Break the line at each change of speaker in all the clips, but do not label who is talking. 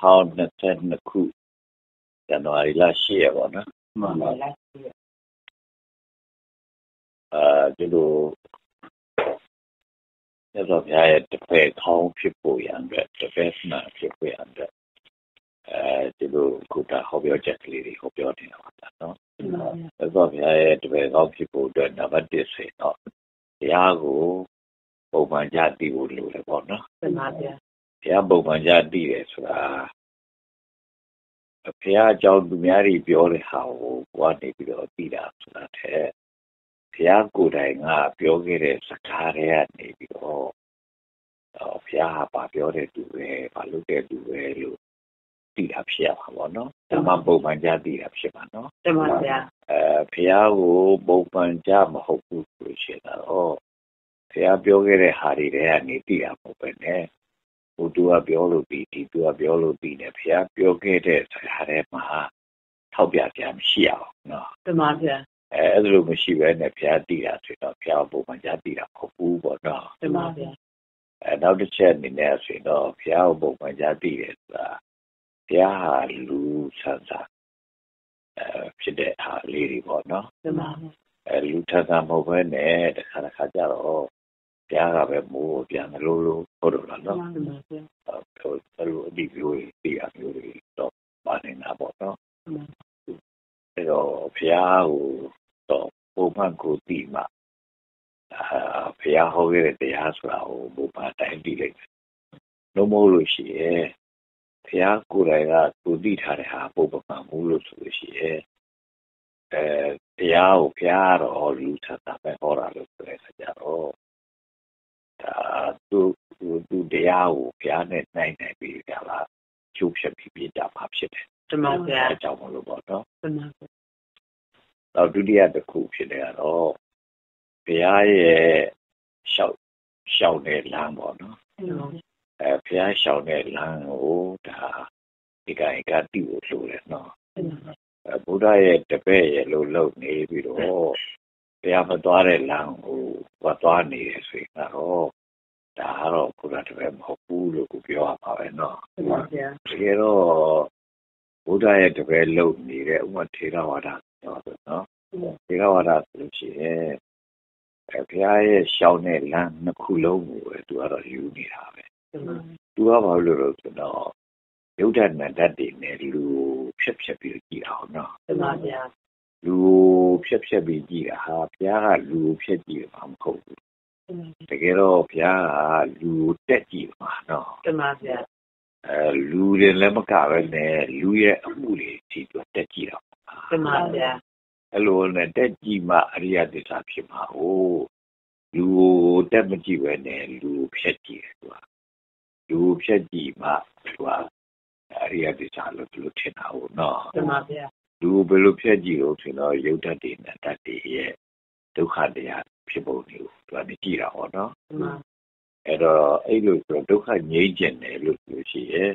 2022ခုဇန်နဝါရီလ10ရက်ပေါ့နော်
မှန်ပါလား
အဲဒီလိုမြတ်စွာဘုရားရဲ့တပည့်ကောင်းဖြစ်ဖို့ရန်အတွက်တပည့်မှန်ဖြစ်ဖို့ရန်အတွက်အဲဒီလိုခုတာဟောပြောချက်ကလေးတွေဟောပြောနေတာပါနော်မြတ်စွာဘုရားရဲ့တပည့်ကောင်းဖြစ်ဖို့အတွက်နံပါတ်1ဆိုတော့ဘုရားကိုပုံမှန်ကြတည်ဖို့လိုတယ်ပေါ့နော်
မှန်ပါဗျာ
ဘုရားပုံမှန်ကြတည်တယ်ဆိုတာဘုရားအကြောင်းသူများတွေပြောတဲ့ဟာကိုကိုကနေပြီးတော့တည်တာဆိုတာတဲ့ဘုရားကိုယ်တိုင်ကပြောခဲ့တဲ့စကားတွေကနေပြီးတော့ဘုရားဟာပြောတဲ့သူပဲဘာလုပ်တဲ့သူပဲလို့တည်တာဖြစ်ရမှာပေါ့နော်ဒါမှပုံမှန်ကြတည်တာဖြစ်မှာနော်
တမန်ဗျာ
အဲဘုရားကိုပုံမှန်ကြမဟုတ်ဘူးဆိုရှင်တော့ဘုရားပြောခဲ့တဲ့ဟာတွေထဲကနေတည်တာမဟုတ်ပဲနဲ့ ဟိုသူကပြောလို့ပြီးဒီသူကပြောလို့ပြီးနေဘုရားပြောခဲ့တဲ့စကားထဲမှာထောက်ပြကြမရှိအောင်နော်
တမန်ဗျာ
အဲအဲ့လိုမရှိဘဲနဲ့ဘုရားတည်တာဆိုတော့ဘုရားပုံမှန်ကြတည်တာမဟုတ်ဘူးပေါ့နော်
တမန်ဗျာ
အဲနောက်တစ်ချက်အနေနဲ့ဆိုတော့ဘုရားပုံမှန်ကြတည်တယ်ဆိုတာဘုရားဟာလူဆန်းစာအဲဖြစ်တဲ့ဟာလေးတွေပေါ့နော်
တမန်
အဲလူထပ်တာမဟုတ်ဘဲနဲ့တခါတခါကြတော့ ဘုရားကပဲမိုးပြန်လို့လို့ဟုတ်တယ်လားနော်
တမန်ဗျာ
အဲလိုအဒီမျိုးတွေတရားမျိုးတွေတော့ပါနေတာပေါ့နော်အဲတော့ဘုရားကိုတော့ပုံမှန်ကိုတည်မှအာဘုရားဟောခဲ့တဲ့တရားဆိုတာကိုပုံမှန်တိုင်းတည်လိုက်တယ်။လုံးမဟုတ်လို့ရှိရဲ့ဘုရားကိုယ်တိုင်ကသူတည်ထားတဲ့ဟာပုံမှန်ဘူးလို့ဆိုလို့ရှိရဲ့အဲတရားကိုဘုရားတော့လူထတာပဲဟောတာလို့ဆိုတဲ့အခါကျတော့ ဒါသူသူတရားကိုဘုရားနဲ့နိုင်နိုင်ပြီးကြလားကျုပ်ဖြတ်ပြီးပြကြမှာဖြစ်တယ်။
တမန်ဗျာ
အကြောင်းမလို့ပေါ့နော်။
တမန်ဗျာ။
နောက်ဒုတိယတစ်ခုဖြစ်တယ်ကတော့ဘုရားရဲ့ရှောက်ရှောက်တဲ့လမ်းပေါ့နော်။အဲဘုရားရှောက်တဲ့လမ်းကိုဒါဒီကအိကတိကိုလိုတယ်နော်။အဲဘုရားရဲ့တပည့်ရဲ့လို့လုပ်နေပြီးတော့ဘုရားမသွားတဲ့လမ်းကို သွားနေတယ်ဆိုရင်တော့ဒါကတော့ဘုရားတပည့်မဟုတ်ဘူးလို့ကိုပြောရပါပဲနော်။
ဟုတ်ပါဗျာ။
ဒီတော့ဘုရားရဲ့တပည့်လုပ်နေတဲ့ဥမထေရဝါဒတော့နော်။ထေရဝါဒဆိုလို့ရှိရင်အဲဘုရားရဲ့ရှောင်းတဲ့လမ်းနှစ်ခုလုံးကိုပဲသူကတော့ယူနေတာပဲသူကဘာလို့လဲဆိုတော့ယုဒ္ဓနန္ဒတ်တွေနဲ့လူဖြတ်ဖြတ်ပြီးကြည့်အောင်နော်
တမန်ဗျာ
လူဖြတ်ဖြတ်ပြီးကြည့်တာဟာဘုရားကလူဖြတ်ကြည့်မှာမဟုတ်ဘူးတကယ်တော့ဘုရားကလူတက်ကြည့်မှာနော်
တမန်ဗျာ
အဲလူတွေလည်းမကပဲနဲ့လူရဲ့အမှုတွေဒီတော့တက်ကြည့်တော့
တမန်ဗျာ
အဲ့လိုနဲ့တက်ကြည့်မှအရိယသစ္စာဖြစ်မှာ哦လူကိုတက်မကြည့်ပဲနဲ့လူဖြတ်ကြည့်တယ်သူကလူဖြတ်ကြည့်မှသူကအရိယသစ္စာလို့သူလို့ထင်တာ哦နော်
မှန်ပါဗျာ
လူဘယ်လိုဖြတ်ကြည့်လို့ဆိုတော့ယုတ်တတ်တွေနဲ့တတ်တွေရဲ့ဒုက္ခတရားဖြစ်ပုံတွေကိုသူကနေကြည့်တာဟောနော်
မှန်
အဲ့တော့အဲ့လိုဆိုဒုက္ခငြိမ့်ကျင်တယ်လို့ဆိုရှိရဲ့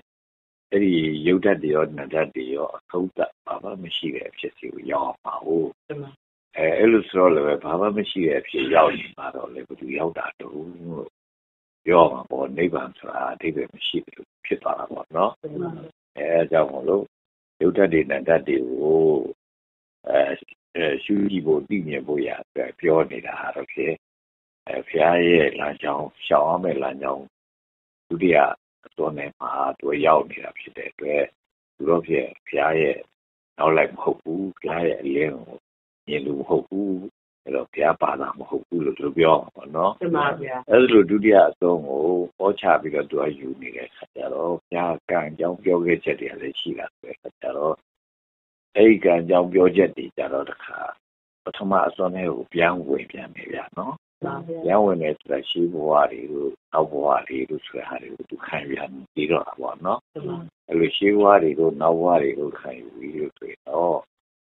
အဲ့ဒီယုတ်ဓာတ်တွေရောနံဓာတ်တွေရောအဆုံးသတ်ဘာမှမရှိတဲ့အဖြစ်စီကိုရောက်အောင်ပါဟုတ်အဲအဲ့လိုဆိုတော့လည်းဘာမှမရှိတဲ့အဖြစ်ရောက်နေမှာတော့လေဘယ်သူရောက်တာတုံးလို့ပြောမှာပေါ့နိဗ္ဗာန်ဆိုတာအတိတ်ပဲမရှိဘူးဖြစ်သွားတာပေါ့နော်အဲအကြောင်းမလို့ ယုတ်ဓာတ်တွေနံဓာတ်တွေကိုအဲရှုကြည့်ဖို့သိမြင်ဖို့ရအတွက်ပြောနေတာဟာတော့ဖြစ်အဲဖရားရဲ့လမ်းကြောင်းရှောင်အောင်မဲ့လမ်းကြောင်းဒုတိယအစွန်းနဲ့မှာသူရောက်နေတာဖြစ်တဲ့အတွက်သူတို့ဖြစ်ဘုရားရဲ့နောက်လိုက်မဟုတ်ဘူးဘုရားရဲ့အလင်းကိုမြင်လို့မဟုတ်ဘူး အဲ့တော့ဘုရားပါတာမဟုတ်ဘူးလို့သူပြောမှာပေါ့နော်
မှန်ပါဗျာ
အဲ့လိုဒုတိယအဆုံးကိုဟောချပြီးတော့သူကယူနေတဲ့ခါကျတော့ဘုရားကံအကြောင်းပြောခဲ့ချက်တွေလည်းရှိတာပဲခါကျတော့အဲ့ဒီကံအကြောင်းပြောချက်တွေကြတော့တခါပထမအစွန်းလေးကိုပြန်ဝင်ပြန်နေဗျာနော်ရဝင်နေဆိုတာရှိဘဝတွေကိုနောက်ဘဝတွေကိုဆိုတဲ့ဟာတွေကိုသူခံရပြီးတော့တာပေါ့နော်အဲ့လိုရှိဘဝတွေကိုနောက်ဘဝတွေကိုခံယူပြီးလို့ဆိုတော့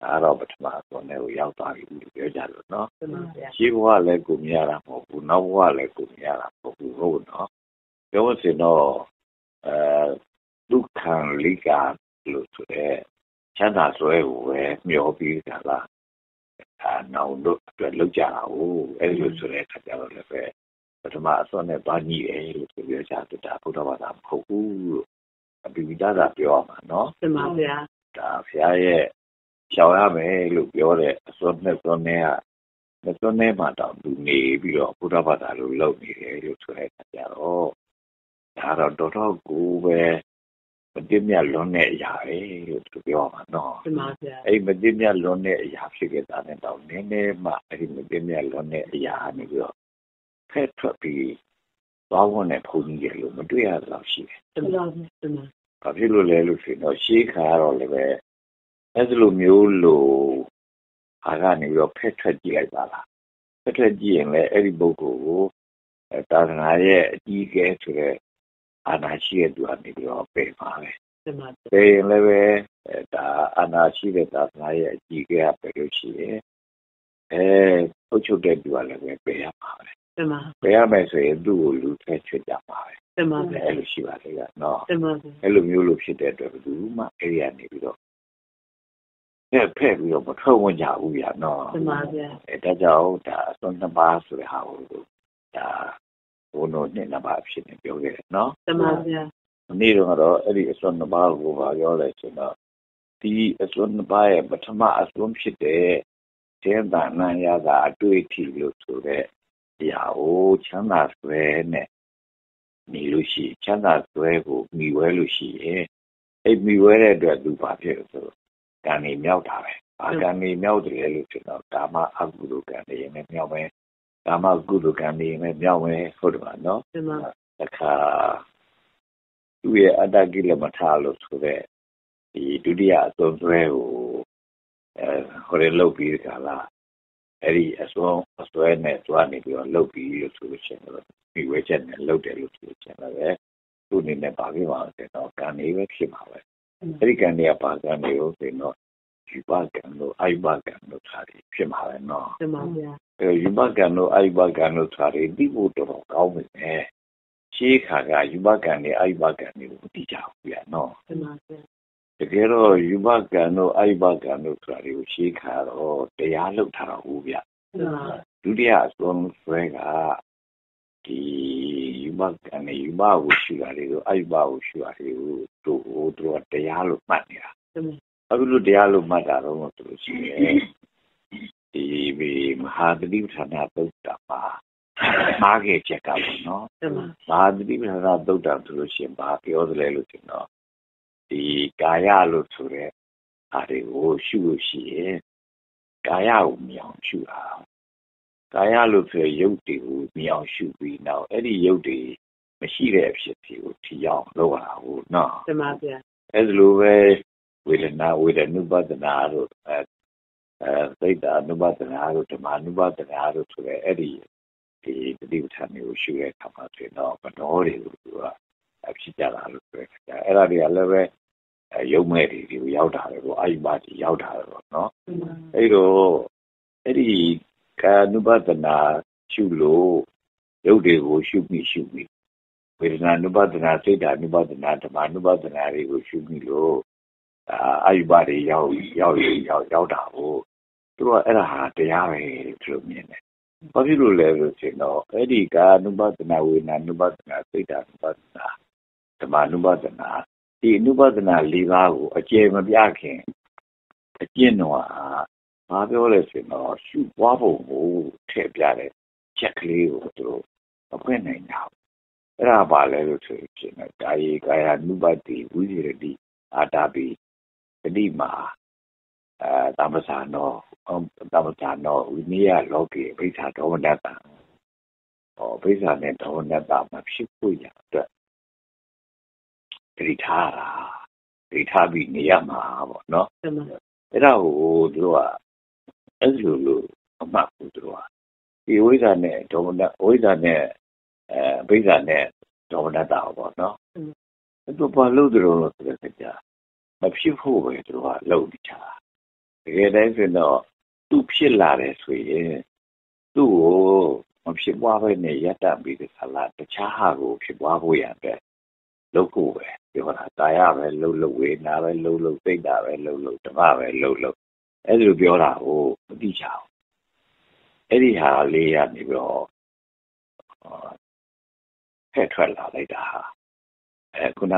ဒါတော့ပထမဆုံးနဲ့ကိုရောက်သွားပြီလို့ပြောကြလို့နော်ရှိဘဝလည်းကိုမြရတာမဟုတ်ဘူးနောက်ဘဝလည်းကိုမြရတာမဟုတ်ဘူးဟုတ်နော်ပြောမစင်တော့အဲဒုက္ခလိကလို့ဆိုတဲ့ချမ်းသာဆွဲကိုပဲမျောပြီးကြလားအာနောင်တို့အတွက်လောက်ကြတာကိုအဲ့လိုဆိုတဲ့အခါကျတော့လည်းပဲပထမအစွန်းနဲ့သွားညှိတယ်လို့ဆိုပြောကြတယ်ဒါဘုရားဘာသာမဟုတ်ဘူးလို့အပိပိသားသာပြောရမှာနော်
တမန်ဗျာ
ဒါဘုရားရဲ့ ရှောင်ရမယ်လို့ပြောတဲ့အစွန်းနဲ့စွန်းနဲ့ကမစွန်းနဲ့မှတော့သူနေပြီးတော့ဘုရားဘာသာလိုလုပ်နေတယ်လို့ဆိုတဲ့အခါကျတော့ဒါတော့တော်တော်ကိုပဲမတင်မြတ်လွန်တဲ့အရာပဲလို့သူပြောမှာနော်
တမန်ဗျာ
အဲ့မတင်မြတ်လွန်တဲ့အရာဖြစ်ခဲ့တာနဲ့တော့နည်းနည်းမှအဲ့ဒီမတင်မြတ်လွန်တဲ့အရာကနေပြီးတော့ဖက်ထွက်ပြီးသွားဝင်တဲ့ဘုန်းကြီးတွေလို့မတွေ့ရတော့ရှိတယ်
တမန်တမန်။
ဘာဖြစ်လို့လဲလို့ဆိုရင်တော့ရှေးခါကတော့လည်းပဲ အဲ့ဒီလိုမျိုးလို့အားကနေပြီးတော့ဖက်ထွက်ကြည့်လိုက်ပါလား။ဖက်ထွက်ကြည့်ရင်လည်းအဲ့ဒီပုဂ္ဂိုလ်ကိုအဲသာသနာရဲ့အကြီးအကဲဆိုတဲ့အာဏာရှိတဲ့သူကနေပြီးတော့ပယ်ပါပဲ
တမန်။
ပယ်ရင်လည်းပဲအဲဒါအာဏာရှိတဲ့သာသနာရဲ့အကြီးအကဲကပယ်လို့ရှိရင်အဲပုတ်ချုပ်တဲ့သူကလည်းပဲပယ်ရမှာပဲ
တမန်။
ပယ်ရမယ်ဆိုရင်သူ့ကိုလူထဲချွတ်ကြမှာပဲ
တမန်။
အဲ့လိုရှိပါလေကနော်
တမန်
အဲ့လိုမျိုးလို့ဖြစ်တဲ့အတွက်ဘယ်သူမှအဲ့ဒီကနေပြီးတော့ ဖက်ဖက်ပြီးတော့မထွက်ဝင်ကြဘူးဗျာနော်
တမန်ဗျာ
အဲဒါကြောင့်ဒါအစွန်းနှစ်ပါးဆိုတဲ့ဟာကိုဒါဘုံတို့နှစ်နှစ်ပါးဖြစ်နေပြောခဲ့တယ်နော်
တမန်ဗျာ
မနေ့တော့အဲ့ဒီအစွန်းနှစ်ပါးကိုပါပြောလိုက်ဆိုတော့ဒီအစွန်းနှစ်ပါးရဲ့ပထမအစွန်းဖြစ်တဲ့သင်္သာနံရတာအတွေ့အထိလို့ဆိုတဲ့အရာကိုချမ်းသာဆွဲနဲ့နေလို့ရှိရင်ချမ်းသာဆွဲကိုမိဝဲလို့ရှိရင်အဲ့မိဝဲတဲ့အတွက်သူဘာဖြစ်လို့ဆိုတော့ ကံနေမြောက်တာပဲဘာကံနေမြောက်တယ်လို့ဆိုတော့ကာမအကုသိုလ်ကံတွေနဲ့မြောက်မယ်ကာမကုသိုလ်ကံတွေနဲ့မြောက်မယ်ဟုတ်တယ်ပါနော်
တမန်
တခါသူ့ရဲ့အတ္တကိလမထလို့ဆိုတဲ့ဒီဒုတိယအသွင်သွဲကိုအဲဟိုရလုတ်ပြီးကြလားအဲ့ဒီအစွန်းအစွဲနဲ့သွားနေပြီးတော့လုတ်ပြီးလို့ဆိုလို့ရှိရင်တော့ဒီဝဲချက်နဲ့လုတ်တယ်လို့ဆိုလို့ရှိရင်လည်းသူ့အနေနဲ့ပါပြီးပါဆိုတော့ကံနေပဲဖြစ်မှာပဲ အဲ့ဒီကံတွေကပါကံတွေလို့ဆိုတော့ယူပကံလို့အိုက်ပကံလို့ဆိုတာဖြစ်မှာပဲနော်
တမန်ဗျာ
အဲယူပကံတို့အိုက်ပကံတို့ဆိုတာတွေသိဖို့တော်တော်ကောင်းပါမယ်ရှေးခါကယူပကံတွေအိုက်ပကံတွေကိုမသိကြဘူးဗျာနော်
တမန်ဗျာ
တကယ်တော့ယူပကံတို့အိုက်ပကံတို့ဆိုတာတွေကိုရှေးခါတော့တရားလုပ်ထားတော့ဘူးဗျာ
တမန်
ဒုတိယအစွန်းဆွဲက ဒီယူပကံနဲ့ယူပကိုရှုတာတွေကိုအိုက်ပကိုရှုတာတွေကိုတို့ဟိုတို့ကတရားလို့မှတ်နေတာ
တမန်
အခုလိုတရားလို့မှတ်တာတော့ဆိုလို့ရှိရင်ဒီမဟာတတိပဌာနာသုတ်တာပါမားခဲ့ချက်ကပေါ့နော်
တမန်
မဟာတတိပဌာနာသုတ်တာဆိုလို့ရှိရင်ဘာပြောသလဲလို့ဆိုတော့ဒီကာယလို့ဆိုတဲ့အားတွေကိုရှုလို့ရှိရင်ကာယကိုမြအောင်ရှုတာ ကာယလို့ဆိုရရုပ်တွေကိုမြအောင်ရှုပြီးနောက်အဲ့ဒီရုပ်တွေမရှိတဲ့အဖြစ်တွေကိုထီအောင်လုပ်ရတာဟုတ်နော်
တမန်ဗျာ
အဲ့ဒါလိုပဲဝေဒနာဝေဒနုပဒနာတို့အဲအဲသိတာနုပဒနာတို့ဓမ္မနုပဒနာတို့ဆိုရဲအဲ့ဒီဒီတတိပဋ္ဌာန်ကိုရှုတဲ့အခါမှာဆိုရင်တော့ဘတော်တွေကိုသူကအဖြစ်ကြတာလို့ပြောတယ်အဲ့ဒါတွေကလည်းပဲရုပ်မဲ့တွေကိုရောက်တာလေပေါ့အာယုပါတိရောက်တာလေပေါ့နော်
တမန်
အဲ့တော့အဲ့ဒီ ကာနုပဒနာရှုလို့ရုပ်တွေကိုရှုပြီးရှုပြီးဝေဒနာနုပဒနာစိတ်ဓာနုပဒနာဓမ္မနုပဒနာတွေကိုရှုပြီးလို့အာအာယုပါတွေရောက်ရောက်ရောက်ရောက်တာကိုသူကအဲ့ဒါဟာတရားပဲလို့မြင်တယ်။ဘာဖြစ်လို့လဲလို့ဆိုတော့အဲ့ဒီကာနုပဒနာဝေဒနာနုပဒနာစိတ်ဓာနုပဒနာဓမ္မနုပဒနာဒီနုပဒနာ၄ပါးကိုအကျေမပြခင်အကျင့်တော်ဟာ ဘာပြောလဲဆိုတော့ရှုပွားပုံကိုထည့်ပြတဲ့ချက်ကလေးကိုသူတို့မဖွင့်နိုင်ကြဘူးအဲ့ဒါပါလဲလို့ဆိုရင်ကာယေကာယ ानु ပတိဝိဇရတိအာတာပိတတိမာအဲသမ္ပဇာနောသမ္ပဇာနောဝိနည်းလောကေဘိဓာဒေါဝနတ္တဟောဘိဓာနဲ့ဒေါဝနတ္တမှာဖြစ်ဖို့ရအတွက်ဂရိထားတာဂရိထားပြီးနေရမှာပေါ့နော်
တမန်
အဲ့ဒါကိုသူတို့က အဲ့လိုလိုအမှတ်ကိုသူတို့ကဒီဝိဇ္ဇာနဲ့ဒေါမနဝိဇ္ဇာနဲ့အဲဘိဇ္ဇာနဲ့ဒေါမနတာပေါ့နော်အဲ့တော့ဘာလို့သူတို့လဲဆိုတဲ့ကြာမဖြစ်ဖို့ပဲသူတို့ကလုပ်နေကြတာတကယ်တမ်းဆိုတော့သူဖြစ်လာတယ်ဆိုရင်သူ့ကိုမဖြစ်ပွားပဲနဲ့ရပ်တန့်ပြီးတဲ့ခါလာတခြားဟာကိုဖြစ်ပွားဖို့ရတဲ့လုပ်ဖို့ပဲပြောတာကာယပဲလှုပ်လှုပ်ဝေနာပဲလှုပ်လှုပ်စိတ်ဓာတ်ပဲလှုပ်လှုပ်ဓမ္မပဲလှုပ်လှုပ် အဲ့ဒီလိုပြောတာကိုမသိချအောင်အဲ့ဒီဟာလေးရနေပြီးတော့ဖက်ထွက်လာလိုက်တာဟာအဲခုန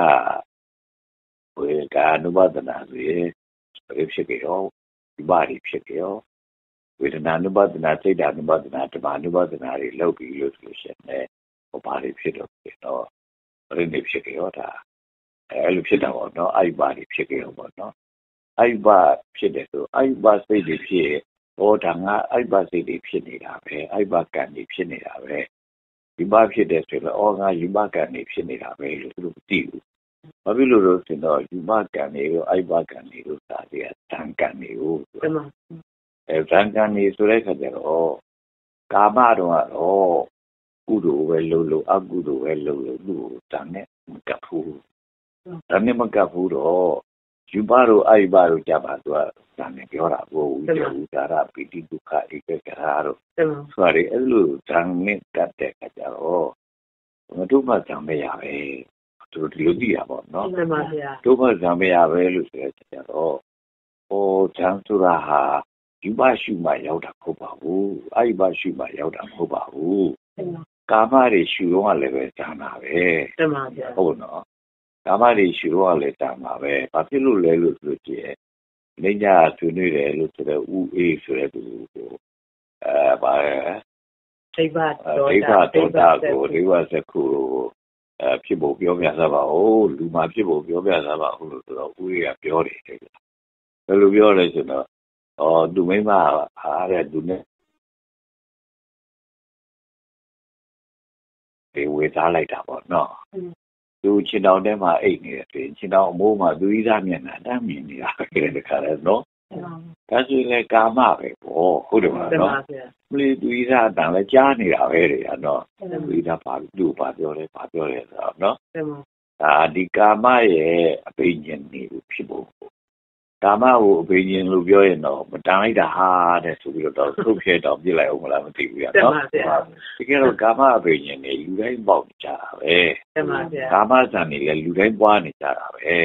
ဝေကာနုပဒနာဆိုရင်ဘယ်ဖြစ်ကြရောဒီပါတွေဖြစ်ကြရောဝေဒနာနုပဒနာစိတ်ဓာနုပဒနာဓမ္မနုပဒနာတွေလောက်ပြီးလို့ဆိုလို့ရှိရင်ဟောပါတွေဖြစ်တော့ဖြစ်တော့ဘယ်နေဖြစ်ကြရောဒါအဲလိုဖြစ်တာပေါ့နော်အဲ့ပါတွေဖြစ်ကြရောပေါ့နော် အဲ့ပါဖြစ်တယ်ဆိုအဲ့ပါစိတ်တွေဖြစ်ဟောဒါငါအဲ့ပါစိတ်တွေဖြစ်နေတာပဲအဲ့ပါကံတွေဖြစ်နေတာပဲဒီပါဖြစ်တယ်ဆိုတော့အော်ငါယူမကံတွေဖြစ်နေတာပဲလို့သူတို့မသိဘူးဘာဖြစ်လို့လဲဆိုတော့ယူမကံတွေရောအဲ့ပါကံတွေတို့သာတွေကတန်ကံတွေကို
တမ
အဲတန်ကံတွေဆိုတဲ့ခါကျတော့ကာမတော့ကတော့ကုသိုလ်ပဲလုပ်လို့အကုသိုလ်ပဲလုပ်လို့သူ့ကိုတန်နဲ့မကပ်ဘူးတန်နဲ့မကပ်ဘူးတော့ ယူပါတော့အဲ့ပါတော့ကြပါသူကတန်နဲ့ပြောတာကိုဝိတ္တဥဒါရပိတိဒုက္ခဧကကရာတော့
တမ
ဆိုရယ်အဲ့လိုတန်နဲ့ကတ်တဲ့ခါကျတော့မတို့မှတန်မရပဲသူတို့ဒီလိုကြည့်ရပါတော့
တမဗျာ
တို့မှတန်မရပဲလို့ဆိုတဲ့ခါကျတော့ဟိုတန်ဆိုတာဟာယူပါရှုမှရောက်တာမဟုတ်ပါဘူးအဲ့ပါရှုမှရောက်တာမဟုတ်ပါဘူး
တမ
ကာမတွေရှုတော့လည်းပဲတန်တာပဲ
တမဗျာ
ဟုတ်နော် ကာမတွေရှုတော့လည်းတန်တာပဲဘာဖြစ်လို့လဲလို့ဆိုလို့ကြည့်ရင်လိညာဆွေးနွေးတယ်လို့ဆိုတော့ဥအေးဆိုတဲ့သူကိုအဲဘာ
ဒိဗ္ဗ
ဒိဋ္ဌတောတာကိုဒိဝစကုအဲဖြစ်ဖို့ပြောပြသပါဦးလူမှာဖြစ်ဖို့ပြောပြသပါဦးလို့ဆိုတော့ဦးရကပြောတယ်တဲ့ဘယ်လိုပြောလဲဆိုတော့အော်သူမိမအားတဲ့သူနဲ့ဒီဝေသားလိုက်တာပေါ့နော် သူခြေတောင်ထဲမှာအိတ်နေတယ်လေခြေတောင်အမိုးမှာသူကြီးသားမျက်နှာတမ်းမြင်နေတာပဲတခါလဲနော်ဒါဆိုရင်လည်းကာမပဲပေါ့ဟုတ်တယ်မလားနော်မလီသူကြီးသားအတန်လည်းကြားနေတာပဲတည်းရနော်သူကြီးသားပါသူ့ဘာပြောလဲဘာပြောလဲဆိုတော့
နော်
ဒါဒီကာမရဲ့အပိညာဉ်နေလို့ဖြစ်ဖို့ ဒါမှဟိုအဘိညာဉ်လို့ပြောရင်တော့မတန်းလိုက်တာဟာတဲ့ဆိုပြီးတော့ထုတ်ခဲတောင်ပြစ်လိုက်အောင်မလားမသိဘူးရ
နော်
တကယ်တော့ကာမအဘိညာဉ်နေလူတိုင်းပေါက်ကြတာပဲကာမဆန်နေလည်းလူတိုင်းပွားနေကြတာပဲ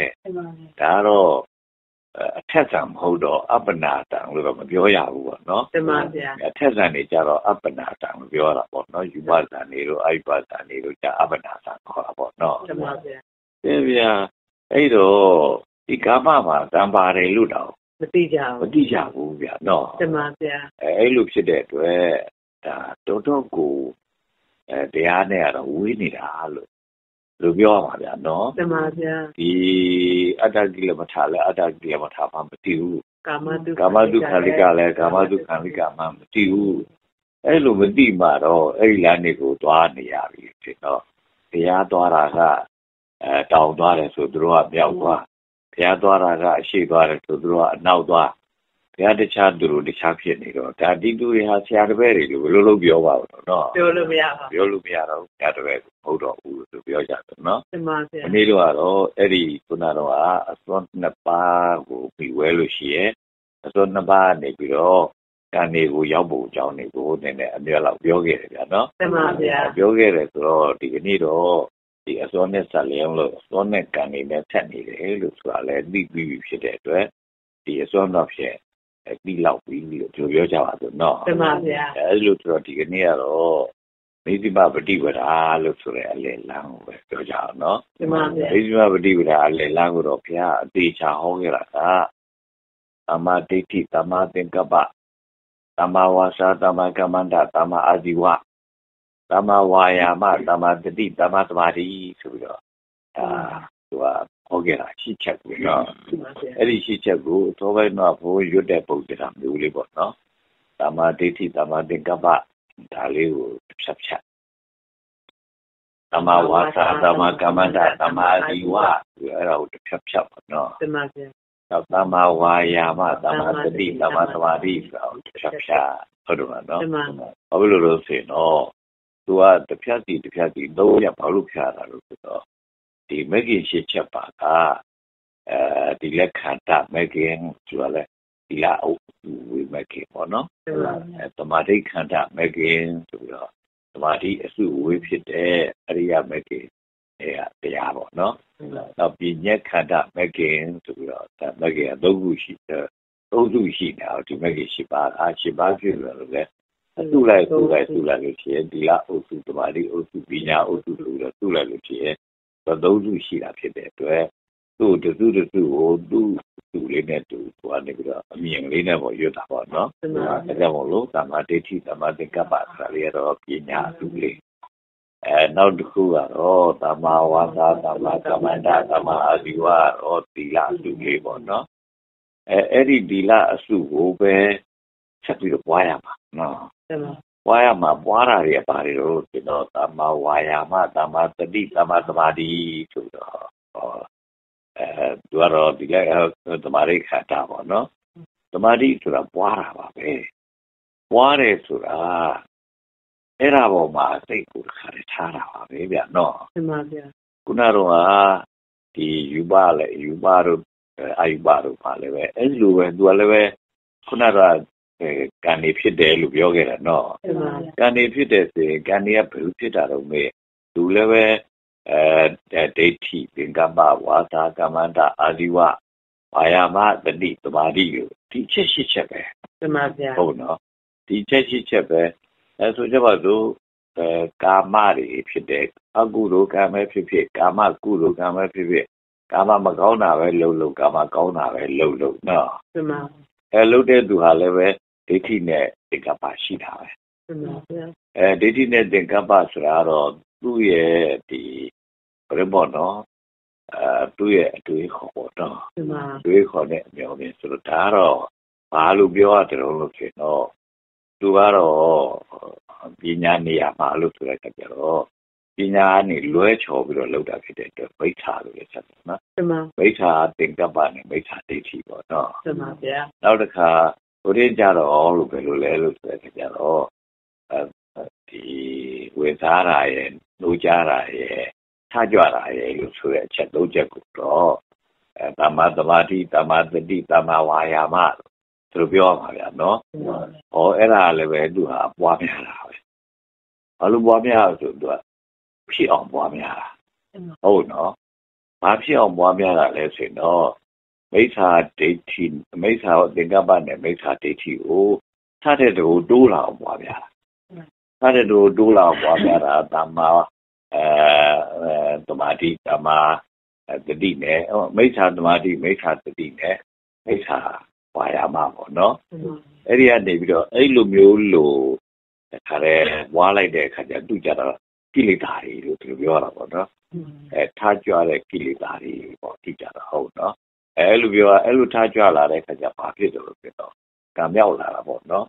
ဒါတော့အထက်ဆန်မဟုတ်တော့အပ္ပနာတံလို့တော့မပြောရဘူးပေါ့နော်
တမန်ပါ
အထက်ဆန်နေကြတော့အပ္ပနာတံလို့ပြောတာပေါ့နော်ယူပဆန်နေတို့အိုက်ပဆန်နေတို့ကြအပ္ပနာတံခေါ်တာပေါ့နော်
တမန်
ပါပြန်ပြန်အဲ့တော့ ဒီကာမမှာတံပါတယ်လို့တော့
မတိကြ
မ
ဘူး
တိကြဘူးဗျာနော်
တမဗျာ
အဲအဲ့လိုဖြစ်တဲ့အတွက်ဒါတော်တော်ကိုအဲတရားနဲ့ကတော့ဝေးနေတာလို့လို့ပြောရမှာဗျာနော်
တမဗျာ
ဒီအတ္တကိလမထာလည်းအတ္တကိလမထာမှမသိဘူး
ကာမတု
ကာမတုခန္ဓိကလည်းကာမတုခန္ဓိကမှမသိဘူးအဲ့လိုမသိမှတော့အဲ့ဒီလမ်းတွေကိုသွားနေရပြီဖြစ်တော့တရားသွားတာကအဲတောင်သွားတယ်ဆိုသူတို့ကမြောက်သွား တရားသွားတာကအရှိသွားတယ်ဆိုသူတို့ကအနောက်သွားတရားတခြားသူတို့တခြားဖြစ်နေတော့ဒါတိတူတွေဟာဆရာတပည့်တွေလို့ဘယ်လိုလုပ်ပြောပါ့မလို့နော်
ပြောလို့မရပါ
ပြောလို့မရတော့ဆရာတပည့်မဟုတ်တော့ဘူးလို့ပြောကြတယ်နော်
တမဗျာ
ဒီနေ့တော့ကတော့အဲ့ဒီခုနတော့အစွမ်းနှစ်ပါးကိုပြီးဝဲလို့ရှိရဲ့အစွမ်းနှစ်ပါးနေပြီးတော့ကံတွေကိုရောက်ဖို့အကြောင်းတွေကိုနည်းနည်းအမြတ်လောက်ပြောခဲ့တယ်ဗျာနော်
တမဗျာ
ပြောခဲ့တယ်ဆိုတော့ဒီကနေ့တော့ ဒီအစွမ်းနဲ့ဆက်လျောင်းလို့အစွမ်းနဲ့ကံတွေနဲ့ဆက်နေတယ်လို့ဆိုတာလည်းသိပြီးပြီဖြစ်တဲ့အတွက်ဒီအစွမ်းတော့ဖြစ်အပြီးလောက်ပြီးလို့ပြောပြောကြပါစို့နော်
တမဗျာ
အဲလိုဆိုတော့ဒီကနေ့ကတော့မိသိမပฏิပဒါလို့ဆိုတဲ့အလေလမ်းကိုပဲပြောကြအောင်နော်
တမဗျာ
မိသိမပฏิပဒါအလေလမ်းကိုတော့ဘုရားအသေးချာဟောခဲ့တာကသမ္မာဒိဋ္ဌိသမ္မာသင်္ကပ္ပသမ္မာဝါစာသမ္မာကမ္မန္တသမ္မာအာဇီဝ သမ္မာဝါယာမသမ္မာတတိသမ္မာသမာဓိဆိုပြီးတော့အာသူကဟောခဲ့တာရှိချက်ကိုနော်
တမဗျာ
အဲ့ဒီရှိချက်ကိုသောဘိုင်းတော့ဘိုးရွတ်တဲ့ပုံစံမျိုးလေးပေါ့နော်။တမာဒိဋ္ဌိတမာသင်္ကပ္ပဒါလေးကိုဖြတ်ဖြတ်။တမာဝါစာတမာကမ္မန္တတမာအဒီဝအဲ့ဒါကိုဖြတ်ဖြတ်ပေါ့နော်
တမဗျာ။
နောက်တမာဝါယာမတမာတတိတမာသမာဓိဆိုတာကိုဖြတ်ဖြတ်ဟုတ်တယ်မနော်
တမ။
ဘာလို့လဲဆိုရင်တော့ သူကတစ်ဖြတ်စီတစ်ဖြတ်စီသုံးရဘာလို့ဖြတ်ရတာလို့ဆိုတော့ဒီမဂ္ဂင်ရှိချက်ပါကအဲဒီလက်ခံတာမကင်ဆိုရလဲဒီလာအုပ်ဝေမကင်ပေါ့နော်
တမ
အဲတမာတိခန္ဓာမကင်ဆိုပြီးတော့တမာတိအစုဝေးဖြစ်တဲ့အရိယမကင်အဲတရားပေါ့နော်နောက်ပြညက်ခန္ဓာမကင်ဆိုပြီးတော့ဒါမကင်အသုံးခုရှိတယ်သုံးခုရှိနေအောင်ဒီမကင်ရှိပါအားရှိပါဖြစ်လို့လည်း အစုလိုက်စုလိုက်စုလိုက်လို့ရှိရင်ဒီလာအုပ်စုတမာတိအုပ်စုပညာအုပ်စုလို့တော့စုလိုက်လို့ရှိရင်သုံးခုရှိတာဖြစ်တဲ့အတွက်သူ့တစုတစုကိုသူ့သူလေးနဲ့တူသူကနေပြီးတော့အမြင်လေးနဲ့ပေါ့ရွတ်တာပေါ့နော်
တမန်
အဲကြောင့်မို့လို့သမာဓိဋ္ဌိသမာသင်္ကပ္ပဆိုတာလေးကတော့ပညာအစုလေးအဲနောက်တစ်ခုကတော့သမာဝါစာသမာကမ္မန္တသမာအာဇီဝတော့သီလအစုလေးပေါ့နော်အဲအဲ့ဒီသီလအစုကိုပဲဆက်ပြီးတော့ပွားရမှာနော်
တမန်
ပွားရမှာပွားတာတွေအပါတွေတော့ကျွန်တော်သမာဝါယာမသမာတတိသမာသမာဓိဆိုတော့ဟောအဲသူကတော့ဒီကသမာဓိခန္ဓာပေါ့နော်သမာဓိဆိုတာပွားတာပါပဲပွားတယ်ဆိုတာအဲ့ဒါပေါ်မှာစိတ်ကိုတစ်ခါတည်းထားတာပါပဲဗျနော်
တမန်ဗျာ
ခုနတော့ကဒီယူပလည်းယူပတို့အဲအာယူပတို့ပါလည်းပဲအဲ့ဒီလိုပဲသူကလည်းပဲခုနကအဲ ကံနေဖြစ်တယ်လို့ပြောခဲ့တာနော်
တမန်
ကံနေဖြစ်တဲ့ဆိုရင်ကံနေကဘယ်လိုဖြစ်တာတော့မေးသူလည်းပဲအဲဒိဋ္ဌိသင်္ကပ္ပဝါစာကမ္မန္တအာဇီဝဘာယာမတတိသမာဓိကိုဒီချက်ရှိချက်ပဲ
တမန်ဗျာ
ဟုတ်နော်ဒီချက်ရှိချက်ပဲအဲဆိုကြပါစို့အဲကာမတွေဖြစ်တဲ့အကုသိုလ်ကံပဲဖြစ်ဖြစ်ကာမကုသိုလ်ကံပဲဖြစ်ဖြစ်ကာမမကောင်းတာပဲလုပ်လို့ကာမကောင်းတာပဲလုပ်လို့နော်
တမန်
အဲလုပ်တဲ့သူဟာလည်းပဲ ဒိဋ္ဌိနဲ့သင်္ကပ္ပရှိတာပဲ
တမန်ဗျာ
အဲဒိဋ္ဌိနဲ့သင်္ကပ္ပဆိုတာတော့သူ့ရဲ့ဒီဘယ်လိုပေါ့နော်အဲသူ့ရဲ့အတွေ့အခေါ်ပေါ့နော်
တမန်
အတွေ့အခေါ်နဲ့အမြော်မြင်ဆိုတော့ဒါကတော့ဘာလို့ပြောရတယ်လို့ဖြစ်တော့သူကတော့ပညာနေရာမှာလို့ဆိုတဲ့အခါကျတော့ပညာကနေလွဲချော်ပြီးတော့လောက်တာဖြစ်တဲ့အတွက်မိစ္ဆာလို့လည်းဆက်တယ်နော်
တမန်
မိစ္ဆာသင်္ကပ္ပနဲ့မိစ္ဆာဒိဋ္ဌိပေါ့နော်
တမန်ဗျာ
နောက်တစ်ခါ ဘုရင်ကြတော့လို့ပဲလို့လဲလို့ဆိုတဲ့အခါကျတော့အဲဒီဝေစားတာရဲ့နှိုးကြတာရဲ့ထားကြတာရဲ့လို့ဆိုတဲ့အချက်သုံးချက်ကိုတော့အဲတမ္မာသမာဓိတမ္မာတတိတမ္မာဝါယာမလို့သူတို့ပြောမှာဗျာနော်
တမန်။
ဟောအဲ့ဒါလည်းပဲသူဟာပွားများတာပဲ။ဘာလို့ပွားများလဲဆိုတော့သူကဖြစ်အောင်ပွားများတာ။ဟုတ်နော်။ဘာဖြစ်အောင်ပွားများတာလဲဆိုတော့ မိစ္ဆာဒိဋ္ဌိမိစ္ဆာသင်္ကပ္ပနဲ့မိစ္ဆာဒိဋ္ဌိကိုထားတဲ့တူတိုးလာအောင်ပွားများတာ။ထားတဲ့တူတိုးလာအောင်ပွားများတာတမ္မာအဲသမာဓိတမ္မာတတိနဲ့မိစ္ဆာသမာဓိမိစ္ဆာတတိနဲ့မိစ္ဆာဝါယာမပေါ့နော်။
တမန်
အဲ့ဒီကနေပြီးတော့အဲ့လိုမျိုးလို့တခါတည်းဝါလိုက်တဲ့အခါကျသူကြတော့ကိလေသာတွေလို့သူပြောတာပေါ့နော်အဲထားကြွတဲ့ကိလေသာတွေပေါ့သူကြတော့ဟုတ်နော် အဲအဲ့လိုပြောအဲ့လိုထားကြွလာတဲ့အခါကျဘာဖြစ်တယ်လို့ပြောတော့ကံမြောက်လာတာပေါ့နော်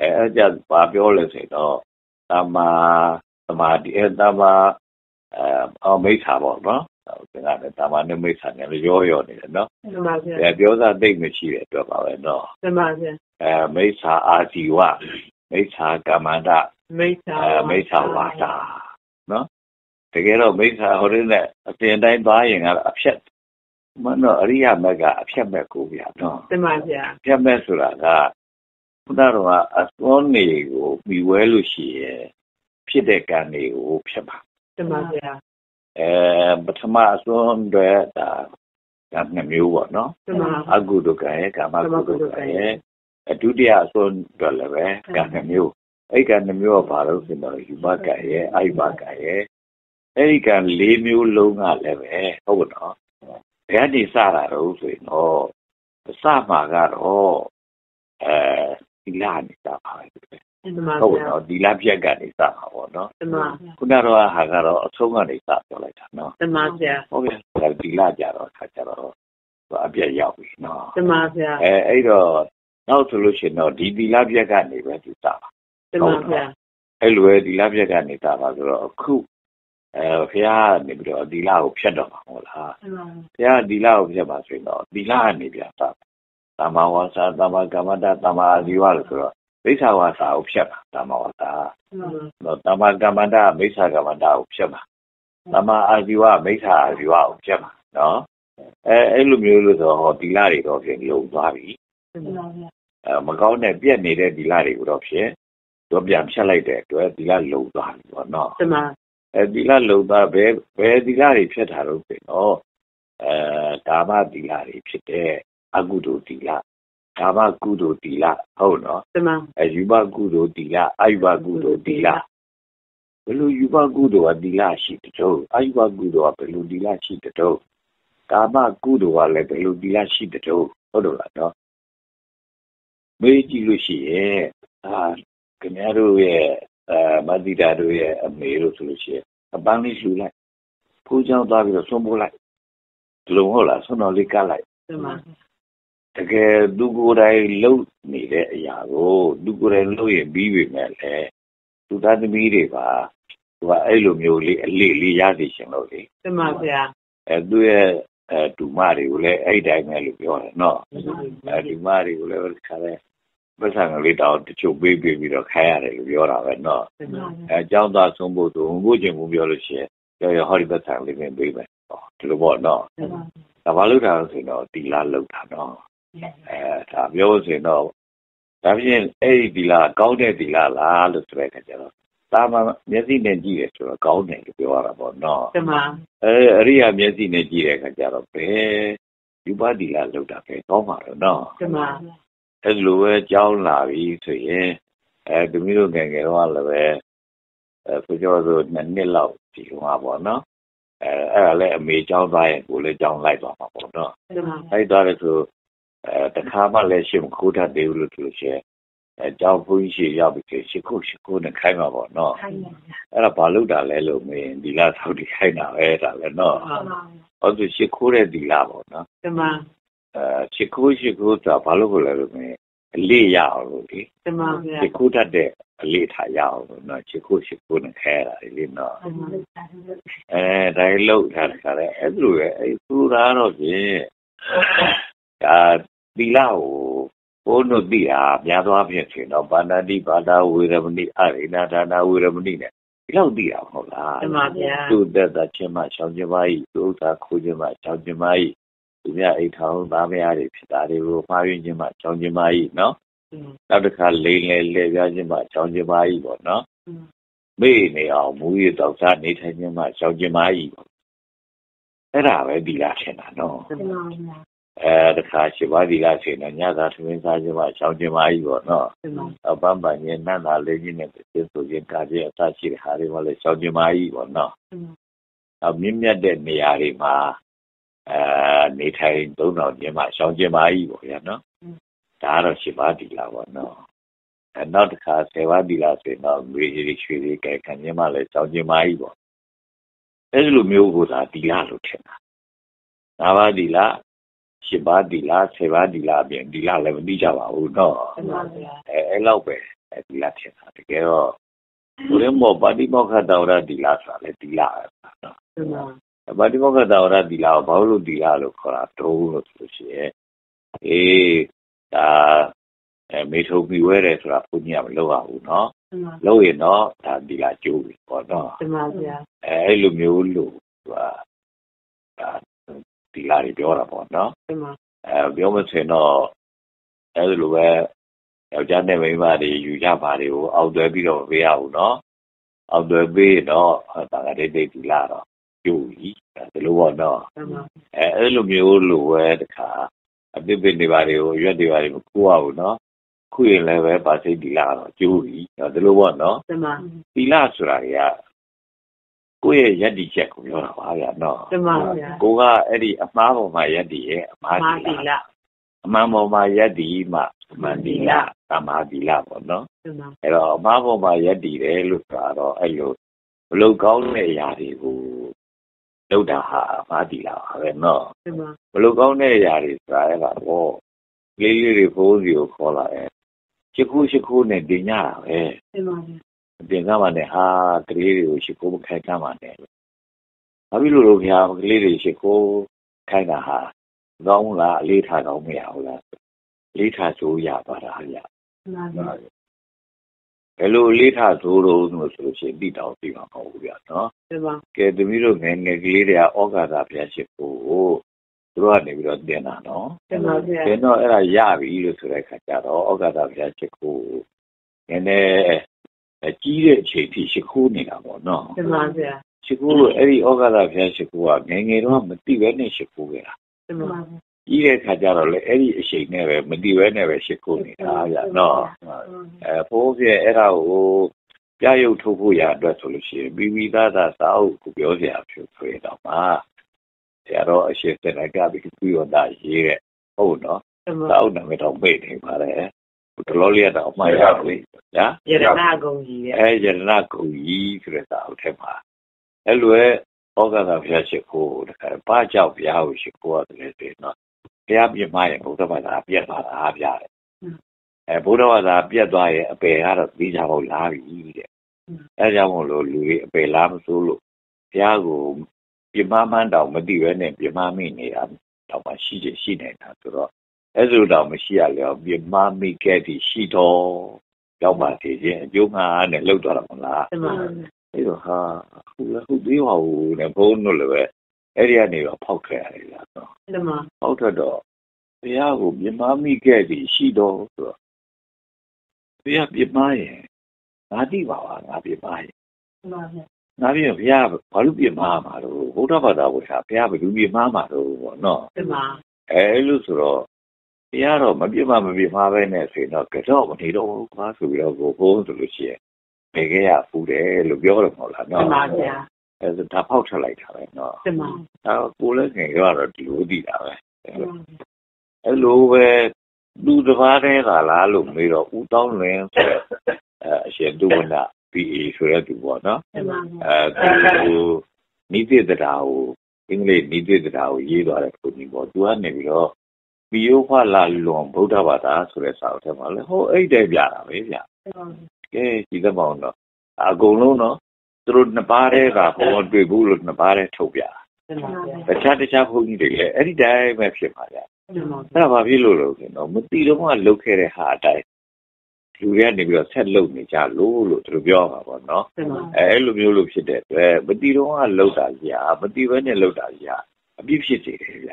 အဲအဲ့ကြဘာပြောလဲဆိုတော့တမာသမာဓိအဲတမာအဲအောမိစ္ဆာပေါ့နော်ဒီကနေ့တမာနဲ့မိစ္ဆာနဲ့ရောရောနေတယ်နော်
တမန်ဗျာ
အဲပြောစားသိမ့်မရှိတဲ့အတွက်ပါပဲနော်
တမန်ဗျာ
အဲမိစ္ဆာအာဇီဝမိစ္ဆာကမ္မန္တ
မိစ္ဆာ
အဲမိစ္ဆာဝါစာနော်တကယ်တော့မိစ္ဆာဟိုရင်းနဲ့အပြင်တိုင်းသွားရင်ကတော့အဖြတ် မနော်အရိယာမက်ကအဖြတ်မဲ့ကိုဗျာနော်
တမန်ဗျာ
အဖြတ်မဲ့ဆိုတာကဘုရားတော်ကအစွန်းနေကိုပြီးဝဲလို့ရှိရင်ဖြစ်တဲ့ကံတွေကိုဖြတ်ပါ
တမန်ဗျာ
အဲပထမအစွန်းတွေဒါကံနှမျိုးပေါ့နော်
တမန်
အကုသကံရဲ့ကာမကုသကံရဲ့အဒုတိယအဆုံးတော့လည်းပဲကံတစ်မျိုးအဲ့ကံတစ်မျိုးကဘာလို့ဆိုတော့ယူမကံရဲ့အိုက်ဘကံရဲ့အဲ့ဒီကံ၄မျိုးလုံးကလည်းပဲဟုတ်တော့ ဘယ်ကနေစတာတော့ဆိုရင်တော့စမှာကတော့အဲဒီလာနေတာပါပဲ
တမန်
ဟုတ်
ဗျာ
တော့ဒီလာပြက်ကနေစမှာပေါ့နော်
တမန်
ခုနကတော့ဟာကတော့အဆုံးကနေစပြောလိုက်တာနော်
တမန်ဗျာ
ဟုတ်ကဲ့ဒီလာကြတော့ခါကြတော့အပြက်ရောက်ပြီနော်
တမန်ဗျာ
အဲအဲ့တော့နောက်ဆိုလို့ရှိရင်တော့ဒီသီလပြက်ကနေပဲသူစပါ
တမန်ဗျာ
အဲ့လိုပဲသီလပြက်ကနေစပါဆိုတော့အခု အဲဘုရားကနေပြီးတော့သီလကိုဖျက်တော့မှာဟုတ်လား
တမန်
ဘုရားသီလကိုဖျက်ပါဆိုရင်တော့သီလကနေပြန်စပါသမ္မာဝါစာသမ္မာကမ္မတသမ္မာအာဇီဝလို့ဆိုတော့မိစ္ဆာဝါစာကိုဖျက်ပါသမ္မာဝါစာ
တမန်
တော့သမ္မာကမ္မတမိစ္ဆာကမ္မတကိုဖျက်ပါသမ္မာအာဇီဝမိစ္ဆာအာဇီဝကိုဖျက်ပါနော်အဲအဲ့လိုမျိုးလို့ဆိုတော့ဟောသီလတွေတော့ပြင်လုံသွားပြီ
တမန်ဗျာ
အဲမကောင်းတဲ့ပြက်နေတဲ့ဒီလာတွေကိုတော့ဖြစ်တော့ပြန်ဖြတ်လိုက်တဲ့အတွက်ဒီလာလုံသွားပြီပေါ့နော်
တမန်
အဲဒီလာလုံသွားဘယ်ဘယ်ဒီလာတွေဖြစ်တာလို့ဆိုတော့အဲကာမဒီလာတွေဖြစ်တဲ့အကုသိုလ်ဒီလာကာမကုသိုလ်ဒီလာဟုတ်နော်
တမန်
အဲယူဘကုသိုလ်ဒီလာအာယူဘကုသိုလ်ဒီလာဘယ်လိုယူဘကုသိုလ်ကဒီလာရှိတဲ့တော့အာယူဘကုသိုလ်ကဘယ်လိုဒီလာရှိတဲ့တော့ကာမကုသိုလ်ကလည်းဘယ်လိုဒီလားရှိတဲ့တော့ဟုတ်တော့လားနော်မေးကြည့်လို့ရှိရင်အာခင်ဗျားတို့ရဲ့ အဲမတိတာတို့ရဲ့အမေတို့ဆိုလို့ရှိရင်အပန်းလေးလှူလိုက်ဖူးချောင်းသွားပြီးတော့ဆုံးပို့လိုက်ဒီလိုဟုတ်လားဆုံးတော်လေးကလိုက်
မှန်ပါ
တကယ်သူကိုယ်တိုင်လုပ်နေတဲ့အရာကိုသူကိုယ်တိုင်လုပ်ရင်ပြီးပြီမဲ့လေသူသားသမီးတွေပါသူကအဲ့လိုမျိုးလေးအလေးလေးရသိရှင်လို့လေ
မှန်ပါဗျာ
အဲသူရဲ့အဲဒူမတွေကိုလည်းအဲ့ဒီတိုင်းပဲလို့ပြောတယ်နော်အဲဒူမတွေကိုလည်းခါလဲ ပတ်စံကလေးတောင်တချို့ပေးပေးပြီးတော့ခိုင်းရတယ်လို့ပြောတာပဲနော်
မှန်ပါ
အဲအကြောင်းသားဆုံးဖို့သူဘုချင်းကိုပြောလို့ရှိရင်ပြောရဟောဒီပတ်စံလေးပဲပေးမယ်ဟောဒီလိုပေါ့နော်
မှန်ပါ
ဒါဘာလို့တာလဲဆိုတော့တီလာလောက်တာနော်အဲဒါပြောလို့ဆိုရင်တော့ဒါဖြင့်အဲ့ဒီတီလာကောင်းတဲ့တီလာလားလို့ဆိုတဲ့အခါကျတော့တာမမျက်စိနဲ့ကြည့်ရဆိုတော့ကောင်းတယ်လို့ပြောရတာပေါ့နော်
မှန်ပါ
အဲအရိယာမျက်စိနဲ့ကြည့်တဲ့အခါကျတော့ဘယ်ယူပါတီလာလောက်တာပဲကောင်းပါတော့နော်
မှန်ပါ
အဲ့လိုပဲကြောင်းလာပြီဆိုရင်အဲသူမျိုးတို့ငယ်ငယ်တော့လည်းပဲအဲဆိုကြဆိုနှစ်နှစ်လောက်ဒီလိုမှာပေါ့နော်အဲအဲ့ဒါလည်းအမေကြောင်းသွားရင်ကိုလည်းကြောင်းလိုက်သွားမှာပေါ့နော်
မှန်ပါ
လိုက်သွားတယ်ဆိုအဲတခါမှလည်းရှင်းမခိုးတတ်သေးဘူးလို့သူလို့ရှိရင်အဲကြောင်းဘုန်းကြီးရှိရောက်ပြီရှစ်ခုရှစ်ခုနဲ့ခိုင်းမှာပေါ့နော်
ခိုင်းပါ
အဲ့ဒါဘာလို့တာလဲလို့မင်းဒီလာဆောက်ဒီခိုင်းတာပဲဒါလည်းနော်
ပါပါ
ဟုတ်သူရှစ်ခိုးတဲ့ဒီလာပေါ့နော်
မှန်ပါ
အဲရှစ်ခိုးရှစ်ခိုးဆိုတာဘာလို့ကိုလဲလို့မင်းအလေးရအောင်လို့လေ
မှန်ပါဗျာ
ရှစ်ခိုးတတ်တဲ့အလေးထားရအောင်လို့နော်ရှစ်ခိုးရှစ်ခိုးနဲ့ခဲရတာလေနော်
အဲ့ဒါလို့တာလို့
အဲဒါကြီးလောက်ထားတဲ့ခါလဲအဲ့လိုပဲအဲ့သူသားတော့ဖြင့်ဒါဒီလာကိုဘုန်းတို့သိတာများသောအားဖြင့်ဆိုတော့ဘာနာတိဘာသာဝေရမဏိအရိနာဒါနာဝေရမဏိနဲ့ဒီလောက်သိတာမဟုတ်လား
မှန်ပါဗျာ
သူ့သက်သာချင်းမှရှောင်းခြင်းမကြီးသူ့ဥစ္စာခိုးခြင်းမှရှောင်းခြင်းမကြီး သူများအိတ်ထောင်သားမယားတွေဖြစ်တာတွေကိုမှားယွင်းခြင်းမှရှောင်းခြင်းမကြီးနော်နောက်တစ်ခါလိန်လေလဲပြားခြင်းမှရှောင်းခြင်းမကြီးပေါ့နော်မေ့နေအောင်မူရတော့စားနေထိုင်ခြင်းမှရှောင်းခြင်းမကြီးပေါ့အဲ့ဒါပဲဒီလားထင်တာနော်
ဒီမှာညာ
အဲတခါရှိပါဒီလားထင်တော့ညသာသမင်းစားခြင်းမှရှောင်းခြင်းမကြီးပေါ့နော်
မှန်ပါ
အပန်းပန်ခြင်းနတ်သာလေးခြင်းနဲ့ပြည့်စုံခြင်းကာခြင်းအစရှိတဲ့ဟာတွေမှလည်းရှောင်းခြင်းမကြီးပေါ့နော်အမြင့်မြတ်တဲ့နေရာတွေမှာ အဲနေထိုင်သုံးတော်ခြင်းမှာရှောင်းခြင်းပါကြီးပေါ့ဗျာနော်ဒါကတော့ရှင်ပါတီလာပေါ့နော်အဲနောက်တစ်ခါဆေပါတီလာဆိုရင်တော့ငွေကြီးရွှေကြီးကဲခံခြင်းမှာလည်းရှောင်းခြင်းပါကြီးပေါ့အဲဒီလိုမျိုးကိုသာတီလာလို့ထင်တာနာပါတီလာရှင်ပါတီလာဆေပါတီလာအပြင်တီလာလည်းမသိကြပါဘူးနော်
မှန်ပါဗျာ
အဲအဲ့လောက်ပဲအဲဒီလာထင်တာတကယ်တော့ဘုရင်မောပါတိမောခတော်ရတီလာဆိုတာလေတီလာပဲနော်
မှန်ပါ
ဗာတိမောကတာဝရဒီလာကိုဘာလို့ဒီလာလို့ခေါ်တာတုံးလို့ဆိုလို့ရှိရင်အေးဒါအဲမေထုံပြီးဝဲတယ်ဆိုတာဘုညာမလုပ်ရဘူးเนาะ
မှန်ပါ
လုပ်ရင်တော့ဒါဒီလာကျိုးပြီပေါ့နော်
မှန်ပါဗျာ
အဲအဲ့လိုမျိုးလို့သူကဒါဒီလာတွေပြောတာပေါ့နော်
မှန်ပါ
အဲပြောမစင်တော့အဲ့လိုပဲယောက်ျားနဲ့မိန်းမတွေယူကြပါတွေကိုအောက်သွဲပြီးတော့မပေးရဘူးเนาะအောက်သွဲပေးတော့ဒါကတိတ်တိတ်ဒီလာတော့ ကျိုးပြီဒါလိုပေါ့နော်
မှန်ပါ
အဲအဲ့လိုမျိုးလိုပဲတခါအပစ်ပစ်နေပါတွေကိုရွက်တွေပါတွေမခိုးရဘူးနော်ခုရင်လည်းပဲပါစိတ်ဒီလာတော့ကျိုးပြီဒါဒီလိုပေါ့နော်
မှန်ပါ
ဒီလာဆိုတာကကိုယ့်ရဲ့ယက်တီချက်ကိုပြောတာပါဗျာနော်
မှန်ပါဗျာ
ကိုကအဲ့ဒီအမားပေါ်မှာယက်တီရဲ့အမား
မာ
ဒီ
တီ
လာ
လာ
အမှန်ပေါ်မှာယက်တီမှအမှန်ဒီလာသမာဒီလာပေါ့နော်
မှန်ပါ
အဲ့တော့အမားပေါ်မှာယက်တီတယ်လို့ဆိုတာတော့အဲ့လိုဘလို့ကောင်းတဲ့အရာတွေကို လုပ်တာဟာမားတီလာပါပဲเนาะဘလို့ကောင်းတဲ့အရာတွေဆိုတာလည်းပါဘောလေးလေးတွေဘိုးစီကိုခေါ်လာတယ်ရှိခုရှိခုနဲ့တင်ကြတာပဲတင်ကြပါနဲ့ဟာကလေးတွေကိုရှိခုမခိုင်းကြပါနဲ့ဘာဖြစ်လို့လို့ခင်ဗျာကလေးတွေရှိခုခိုင်းတာဟာကောင်းလားအလေးထားကောင်းမရဘူးလားလေးထားကြိုးရပါတာဟာ
ဗျာ
ဘယ်လိုအလေးထားဆိုလို့လို့ဆိုလို့ရှိရင်တိတောင်ပြီးမှာမဟုတ်ဘူးဗျာနော်
မှန်ပါ
ကဲသမီးတို့ငယ်ငယ်ကလေးတွေကဩဃာတာဘုရားရှ िख ူးကိုသူတို့ကနေပြီးတော့တင်တာနော်
မှန်ပါဗျာ
ကျင်းတော့အဲ့ဒါရပြီလို့ဆိုတဲ့အခါကျတော့ဩဃာတဘုရားရှိခိုးနည်းနည်းအကြီးတဲ့အချိန်ထိရှိခိုးနေတာပေါ့နော်
မှန်ပါဗျာ
ရှိခိုးလို့အဲ့ဒီဩဃာတဘုရားရှိခိုးကငယ်ငယ်တော့မသိပဲနဲ့ရှိခိုးခဲ့တာ
မှန်
ဒီ
ပါ
မှာ
ကြီးတဲ့အခါကျတော့လေအဲ့ဒီအချိန်နဲ့ပဲမသိပဲနဲ့ပဲရှိခိုးနေတာဗျနော်အဲပိုးပြအဲ့ဒါကိုပြရုပ်ထုတ်ဖို့ရအတွက်ဆိုလို့ရှိရင်ပြီးပြီးသားသားစာအုပ်ကိုပြောစရာဖြစ်ဆိုရတော့မှာဆရာတော်အရှင်စင်ကပြီးပြီးတော့ဒါရေးတဲ့ဟုတ်နော်
တမ
တောက်နာမည်တော့မေ့နေပါတယ်တလောလေးတော့အမှန်ရပါလေညာ
ရတနာကုန်ကြီးရဲ့
အဲရတနာကူကြီးဆိုတဲ့စာအုပ်ထဲမှာအဲ့လိုပဲဩဃာသာဘုရားရှိခိုးတခါဘာကြောက်ဘုရားကိုရှိခိုးရတယ်ဆိုရင် တော့ဘုရားပြမရဲ့ဘုရားဘာသာပြတ်သွားတာဗျာတဲ့အဲဘုရားဘာသာပြတ်သွားရဲ့အပယ်ကတော့ပြီးကြဖို့လားပြီတဲ့အဲကြောင့်မို့လို့လူတွေအပယ်လားမစိုးလို့ဘုရားကိုပြမမှန်းတောင်မသိဘဲနဲ့ပြမမိနေတာတော့မှရှိချင်ရှိနေတာဆိုတော့အဲဆိုတော့မရှိရလေပြမမိခဲ့သည်ရှိတော့ရောက်ပါသေးခြင်းအကျိုးငါနဲ့လှုပ်သွားတာမလား
တမ
အဲ့တော့ဟာဟိုလည်းဟုတ်သေးပါဘူးနဲ့ဘုန်းတို့လည်းပဲ အဲ့ဒီကနေတော့ဖောက်ထွက်ရတယ်လားတော့
တမ
ဖောက်ထွက်တော့ဘုရားကိုမြင်မမိခဲ့သည်ရှိတော့ဆိုတော့ဘုရားပြမရင်ငါသိပါပါငါပြမရင်
မှန်ပါဗျာ
ငါပြဘုရားဘာလို့ပြမမှာတော့ဘုရားဘာသာဝေဟာဘုရားဘယ်လိုပြမမှာတော့ပေါ့နော်
တမ
အဲလို့ဆိုတော့ဘုရားတော့မပြမမပြမပဲနဲ့ဆိုရင်တော့ကတော့မနေတော့ဘူးကွာဆိုပြီးတော့ကိုဘုန်းဆိုလို့ရှိရင်ဘယ်ကရဖူးတယ်လို့ပြောတယ်မဟုတ်လား
တ
နော်
မဗျာ
အဲဒါဒါဖောက်ထွက်လိုက်တာပဲเนาะ
တမ
အဲကိုလည်းငယ်ကတော့ဒီလိုသိတာပဲအဲလိုပဲလူတစ်ပါးတည်းကလားလို့မေးတော့ဦးတောင်းလင်းဆိုတဲ့အဲအရှင်ဒုဝန PA ဆိုတဲ့သူပေါ့နော်
မှန်ပါဗျာ
အဲသူနိတိတရာကိုအင်္ဂလိပ်နိတိတရာကိုရေးသွားတဲ့ပုံကြီးပေါ့သူကနေပြီးတော့မိယောဖလာလွန်ဗုဒ္ဓဘာသာဆိုတဲ့စာအုပ်ထဲမှာလည်းဟိုအဲ့တဲ့ပြတာပဲဗျကဲကြည့်သမောင်းတော့အကုန်လုံးတော့ သူတို့နှစ်ပါးတည်းကဟောတွေ့ဘူးလို့နှစ်ပါးတည်းထုတ်ပြတခြားတခြားဘုန်းကြီးတွေလည်းအဲ့ဒီတိုင်းပဲဖြစ်ပါ
ဗျ
အဲ့ဒါဘာဖြစ်လို့လဲဆိုတော့မတိတော့ကလုတ်ခဲ့တဲ့ဟာအတိုင်းလူတွေကနေပြီးတော့ဆက်လုတ်နေကြလို့လို့သူတို့ပြောပါပေါ့နော်အဲအဲ့လိုမျိုးလို့ဖြစ်တဲ့အတွက်မတိတော့ကလုတ်တာကြာမတိဘဲနဲ့လုတ်တာကြာအပြစ်ဖြစ်နေတယ်ဗျ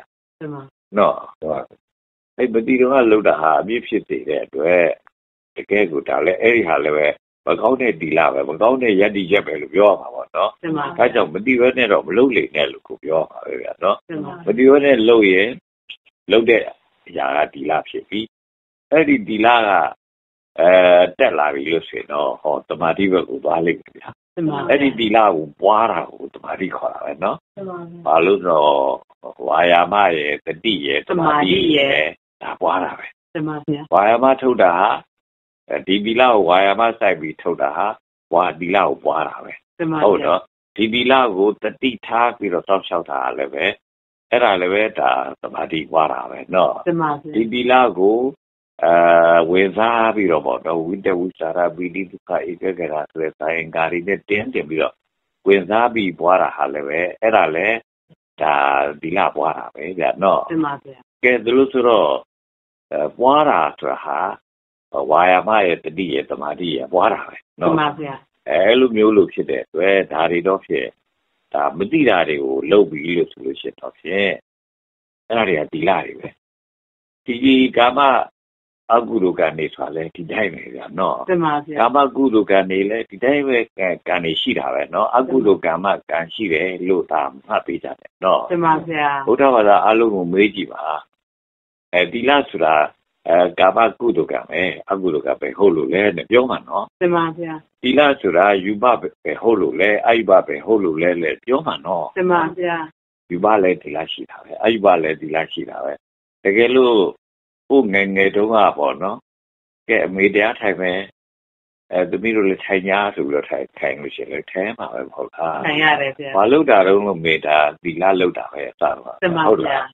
နော်ဟု
တ်အဲ့မတိတော့ကလုတ်တာဟာအပြစ်ဖြစ်နေတဲ့အတွက်တကယ်ကိုဒါလည်းအဲ့ဒီဟာလည်းပဲ မကောင်းတဲ့ဒီလာပဲမကောင်းတဲ့ယက်တိချက်ပဲလို့ပြောရမှာပေါ့နော်
တမ
အဲကြောင့်မတိဘဲနဲ့တော့မလုတ်လိမ့်နဲ့လို့ကိုပြောမှာပဲဗျာနော်
တမ
မတိဘဲနဲ့လုတ်ရင်လုတ်တဲ့အရာကဒီလာဖြစ်ပြီအဲ့ဒီဒီလာကအဲတက်လာပြီလို့ဆိုရင်တော့ဟောတမာတိဘက်ကိုသွားလိမ့်မယ်ဗျာ
တမ
အဲ့ဒီဒီလာကိုပွားတာကိုတမာတိခေါ်တာပဲနော်
မှန်ပါဗျာ
ဘာလို့လဲဆိုတော့ဝါယာမရဲ့တတိရဲ့တမာတိရဲ့ဒါပွားတာပဲ
တမဗျာ
ဝါယာမထုတ်တာဟာအဲ ဒီဒီလာကိုဝါယာမစိုက်ပြီးထုတ်တာဟာဝါဒီလာကိုပွားတာပဲ
တမ
ဟုတ်တော့ဒီဒီလာကိုတတိထားပြီးတော့တောက်လျှောက်တာလည်းပဲအဲ့ဒါလည်းပဲဒါသမာဓိပွားတာပဲเนาะ
တမဗျာ
ဒီဒီလာကိုအဲဝင်စားပြီးတော့ပေါ့နော်ဝိတဝိစာရပိတိဒုက္ခဧကဂရဆိုတဲ့ဆိုင်ကာရီနဲ့တင်းတင်ပြီးတော့ဝင်စားပြီးပွားတာဟာလည်းပဲအဲ့ဒါလည်းဒါဒီလာပွားတာပဲဗျเนาะ
တမဗျာ
ကဲဒါလို့ဆိုတော့အဲပွားတာဆိုတာဟာ ဝါယာမရဲ့တတိရဲ့တမာတိရဲ့ပွားတာပဲနော်မှန်
ပါဗျာ
အဲလိုမျိုးလို့ဖြစ်တဲ့အတွက်ဒါတွေတော့ဖြစ်ဒါမတိတာတွေကိုလှုပ်ပြီးလို့ဆိုလို့ရှိတော့ဖြင့်အဲ့ဒါတွေကတီလာတွေပဲဒီဒီကာမအကုသိုလ်ကံနေဆိုတာလဲဒီတိုင်းပဲဗျာနော်
တမပါဗျာ
ကာမကုသိုလ်ကံနေလဲဒီတိုင်းပဲကံနေရှိတာပဲနော်အကုသိုလ်ကံမကံရှိတယ်လို့သာမှတ်ပေးကြတယ်နော်
တမပါဗျာ
ဘုရားဘာသာအလုံးကိုမေးကြည့်ပါအဲဒီလာဆိုတာ အဲကာမကုသိုလ်ကံပဲအကုသိုလ်ကံပဲဟုတ်လို့လဲနဲ့ပြောမှာနော်
တမဗျာ
ဒီလဆိုတာယူဘပဲဟုတ်လို့လဲအာယူဘပဲဟုတ်လို့လဲလဲပြောမှာနော်
တမဗျာ
ယူဘလည်းဒီလရှိတာပဲအာယူဘလည်းဒီလရှိတာပဲတကယ်လို့ကိုငယ်ငယ်တုန်းကပေါ့နော်ကဲအမေတရားထိုင်မယ်အဲသမီးတို့လည်းထိုင်ညာဆိုပြီးတော့ထိုင်ထိုင်လို့ရှိရင်လည်းထိုင်မှာပဲမဟုတ်လား
ခံရတယ်ဗျာ
ဘာလို့တာတော့လို့မေတာဒီလလောက်တာပဲအစတော့
တမ
ဟုတ်
ဗျာ
လား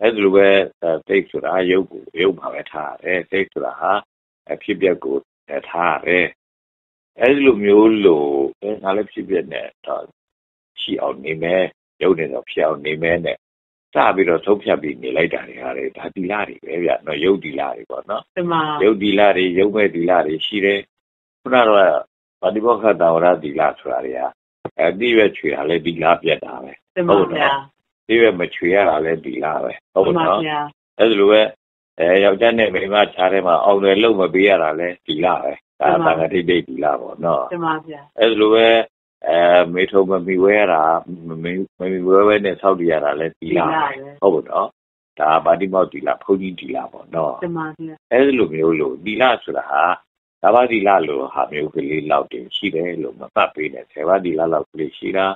အဲ့ဒါလိုပဲစိတ်ဆိုတာရုပ်ကိုရုပ်မှာပဲထားရတယ်စိတ်ဆိုတာဟာအဖြစ်ပြက်ကိုထားရတယ်အဲ့ဒီလိုမျိုးလို့အဲငါလည်းဖြစ်ပြက်နဲ့တော့ရှိအောင်နေမယ်ရုပ်နေတော့ဖြစ်အောင်နေမယ်နဲ့စပြီးတော့သုံးဖြတ်ပြီးနေလိုက်တာတွေဟာလေဒါဒီလာတွေပဲဗျာနော်ရုပ်ဒီလာတွေပေါ့နော်
တမ
ရုပ်ဒီလာတွေရုပ်မဲ့ဒီလာတွေရှိတယ်ခုနကတော့ဗတိဘောခတာဝရဒီလာဆိုတာတွေကအဲဒီပဲချွေတာလေဒီလာပြက်တာပဲ
တမဗျာ
ဒီပဲမချွေရတာလဲဒီလာပဲဟုတ်
တမ
နော်
ဗျာ
အဲ့ဒါလိုပဲအဲယောက်ျားနဲ့မိန်းမခြားထဲမှာအောင်တယ်လို့မပေးရတာလဲဒီလာပဲဒါသံဃာတိတ်တိတ်ဒီလာပေါ့နော်
တမဗျာ
အဲ့ဒါလိုပဲအဲမေထုံမမီဝဲရတာမမီမမီဝဲဝဲနဲ့ဆောက်တည်ရတာလဲဒီလာပဲဟုတ်နော်ဒါပါတိမောက်ဒီလာဘုန်းကြီးဒီလာပေါ့နော်
တမဗျာ
အဲ့ဒီလိုမျိုးလို့ဒီလာဆိုတာဟာဒါပါဒီလာလို့ဟာမျိုးကလေးလောက်တင်ရှိတယ်လို့မပတ်ပေးနဲ့ဆယ်ပါဒီလာလောက်ကလေးရှိတာ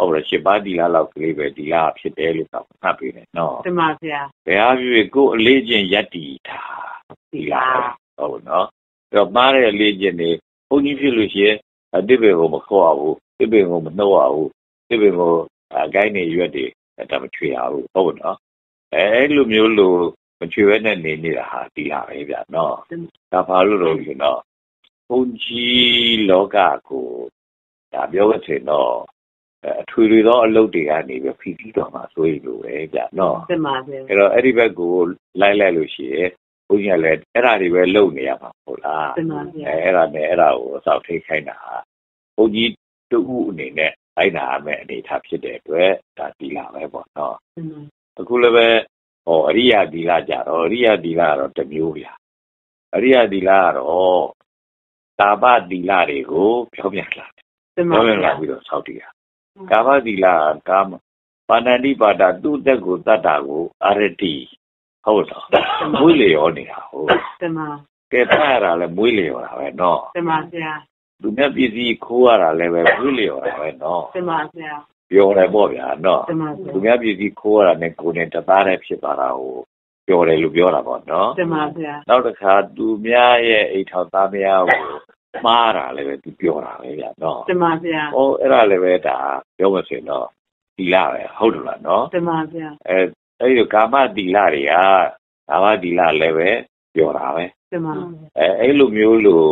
ဟုတ်လားရှစ်ပါးဒီလာလောက်ကလေးပဲဒီလာဖြစ်တယ်လို့တော့မှတ်ပေးတယ်နော်
တမဗျာ
ဘယ်အားဖြင့်ကိုယ်အလေးချင်းယက်တီတာဒီလာပဲဟုတ်နော်တော့မားတဲ့အလေးချင်းနေဘုန်းကြီးဖြစ်လို့ရှိရင်အတိဘေကိုမခေါ်ဘူးတိဘေကိုမနှုတ်ရဘူးတိဘေကိုအကိုင်းနေရွက်တွေဒါမချွေရဘူးဟုတ်နော်အဲလိုမျိုးလို့မချွေဘဲနဲ့နေနေတာဟာဒီလာပဲဗျာနော်ဒါဘာလို့လို့လဲနော်ဘုန်းကြီးလောကကိုဒါပြောရချင်တော့ အထွေထွေသောအလုပ်တွေကနေပြီးဖိပြီးတော့မှဆိုရင်လို့ပဲဗျာနော်
တမဗျာ
အဲ့တော့အဲ့ဒီဘက်ကိုလိုက်လိုက်လို့ရှိရင်ဘုန်းကြီးကလည်းအဲ့ဒါတွေပဲလုပ်နေရမှာဟုတ်လား
တမဗျာ
အဲအဲ့ဒါနဲ့အဲ့ဒါကိုအစောက်ထိတ်ခိုင်းတာဟာဘုန်းကြီးတူဦးအနေနဲ့လိုက်နာရမယ့်အနေအထားဖြစ်တဲ့အတွက်ဒါဒီလာပဲပေါ့နော်
တမ
အခုလည်းပဲဟောအရိယာဒီလာကြတော့အရိယာဒီလာကတော့တစ်မျိုးဗျာအရိယာဒီလာကတော့တာပဒီလာတွေကိုပြောပြလာတယ်
တမ
ပြောပြ
ဗျာ
လာပြီးတော့စောက်တည်တာ ကာမဒီလာကာမပါဏန္တိပါဒသူ့တက်ကိုတတ်တာကိုအရတိဟုတ်တော့မွေးလေရောနေတာဟုတ်
တမ
ကဲထားရတာလည်းမွေးလေရောတာပဲနော်
တမဗျာ
လူမြတ်ပစ္စည်းခိုးရတာလည်းပဲမွေးလေရောတာပဲနော်
တမဗျာ
ပြောတယ်ပေါ့ဗျာနော်
တမ
လူ
ဗျာ
မြတ်ပစ္စည်းခိုးရတာနဲ့ကိုယ်နဲ့တသားနဲ့ဖြစ်သွားတာကိုပြောတယ်လို့ပြောတာပေါ့နော်
တမဗျာ
နောက်တစ်ခါသူများရဲ့အိမ်ထောင်သားများကို မှားတာလည်းပဲသူပြောတာပဲဗျာနော်
တမဗျာ
ဟောအဲ့ဒါလည်းပဲဒါပြောမစင်တော့ဒီလာပဲဟုတ်တယ်လားနော်
တမဗျာ
အဲအဲ့ဒီကာမဒီလာတွေကကာမဒီလာလည်းပဲပြောတာပဲ
တမ
အဲအဲ့လိုမျိုးလို့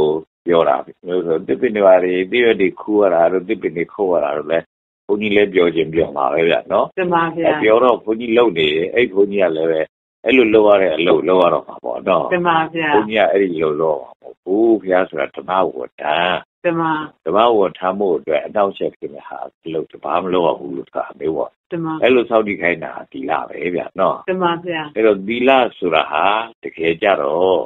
ပြောတာမျိုးဆိုတစ်ပင်တွေပါတွေတိရတိခူရတာတို့တစ်ပင်တွေခိုးရတာတို့လည်းဘုန်းကြီးလည်းပြောခြင်းပြောမှာပဲဗျာနော်
တမဗျာ
အဲပြောတော့ဘုန်းကြီးလုံနေအဲ့ဘုန်းကြီးကလည်းပဲ အဲ့လိုလုပ်ရတဲ့အလုပ်လုပ်ရတော့မှာပေါ့နော်
တမဗျာ
ဘုန်းကြီးကအဲ့ဒီလိုလုပ်မှာပေါ့ဘူးဘုရားဆိုတာဓမ္မဝတ္တ
တမ
ဓမ္မဝတ္ထမှုအတွက်အနောက်ချက်ဖြစ်နေတာဒီလိုဘာမှမလုပ်ရဘူးလို့ဆိုတာမျိုးပေါ့
တမ
အဲ့လိုစောင့်တည်ခိုင်းတာဒီလာပဲဗျာနော်
တမဗျာ
အဲ့တော့ဒီလာဆိုတာဟာတကယ်ကြတော့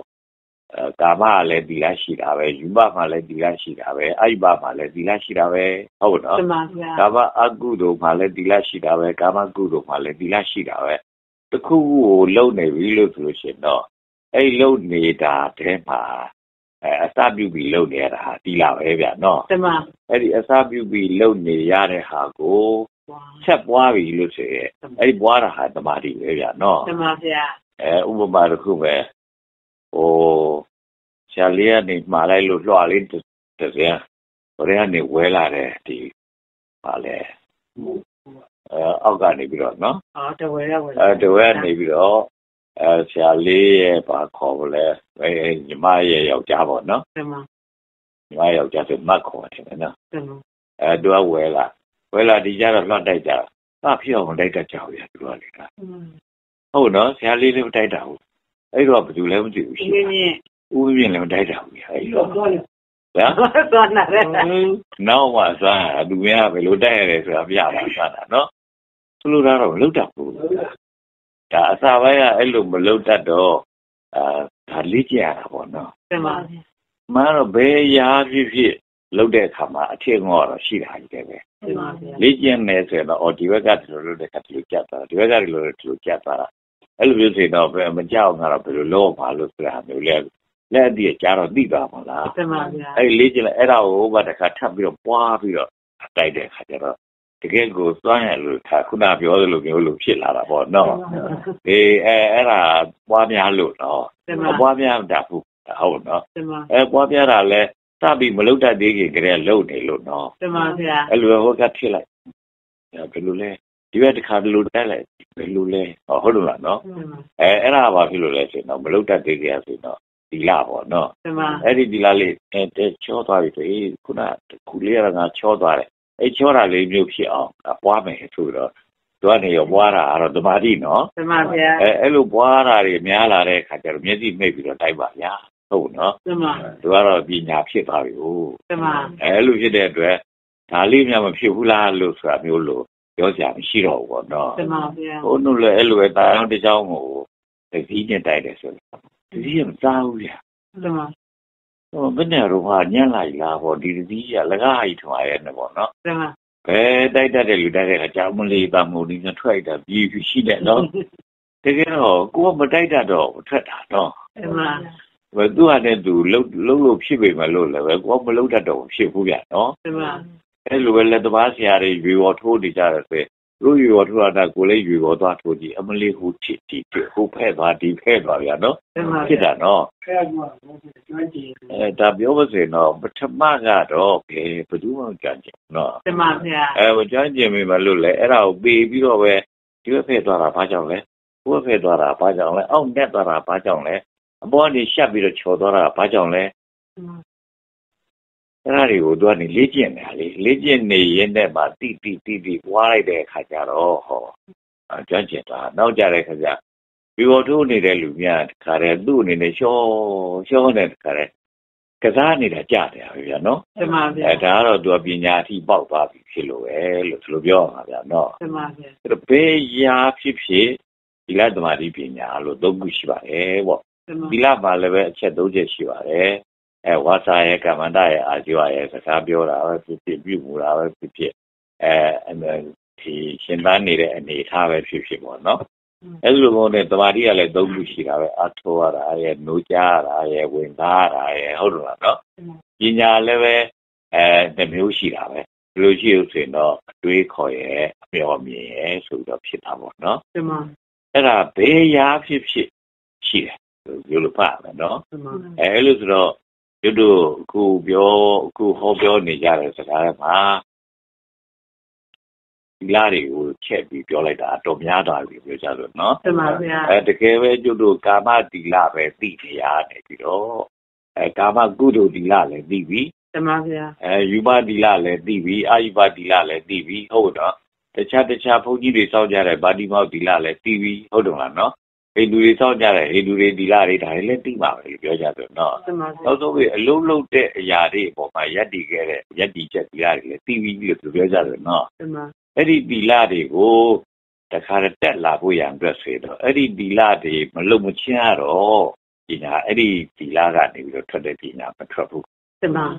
အဲကာမကလည်းဒီလာရှိတာပဲယူမမှာလည်းဒီလာရှိတာပဲအိုက်ဘမှာလည်းဒီလာရှိတာပဲဟုတ်နော်
တမဗျာ
ကာမအကုသိုလ်မှာလည်းဒီလာရှိတာပဲကာမကုသိုလ်မှာလည်းဒီလာရှိတာပဲ တခုခုကိုလုံနေပြီလို့ဆိုလို့ရှိရင်တော့အဲ့လုံနေတာတဲမှာအဲအစပြုပြီးလုံနေရတာဟာဒီလာပဲဗျာနော်
တမ
အဲ့ဒီအစပြုပြီးလုံနေရတဲ့ဟာကိုဆက်ပွားပြီလို့ဆိုရင်အဲ့ဒီပွားတာဟာတမာတိပဲဗျာနော်
တမဗျာ
အဲဥပမာတစ်ခုပဲဟိုဆရာလေးကနေမှားလိုက်လို့လွှတ်လေးတစ်တစ်စင်းဘယ်ကနေဝဲလာတယ်ဒီပါလေ အဲအောက်ကနေပြီးတော့နော်
အော်တဝဲရဝဲ
အဲတဝဲကနေပြီးတော့အဲဆရာလေးရဲ့ဘာခေါ်မလဲအဲညီမရဲ့ယောက်ျားပေါ့နော်
တမ
ညီမယောက်ျားဆိုမတ်ခေါ်တယ်နော်
တမ
အဲသူကဝဲလာဝဲလာဒီကြတော့လွှတ်တိုက်ကြတာဖြစ်အောင်တိုက်တတ်ကြဘူးရသူကလေကဟုတ်နော်ဆရာလေးလည်းမတိုက်တာဘူးအဲ့တော့ဘယ်သူလဲမသိဘူး
ဒီ
ရှိ
နေ့
ဥပမြင့်လည်းမတိုက်တာဘူးအဲ့တော့ဗျာ
သွားနာရဲ
နောက်မှသွားတာသူများဘယ်လိုတိုက်ရတယ်ဆိုတာပြတာသွားတာနော် သူလိုတာတော့မလုပ်တတ်ဘူးဒါအစာပိုင်းကအဲ့လိုမလုပ်တတ်တော့အာဒါလေ့ကျင့်ရတာပေါ့နော်
တမ
မှန်တော့ဘယ်ရာဖြစ်ဖြစ်လုပ်တဲ့အခါမှာအထင်ငေါတော့ရှိတာကြီးတယ်ပဲ
တမဗျာ
လေ့ကျင့်နေဆိုရင်တော့အော်ဒီဘက်ကဒီလိုလုပ်တဲ့အခါဒီလိုကြက်သွားတာဒီဘက်ကဒီလိုဒီလိုကြက်သွားတာအဲ့လိုမျိုးဆိုရင်တော့ဘယ်မကြောက်ငါတော့ဘယ်လိုလုပ်မှာလို့ဆိုတာမျိုးလဲလက်အတည်းကြားတော့သိသွားမှာလား
တမဗျာ
အဲ့ဒီလေ့ကျင့်လိုက်အဲ့ဒါကိုဘာတစ်ခါထပ်ပြီးတော့ပွားပြီးတော့တိုက်တဲ့အခါကျတော့ တကယ်ကိုသွမ်းရလို့ခါခုနပြောသလိုမျိုးလို့ဖြစ်လာတာပေါ့နော်အေးအဲအဲ့ဒါပွားများလို့နော်
တမ
မပွားများမတတ်ဘူးဟုတ်နော်
တမ
အဲပွားများတာလဲစပြီးမလုပ်တတ်သေးခင်ကတည်းကလုပ်နေလို့နော်
တမဗျာ
အဲ့လိုဟိုကဖြစ်လိုက်ဘယ်လိုလဲဒီဘက်တစ်ခါဒီလိုတက်လိုက်ဘယ်လိုလဲဟောဟုတ်လို့လားနော်
တမ
အဲအဲ့ဒါဘာဖြစ်လို့လဲဆိုရင်တော့မလုပ်တတ်သေးကြဆိုရင်တော့ဒီလာပေါ့နော်
တမ
အဲ့ဒီဒီလာလေးအဲတဲချောသွားပြီဆိုအေးခုနခုလေးကငါချောသွားတယ် အဲ့ချောတာလေးမျိုးဖြစ်အောင်ပွားမယ်ဆိုတော့သူကနေရောပွားတာကတော့ဓမ္မတိနော်
တမဗျာ
အဲအဲ့လိုပွားတာတွေများလာတဲ့အခါကျတော့မျက်စိမိတ်ပြီးတော့တိုက်ပါဗျာဟုတ်နော်
တမ
သူကတော့ပညာဖြစ်သွားပြီဟို
တမ
အဲလိုဖြစ်တဲ့အတွက်ဒါလေးများမဖြစ်ဘူးလားလို့ဆိုတာမျိုးလို့ပြောကြမရှိတော့ဘူးပေါ့နော်
တမဗျာ
ဟိုနုလည်းအဲ့လိုပဲတာအောင်တစ်ချောင်းကိုတတိနဲ့တိုက်တယ်ဆိုတော့တတိကမစားဘူးဗျာ
တမ
ဟို ဘယ်နဲ့တော့ဟာညံ့လိုက်လားဟောဒီတတိကလကားဟိထွာရဲနဲ့ပေါ့နော်
တမ
ဘယ်တိုက်တတ်တဲ့လူတိုက်တဲ့အခါကြောင်မလေးပါမို့ဒီကထွက်လိုက်တာပြီးပြီးရှိတယ်နော်တကယ်တော့ကိုကမတိုက်တတ်တော့ထွက်တာနော်
တမ
ဘယ်သူကလည်းသူလှုပ်လှုပ်လို့ဖြစ်ပေမဲ့လို့လည်းပဲကိုကမလှုပ်တတ်တော့ဖြစ်ဘူးဗျာနော်
တမ
အဲ့လိုပဲလက်သမားဆရာတွေရွေဝထိုးနေကြတယ်ဆိုရင် တို့ရွေဝထိုးတာကိုလည်းရွေဝသွားထိုးကြည့်အမလေးဟူချစ်တီဟိုဖဲ့သွားဒီဖဲ့သွားဗျာနော်
တမန်
ဖြစ်တာနော်
ဖဲမှာကျွမ်းကြည့်
အဲဒါပြောပါစေနော်ပထမကတော့ဘယ်ဘယ်သူမှကြံကြနော်
တမန်ဗျာ
အဲမကြံကြင်မိမလို့လေအဲ့ဒါကိုပေးပြီးတော့ပဲဒီဘက်ဖဲ့သွားတာဘာကြောင့်လဲဟိုဘက်ဖဲ့သွားတာဘာကြောင့်လဲအောက်တက်သွားတာဘာကြောင့်လဲအပေါ်ကနေရှက်ပြီးတော့ချော်သွားတာဘာကြောင့်လဲ အဲ့ဒါတွေကိုသူကနေလေ့ကျင့်နေတာလေလေ့ကျင့်နေရင်းနဲ့မှတိတိတိတိဝါလိုက်တဲ့အခါကျတော့ဟောအကြမ်းကျင်တာနောက်ကြတဲ့ခါကျဒီဘောထိုးနေတဲ့လူများတခါတည်းသူ့အနေနဲ့ရှောရှောတဲ့တခါတည်းကစားနေတာကြားတယ်ဗျာနော်
တမန်ဗျာ
အဲဒါကတော့သူကပညာအထိပေါက်သွားပြီဖြစ်လို့ပဲလို့သူလိုပြောမှာဗျာနော်
တမန်ဗျာ
အဲ့တော့ဘေးရာဖြစ်ဖြစ်ဒီလသမာဓိပညာလို့သုံးခုရှိပါတယ်ပေါ့
တမန်
ဒီလမှာလည်းပဲအချက်၃ချက်ရှိပါတယ် အဲဝါစာရဲ့ကမ္မန္တရဲ့အာဇီဝရဲ့စကားပြောတာပဲဖြစ်ဖြစ်ပြုမှုတာပဲဖြစ်ဖြစ်အဲဒီရှင်သန်နေတဲ့အနေအထားပဲဖြစ်ဖြစ်ပေါ့နော်အဲလိုမျိုးနဲ့တမာတိကလည်း၃ခုရှိတာပဲအထောရတာရဲ့노ကြရတာရဲ့ဝင်သားရတာရဲ့ဟုတ်တယ်လားနော်ပညာလည်းပဲအဲတစ်မျိုးရှိတာပဲဒီလိုရှိလို့ဆိုရင်တော့အတွေးခေါ်ရဲ့အမျှော်မြင်ရဲ့ဆိုတော့ဖြစ်တာပေါ့နော်
တမန်
အဲ့ဒါဘေးရာဖြစ်ဖြစ်ရှိတယ်ပြောလို့ပါမယ်နော်
တမန်
အဲအဲ့လိုဆိုတော့ကျွ တ်တို့အခုပြောအခုဟောပြောနေကြတဲ့စကားမှာဒီလားတွေကိုချက်ပြီးပြောလိုက်တာအတော်များသွားပြီပြောကြလို့နော်
တမန်ဗျာ
အဲတကယ်ပဲကျွတ်တို့ကာမတိလပဲသိနေရတယ်ပြီးတော့အဲကာမကုသိုလ်တိလလည်းသိပြီ
တမန်ဗျာ
အဲယူပတိလလည်းသိပြီအာယုပတိလလည်းသိပြီဟုတ်တော့တခြားတခြားဘုန်းကြီးတွေစောင့်ကြတဲ့ဗာတိမောက်တိလလည်းသိပြီဟုတ်တယ်မလားနော် ဟိန္ဒူတွေစောင့်ကြတဲ့ဟိန္ဒူတွေတိလတွေဒါတွေလည်းသိပါပဲလို့ပြောကြတယ်နော်
တမန်ဗျာ
နောက်ဆုံးပြီးအလုံးလုံးတဲ့အရာတွေအပေါ်မှာယက်တည်ခဲ့တဲ့ယက်တည်ချက်တရားတွေလည်းသိပြီးလို့သူပြောကြတယ်နော်
တမန်
အဲ့ဒီဒီလာတွေကိုတခါတည်းတက်လာဖို့ရန်အတွက်ဆိုတော့အဲ့ဒီဒီလာတွေမလုံမချင်းရတော့ပညာအဲ့ဒီဒီလာကနေပြီးတော့ထွက်တဲ့ပညာမထွက်ဘူး
တမန်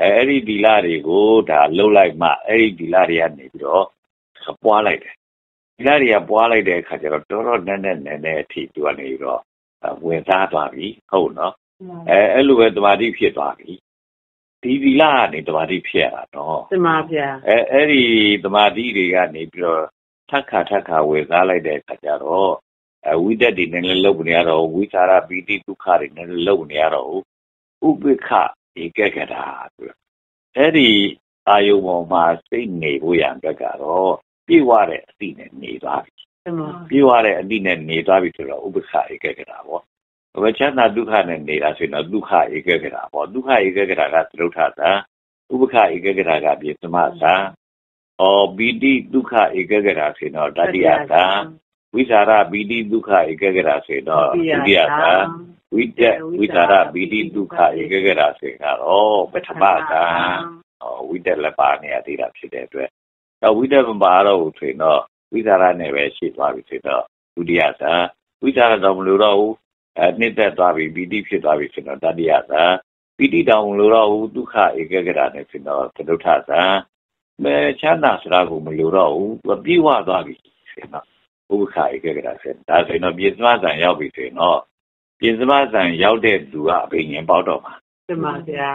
အဲအဲ့ဒီဒီလာတွေကိုဒါလှုပ်လိုက်မှအဲ့ဒီဒီလာတွေကနေပြီးတော့ပွားလိုက်တယ် ဒီလာတွေကပွားလိုက်တဲ့အခါကျတော့တော်တော်နက်နက်နဲနဲအထိသူကနေပြီးတော့ဝင်စားသွားပြီဟုတ်နော်အဲအဲ့လိုပဲတမာတိဖြစ်သွားပြီဒီဒီလာကနေတမာတိဖြစ်ရတာနော်
တမန်ဗျာ
အဲအဲ့ဒီတမာတိတွေကနေပြီးတော့ထက်ခါထက်ခါဝေစားလိုက်တဲ့အခါကျတော့အဝိတက်တွေနဲ့လည်းလုံနေရတော့ဝိသရာပီတိဒုက္ခတွေနဲ့လည်းလုံနေရတော့ဥပိ္ပခဧကကတာဆိုအဲ့ဒီအာယုံပေါ်မှာစိတ်နေဖို့ရန်အတွက်ကတော့ ပြေဝတဲ့အတိနဲ့နေသွားပြီ
တမန်
ပြေဝတဲ့အတိနဲ့နေသွားပြီဆိုတော့ဥပ္ပခဧကကတာပေါ့ဘယ်ချမ်းသာဒုက္ခနဲ့နေတာဆိုရင်တော့ဒုက္ခဧကကတာပေါ့ဒုက္ခဧကကတာကသရုဋ္ဌသာဥပ္ပခဧကကတာကပြေသမသာဩဘီတိဒုက္ခဧကကတာဆိုရင်တော့တတိယသာဝိသရာဘီတိဒုက္ခဧကကတာဆိုရင်တော့ဒုတိယသာဝိတက်ဝိသရာဘီတိဒုက္ခဧကကတာဆိုရင်တော့ပထမသာဩဝိတက်လည်းပါနေရသေးတာဖြစ်တဲ့အတွက် တော့ဝိတက်မပါတော့ဘူးဆိုရင်တော့ဝိသရာနဲ့ပဲရှိသွားပြီဆိုတော့ဒုတိယသာဝိသရာတော့မလို့တော့ဘူးအဲနှစ်သက်သွားပြီဘီတိဖြစ်သွားပြီဆိုတော့တတိယသာပီတိတောင်မလို့တော့ဘူးဒုက္ခဧကကတာနဲ့ဆိုတော့သဒုဋ္ဌသာမဲချမ်းသာစရာကိုမလို့တော့ဘူးသူပြေဝသွားပြီဆိုတော့ဥပ္ပခဧကကတာဆိုဒါဆိုရင်တော့ပြစ္စမဇံရောက်ပြီဆိုရင်တော့ပြစ္စမဇံရောက်တဲ့သူကအဘိညာဉ်ပေါက်တော့မှာ
တမန်ဗျာ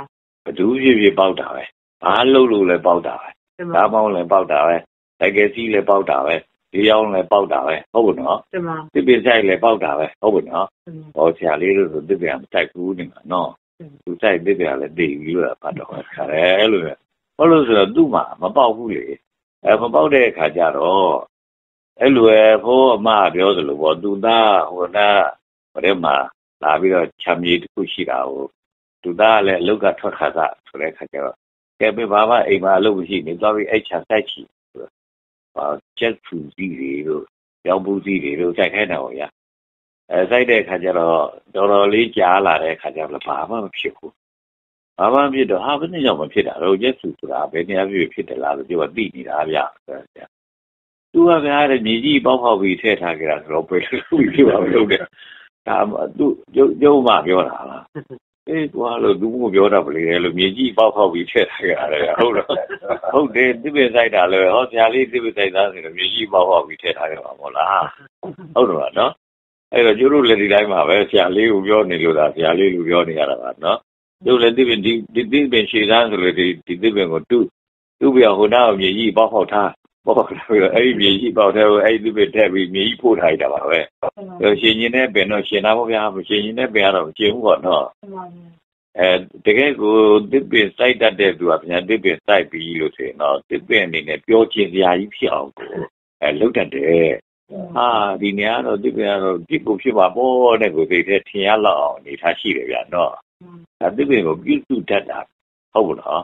ဘဒူးဖြစ်ဖြစ်ပေါက်တာပဲဘာလို့လို့လဲပေါက်တာပဲ
တမ
ဒါ
န်
မောင်းလည်းပေါက်တာပဲတကယ်စီလည်းပေါက်တာပဲဒီရောက်လည်းပေါက်တာပဲဟုတ်ဘူးနော်
တမန်
တစ်ပင်ဆိုင်လည်းပေါက်တာပဲဟုတ်ဘူးနော်
တမန်
ဟောဆရာလေးတို့ဆိုတစ်ပင်မတိုက်ဘူးနေမှာနော်သူတိုက်တစ်ပင်လည်းတည်ပြီးတော့ပတ်တော့ခါရဲအဲ့လိုပဲဘာလို့ဆိုတော့သူ့မှာမပေါက်ဘူးလေအဲမပေါက်တဲ့အခါကျတော့အဲ့လိုပဲဖိုးအမပြောသလိုပေါ့သူသားဟိုနာဘယ်မှာလာပြီးတော့ချမ်းမြေတစ်ခုရှိတာကိုသူသားလည်းအလုတ်ကထွက်ခါသာဆိုတဲ့အခါကျတော့ ကဲပဲဘာမှအိမ်မှာအလုပ်မရှိနေသွားပြီးအဲ့ချမ်းတိုက်ချီဟာချက်ဖူစီတွေတို့ရောင်ပူစီတွေတို့စိုက်ခိုင်းတာပေါ့ဗျာအဲစိုက်တဲ့အခါကျတော့တော်တော်လေးကြားလာတဲ့အခါကျတော့ဘာမှမဖြစ်ဘူးဘာမှမဖြစ်တော့ဟာဘယ်နည်းကြောင့်မဖြစ်တာတော့ချက်ဖူဆိုတာဘယ်နေရာဖြစ်ဖြစ်တယ်လားလို့ပြောသိနေတာဗျာသူကဗျာတဲ့မြေကြီးပေါက်ပေါက်ပြီးထည့်ထားကြတာဆိုတော့ပဲလို့ပြောပါလို့တဲ့ဒါသူရုပ်ရုပ်မှပြောတာလား အေးကွာလို့သူကပြောတာပလေလို့မြေကြီးပေါက်ပေါက်ပြီးထည့်ထားကြတယ်ဟုတ်တော့ဟုတ်တယ်တိပိဆိုင်တာလည်းဟောဆရာလေးတိပိဆိုင်သားဆိုတော့မြေကြီးပေါက်ပေါက်ပြီးထည့်ထားကြပါမို့လားဟုတ်တော့နော်အဲ့တော့ကျတို့လည်းဒီတိုင်းမှာပဲဆရာလေးကိုပြောနေလို့ဒါဆရာလေးလူပြောနေရတာပါနော်ကျတို့လည်းတိပိဒီဒီတိပိရှည်သားဆိုလို့ဒီဒီတိပိကိုတူတူသူ့ပြောဟိုနာကိုမြေကြီးပေါက်ပေါက်ထား ပေါက်ပေါက်ထားပြီးတော့အဲ့ဒီမြေကြီးပေါက်တဲ့အဲ့ဒီသူ့ပြထက်ပြီးမြေကြီးပို့ထားလိုက်တာပါပဲရှင်ရှင်နဲ့ပင်တော့ရှင်သားပေါ့ဗျာရှင်ရှင်နဲ့ပင်ကတော့ရှင်ဘူးပေါ့နော်အဲတကယ်ကိုတစ်ပင်စိုက်တတ်တဲ့သူကဗျာတစ်ပင်စိုက်ပြီးလို့ဆိုရင်တော့တစ်ပင်အနေနဲ့ပြောချင်းစရာကြီးဖြစ်အောင်ကိုအဲလုပ်တတ်တယ်ဟာဒီနေရာတော့တစ်ပင်ကတော့ဒီကိုဖြစ်ပါပေါ့တဲ့ကိုသိတဲ့ထင်ရလောက်အောင်အနေထားရှိတယ်ဗျာနော်အဲတစ်ပင်ကိုပြုစုတတ်တာဟုတ်ဘူးနော်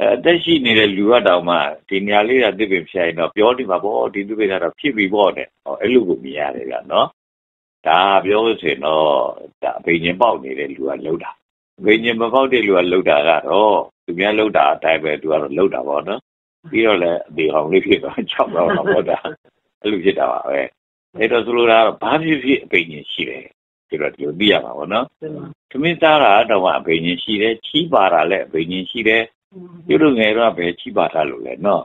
အဲအသက်ရှိနေတဲ့လူကတောင်မှဒီနေရာလေးကတစ်ပင်ဖြတ်ရင်တော့ပြောနေပါပေါ့ဒီတစ်ပင်ကတော့ဖြစ်ပြီပေါ့တဲ့ဟောအဲ့လိုကိုမြင်ရတယ်ဗျာနော်ဒါပြောလို့ဆိုရင်တော့ဒါအဘိညာဉ်ပေါက်နေတဲ့လူကလောက်တာဘိညာဉ်မပေါက်တဲ့လူကလောက်တာကတော့သူများလောက်တာအတိုင်းပဲသူကတော့လောက်တာပေါ့နော်ပြီးတော့လည်းအသေးအောင်လေးဖြစ်တော့ချောက်တော့ပေါ့ဒါအဲ့လိုဖြစ်တာပါပဲအဲ့တော့ဆိုလိုတာဘာဖြစ်ဖြစ်အဘိညာဉ်ရှိတယ်ဒီတော့ဒီလိုသိရမှာပေါ့နော်သမင်းသားတာတော့အဘိညာဉ်ရှိတယ်ချီးပါတာလည်းအဘိညာဉ်ရှိတယ် ပြုလို့ငယ်တော့ပဲချီးပါတာလို့လဲနော်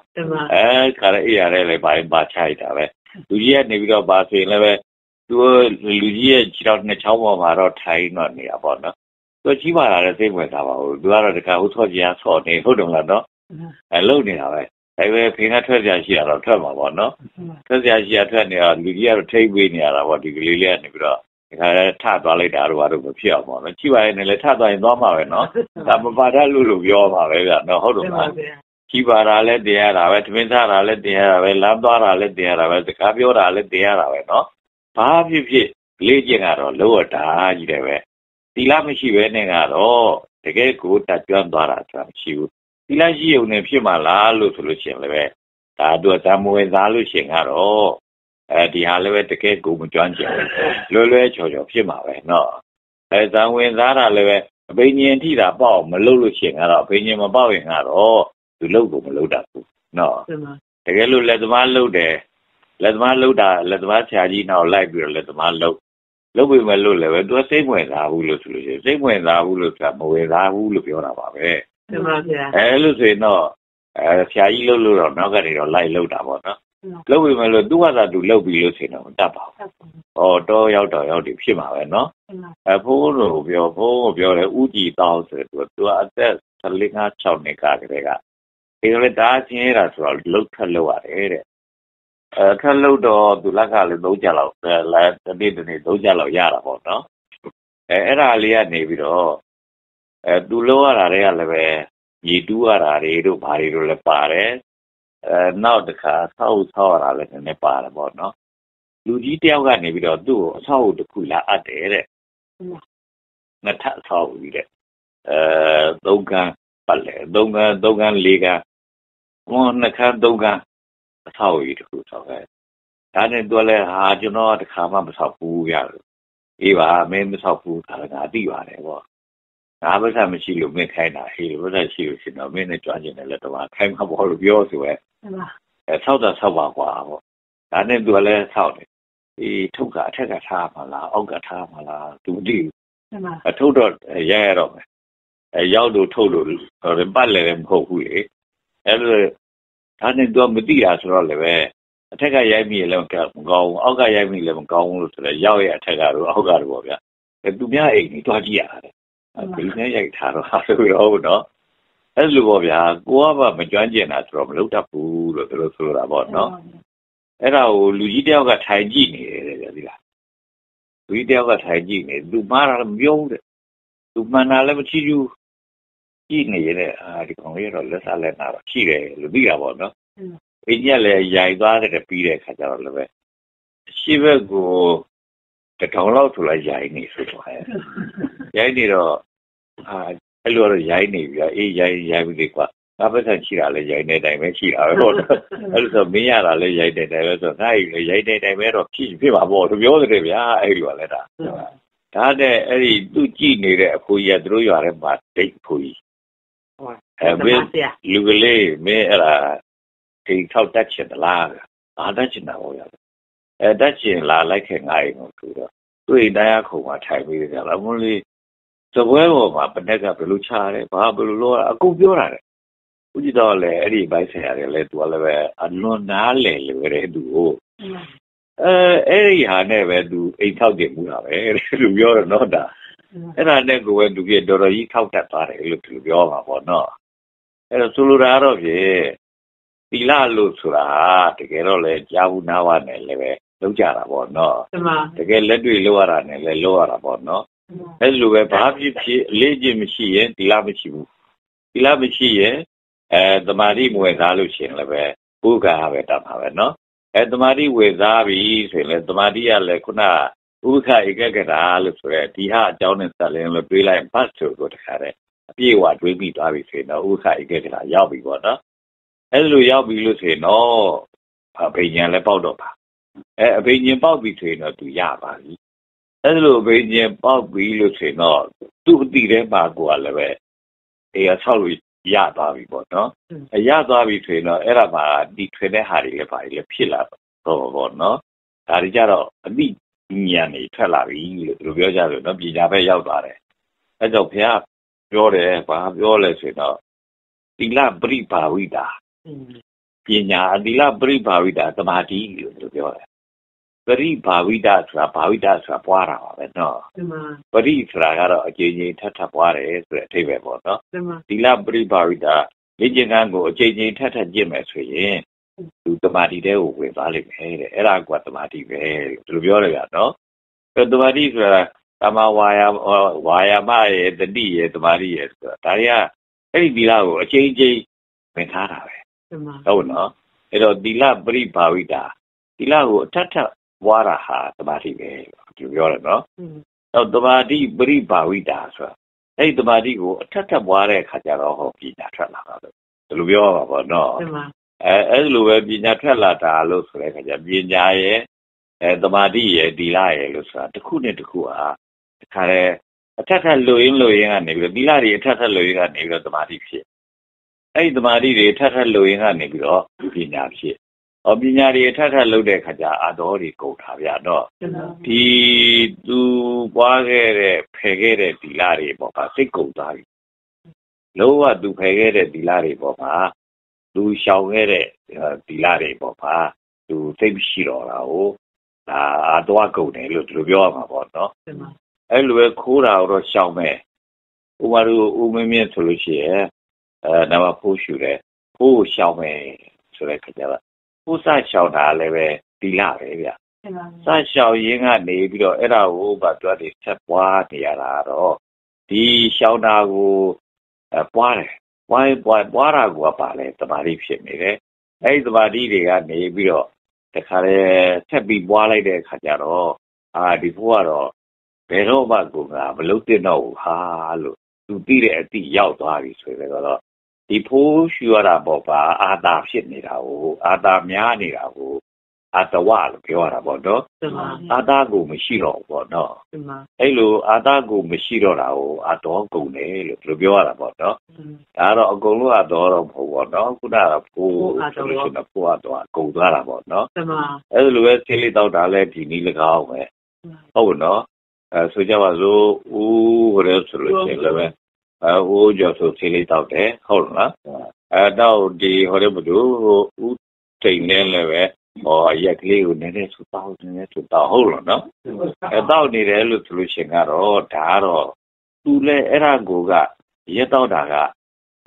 အဲခါရအေးရတယ်လည်းဘာဘာချိုက်တာပဲလူကြီးကနေပြီးတော့ဘာဆိုရင်လည်းပဲသူလူကြီးရဲ့ခြေတော်နှစ်ချောင်းပေါ်မှာတော့ထိုင်တော့နေတာပေါ့နော်သူကြီးပါလာတဲ့စိတ်ဝင်စားပါဘူးသူကတော့တခါဟိုဆော့ကြီးဆော့နေဟုတ်တယ်မလားနော်အဲလုံနေတာပဲဒါပေမဲ့ဖေကထွက်ကြရှိတာတော့ထွက်မှာပေါ့နော်ထွက်ကြရှိတာထွက်နေတာလူကြီးကတော့ထိတ်ပေးနေရတာပေါ့ဒီကလေးလေးကနေပြီးတော့ ဒီခါလဲထသွားလိုက်တာတော့ဘာလို့မဖြစ်အောင်ပေါ့နော်ကြည့်ပါရဲ့နဲ့လဲထသွားရင်သွားမှာပဲနော်ဒါမပါတတ်လို့လို့ပြောပါပဲဗျာနော်ဟုတ်တယ်မလားကြည့်ပါတာလဲတင်ရတာပဲသမင်းသားတာလဲတင်ရတာပဲလမ်းသွားတာလဲတင်ရတာပဲစကားပြောတာလဲတင်ရတာပဲနော်ဘာဖြစ်ဖြစ်လေ့ကျင့်ကတော့လောရတာကြီးတယ်ပဲသီလမရှိဘဲနဲ့ကတော့တကယ်ကိုတက်ကြွသွားတာဆိုတာမရှိဘူးသီလရှိုံနဲ့ဖြစ်မှာလားလို့ဆိုလို့ရှိရင်လည်းပဲဒါတို့ဇာမဝင်သားလို့ရှိရင်ကတော့ အဲဒီဟာလည်းပဲတကယ်ကိုမကြွမ်းကျင်လွယ်လွယ်ချော်ချော်ဖြစ်မှာပဲเนาะအဲဇာဝင်သားတာလည်းပဲအဘိညာဉ်ထိတာပေါ့မလုပ်လို့ရှိရင်ကတော့အဘိညာဉ်မပေါ့ရင်ကတော့သူလုပ်ကိုမလုပ်တတ်ဘူးเนาะတကယ်လို့လက်သမားလုပ်တယ်လက်သမားလုပ်တာလက်သမားဆရာကြီးနောက်လိုက်ပြီးတော့လက်သမားလုပ်လုပ်ပြီမဲ့လို့လည်းပဲသူစိတ်ဝင်စားဘူးလို့ဆိုလို့ရှိရင်စိတ်ဝင်စားဘူးလို့ဆိုတာမဝင်စားဘူးလို့ပြောတာပါပဲ
မှန်ပါဗျာ
အဲလို့ဆိုရင်တော့အဲဆရာကြီးလှုပ်လို့တော့နောက်ကနေတော့လိုက်လှုပ်တာပေါ့နော် လှုပ်ပြီမဲ့လို့သူ့ဟာသာသူလှုပ်ပြီလို့ဆိုရင်တော့တတ်ပါဘူး။ဩတော့ရောက်တော့ရောက်တယ်ဖြစ်မှာပဲနော်။အဲဖိုးတို့ပြောဖိုးကိုပြောတယ်ဥကြည်တောင်းဆိုတော့သူကအသက်14 6နှစ်ကတည်းကဒီလိုဒါချင်းရတာဆိုတော့လှုပ်ထလှုပ်ရတယ်တဲ့အဲထက်လို့တော့သူလက်ကလည်းသုံးကြလောက်လဲတနေ့တနေ့သုံးကြလောက်ရတာပေါ့နော်အဲအဲ့ဒါလေးကနေပြီးတော့အဲသူလုံးရတာတွေကလည်းပဲညီတူးရတာတွေတို့ဘာတွေတို့လည်းပါတယ် အဲနောက်တစ်ခါဆောက်ဆောက်ရတာလည်းနည်းနည်းပါတယ်ပေါ့နော်လူကြီးတယောက်ကနေပြီးတော့သူ့ကိုအဆောက်အဦတစ်ခုလာအပ်တယ်တဲ့နှစ်ထပ်ဆောက်ပြီးတဲ့အဲသုံးကန်းပတ်လေသုံးကန်းသုံးကန်းလေးကန်းဟောနှစ်ခန်းသုံးကန်းအဆောက်အဦတစ်ခုဆောက်ခဲ့ဒါနဲ့သူလည်းဟာကျွန်တော်တခါမှမဆောက်ဘူးရလို့အေးပါမင်းမဆောက်ဘူးခါငါသိပါတယ်ပေါ့ငါဘာသာမရှိလို့မင်းခိုင်းတာဟေးဘာသာရှိလို့ရှင်တော့မင်းနဲ့ကြွားကျင်တယ်လက်တော့ခိုင်းမှာပေါ့လို့ပြောဆိုရဲ အဲဆောက်တာဆောက်ပါကွာပေါ့ဒါနဲ့သူလည်းဆောက်တယ်ဒီထုတ်ကအထက်ကထားမှာလားအောက်ကထားမှာလားသူမသိဘူးအထုတ်တော့ရရတော့မယ်အဲရောက်လို့ထုတ်လို့ပတ်လည်းမဟုတ်ဘူးလေအဲလိုဒါနဲ့သူကမသိတာဆိုတော့လည်းပဲအထက်ကရိုက်မိရင်လည်းမကောင်းဘူးအောက်ကရိုက်မိလည်းမကောင်းဘူးလို့ဆိုတော့ရောက်ရဲ့အထက်ကတော့အောက်ကတော့ပေါ့ဗျာအဲသူများအိမ်ကြီးတွားကြည့်ရတယ်ဒီနေ့ရိုက်ထားတော့ဟာဆိုတော့ဟုတ်နော် အဲ့လိုပေါ့ဗျာကိုကမှမကြွမ်းကျင်တာဆိုတော့မလုပ်တတ်ဘူးလို့သူတို့ဆိုတာပေါ့နော်အဲ့ဒါကိုလူကြီးတယောက်ကထိုင်ကြည့်နေတယ်ဗျာဒီလားလူကြီးတယောက်ကထိုင်ကြည့်နေသူမှားတာမပြောဘူးတဲ့သူမှန်တာလည်းမချီဘူးကြည့်နေရတဲ့အာဒီကောင်လေးတော့လက်စားလက်နာတော့ရှိတယ်လို့သိတာပေါ့နော်အင်းကြီးလည်းရိုင်သွားတယ်ပြီးတဲ့ခါကျတော့လည်းပဲရှိဘက်ကိုတထောင်လောက်ဆိုလိုက်ရိုင်နေဆိုတော့ရိုင်နေတော့အာ အဲ့လိုတော့ရိုင်နေပြီအေးရိုင်ရိုင်ပြီကွာငါပတ်သက်ရှိတာလည်းရိုင်နေတိုင်းပဲရှိတာပဲပေါ့နော်အဲ့လိုဆိုမင်းရတာလည်းရိုင်နေတိုင်းပဲဆိုငါ့ကြီးလည်းရိုင်နေတိုင်းပဲတော့ဖြစ်ဖြစ်ပါပေါ့သူပြောတယ်ဗျာအဲ့လိုလည်းဒါဒါတဲ့အဲ့ဒီသူကြည့်နေတဲ့အဖိုးကြီးကသူတို့ရွာထဲမှာဒိတ်ဖိုးကြီးအဲမင်းလူကလေးမင်းအဲ့ဒါဒီထောက်တက်ချင်သလားငါတက်ချင်တာဟောရတယ်အဲတက်ချင်လာလိုက်ခဲ့ငါ့အိမ်ကိုသူတော့သူ့အိမ်တရားခုံမှာထိုင်ပြီးကြလားမလို့ သပွဲပေါ်မှာပနက်ကဘယ်လိုချရဲဘာဘယ်လိုလုပ်အကုန်ပြောတာလေဦးကြီးတော့လည်းအဲ့ဒီဘိုက်ဆရာတွေလည်းသူကလည်းပဲအလွန်နားလေလွယ်တဲ့သူကိုအဲအဲ့ဒီဟာနဲ့ပဲသူအိမ်ထောက်တင်မှုတာပဲသူပြောတော့တော့ဒါအဲ့ဒါနဲ့ကိုပဲသူပြတော်တော်ကြီးထောက်တတ်သွားတယ်လို့သူပြောမှာပေါ့နော်အဲ့တော့ဆိုလိုတာတော့ဖြင့်သီလလို့ဆိုတာတကယ်တော့လေကြာဘူးနာဝနဲ့လည်းပဲလုံးကြတာပေါ့နော်
တမန်
တကယ်လက်တွေ့လောက်ရတာနဲ့လည်းလောက်ရတာပေါ့နော် အဲလိုပဲဘာဖြစ်ဖြစ်အလေးချင်းမရှိရင်သီလမရှိဘူးသီလမရှိရင်အဲတမာတိမွေသားလို့ရှိရင်လည်းပဲဘုရားပဲတတ်ပါပဲနော်အဲတမာတိဝေသားပြီဆိုရင်လည်းတမာတိကလည်းခုနဥက္ခဧကကရာလို့ဆိုရဲဒီဟာအကြောင်းနဲ့ဆက်လင်းလို့တွေးလိုက်ဘတ်ဆိုတော့တခါတဲ့အပြည့်အဝတွေးပြီးသွားပြီဆိုရင်တော့ဥက္ခဧကကရာရောက်ပြီပေါ့နော်အဲလိုရောက်ပြီလို့ဆိုရင်တော့အဘိညာလည်းပေါက်တော့ပါအဲအဘိညာပေါက်ပြီဆိုရင်တော့သူရပါပြီ အဲလိုအဘိညာပေါက်ပြီလို့ဆိုရင်တော့သူ့အတိထဲမှာကိုယ်ကလည်းပဲအေးအဆောက်လို့ရသွားပြီပေါ့နော်အရသွားပြီဆိုရင်တော့အဲ့ဒါမှဒီထွေတဲ့ဟာတွေလည်းပါလေဖြစ်လာတော့ပေါ့နော်ဒါတွေကြတော့အတိဉာဏ်နေထွက်လာပြီလို့သူတို့ပြောကြတယ်နော်ပညာပဲရောက်သွားတယ်အဲကြောင့်ဘုရားပြောတယ်ဘာပြောလဲဆိုတော့တိလပရိဘာဝိတာပညာအတိလပရိဘာဝိတာသမာဓိလို့သူပြောတယ် ပရိဘာဝိတာဆိုတာဘာဝိတာဆိုတာပွားတာပါပဲနော်
တမန်
ပရိဆိုတာကတော့အကျဉ်းချင်းထပ်ထပ်ပွားတယ်ဆိုတဲ့အထိပ္ပယ်ပေါ့နော်
တမန်
သီလပရိပါဝိတာလေ့ကျင့်ခန်းကိုအချိန်ချင်းထပ်ထပ်ကျင့်မယ်ဆိုရင်သူတမာတိတဲ့ကိုဝင်သွားလိမ့်မယ်တဲ့အဲ့ဒါကတမာတိပဲဒီလိုပြောရရနော်အဲတမာတိဆိုတာတမဝါယာဝါယာမရဲ့တတိရဲ့တမာတိရဲ့ဆိုတာဒါတွေကအဲ့ဒီသီလကိုအချိန်ချင်းဝင်ထားတာပဲ
တမန်
ဟုတ်နော်အဲ့တော့သီလပရိပါဝိတာသီလကိုအထက်ထပ် ဝါတာဟာတမာတိပဲဒီလိုပြောရနော်တော့တမာတိပရိဘာဝိတာဆိုတာအဲ့ဒီတမာတိကိုအထက်ထပ်ပွားတဲ့အခါကျတော့ဟောပညာထွက်လာတာလို့ဒီလိုပြောရပါဘောနော်
တမန်
အဲအဲ့လိုပဲပညာထွက်လာတာလို့ဆိုတဲ့အခါကျပညာရဲ့အဲတမာတိရဲ့ဒီလရဲ့လို့ဆိုတာတစ်ခုနဲ့တစ်ခုဟာတခါလေအထက်ထပ်လွရင်းလွရင်းကနေပြီးတော့ဒီလတွေအထက်ထပ်လွရင်းကနေပြီးတော့တမာတိဖြစ်အဲ့ဒီတမာတိတွေအထက်ထပ်လွရင်းကနေပြီးတော့ပညာဖြစ် ဟောပညာတွေအထက်ထပ်လွတဲ့အခါကျအာတော်တွေကုန်တာဗျာတော့
တမန်
ဒီသူပွားခဲ့တဲ့ဖယ်ခဲ့တဲ့ဒီလာတွေပေါ့ကစိတ်ကုန်သွားပြီလုံးဝသူဖယ်ခဲ့တဲ့ဒီလာတွေပေါ့ကသူရှောင်ခဲ့တဲ့ဒီလာတွေပေါ့ကသူစိတ်မရှိတော့တာဟိုဒါအတော့ကုန်တယ်လို့သူတို့ပြောရမှာပေါ့နော်
တမန်
အဲ့လိုပဲခိုးတာတော့ရှောင်မယ်ဥပမာတို့ဦးမင်းမြင့်ဆိုလို့ရှိရင်အဲနမဖိုးရှူတယ်ဖိုးကိုရှောင်မယ်ဆိုတဲ့ခါကျတော့ ဖိုးစရှောင်တာလည်းပဲဒီလာပဲဗျ
တမန်
စရှောင်ရင်းကနေပြီးတော့အဲ့ဒါကိုဗတ်တွတ်တွေဆက်ပွားနေရတာတော့ဒီရှောင်းတာကိုအပွားတယ်ပွားရင်ပွားပွားတာကပါလေတမာတိဖြစ်နေတယ်အဲ့ဒီတမာတိတွေကနေပြီးတော့တခါလေဆက်ပြီးပွားလိုက်တဲ့အခါကျတော့အာဒီဘုကတော့ဘယ်တော့မှကိုငါမလုပ်တဲ့တော့ဘူးဟာလို့သူသိတဲ့အတိရောက်သွားပြီဆိုတဲ့တော့ ဒီဖိုးရှူရတာပေါ့ပါအာတာဖြစ်နေတာကိုအာတာများနေတာကိုအာတဝလို့ပြောရတာပေါ့နော်
တမန်
အာသာကိုမရှိတော့ဘူးပေါ့နော်
တမန်
အဲ့လိုအာသာကိုမရှိတော့တာကိုအာတော်ကုန်တယ်လို့သူပြောရတာပေါ့နော်ဒါကတော့အကုန်လုံးအာတော်တော့မဟုတ်ပေါ့နော်ခုနကဖိုးဆိုလို့ရှိရင်ဖိုးအာတော်ကုန်သွားတာပေါ့နော်
တမန်
အဲ့လိုပဲဆေးလေးတောက်တာလည်းဒီနည်း၎င်းပဲဟုတ်နော်အဲဆိုကြပါစို့ဦးဟိုရဲဆိုလို့ရှိရင်လည်းပဲ အဲဦးကျော်ဆိုဆေးလေးတောက်တယ်ဟုတ်လားအဲတော့ဒီဟိုရဲဘသူဦးတိန်နဲ့လည်းပဲဟောရက်ကလေးကိုနည်းနည်းဆူတောက်နည်းနည်းဆူတောက်ဟုတ်လားနော်အဲတောက်နေတယ်လို့ဆိုလို့ရှိရင်ကတော့ဒါကတော့သူလည်းအဲ့ဒါကိုကရက်တော့တာက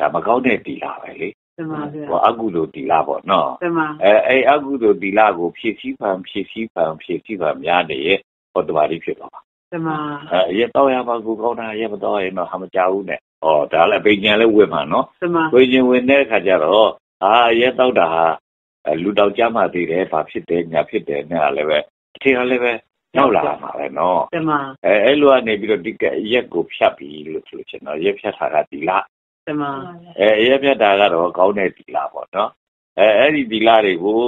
ဒါမကောင်းတဲ့တီလာပဲလေ
တမန်
ဟောအကုသိုလ်တီလာပေါ့နော်
တမန်
အဲအဲ့အကုသိုလ်တီလာကို ဖြည့်ဆည်းဖန်ဖြည့်ဆည်းဖန်ဖြည့်ဆည်းဖန်များနေရဲ့ဟောတမာတိဖြစ်သွားပါ
တမန်
အဲရက်တော့ရပါကိုကောင်းတာရက်မတော့ရင်တော့ဟာမကြဘူးနဲ့ ဟောဒါလည်းပိညာလည်းဝင်မှာနော်
တမန်
ဝိညာဉ်ဝင်တဲ့အခါကျတော့အာရက်တော့တာဟာအဲလူတောက်ကြမှသေးတယ်ဘာဖြစ်တယ်ညာဖြစ်တယ်နဲ့လည်းပဲအထင်ကလည်းပဲရောက်လာမှာပဲနော်
တမန်
အဲအဲ့လိုကနေပြီးတော့ဒီကရက်ကိုဖြတ်ပြီးလို့ဆိုလို့ကျွန်တော်ရက်ဖြတ်တာကဒီလ
တမန်
အဲရက်ဖြတ်တာကတော့ကောင်းတဲ့ဒီလပေါ့နော်အဲအဲ့ဒီဒီလတွေကို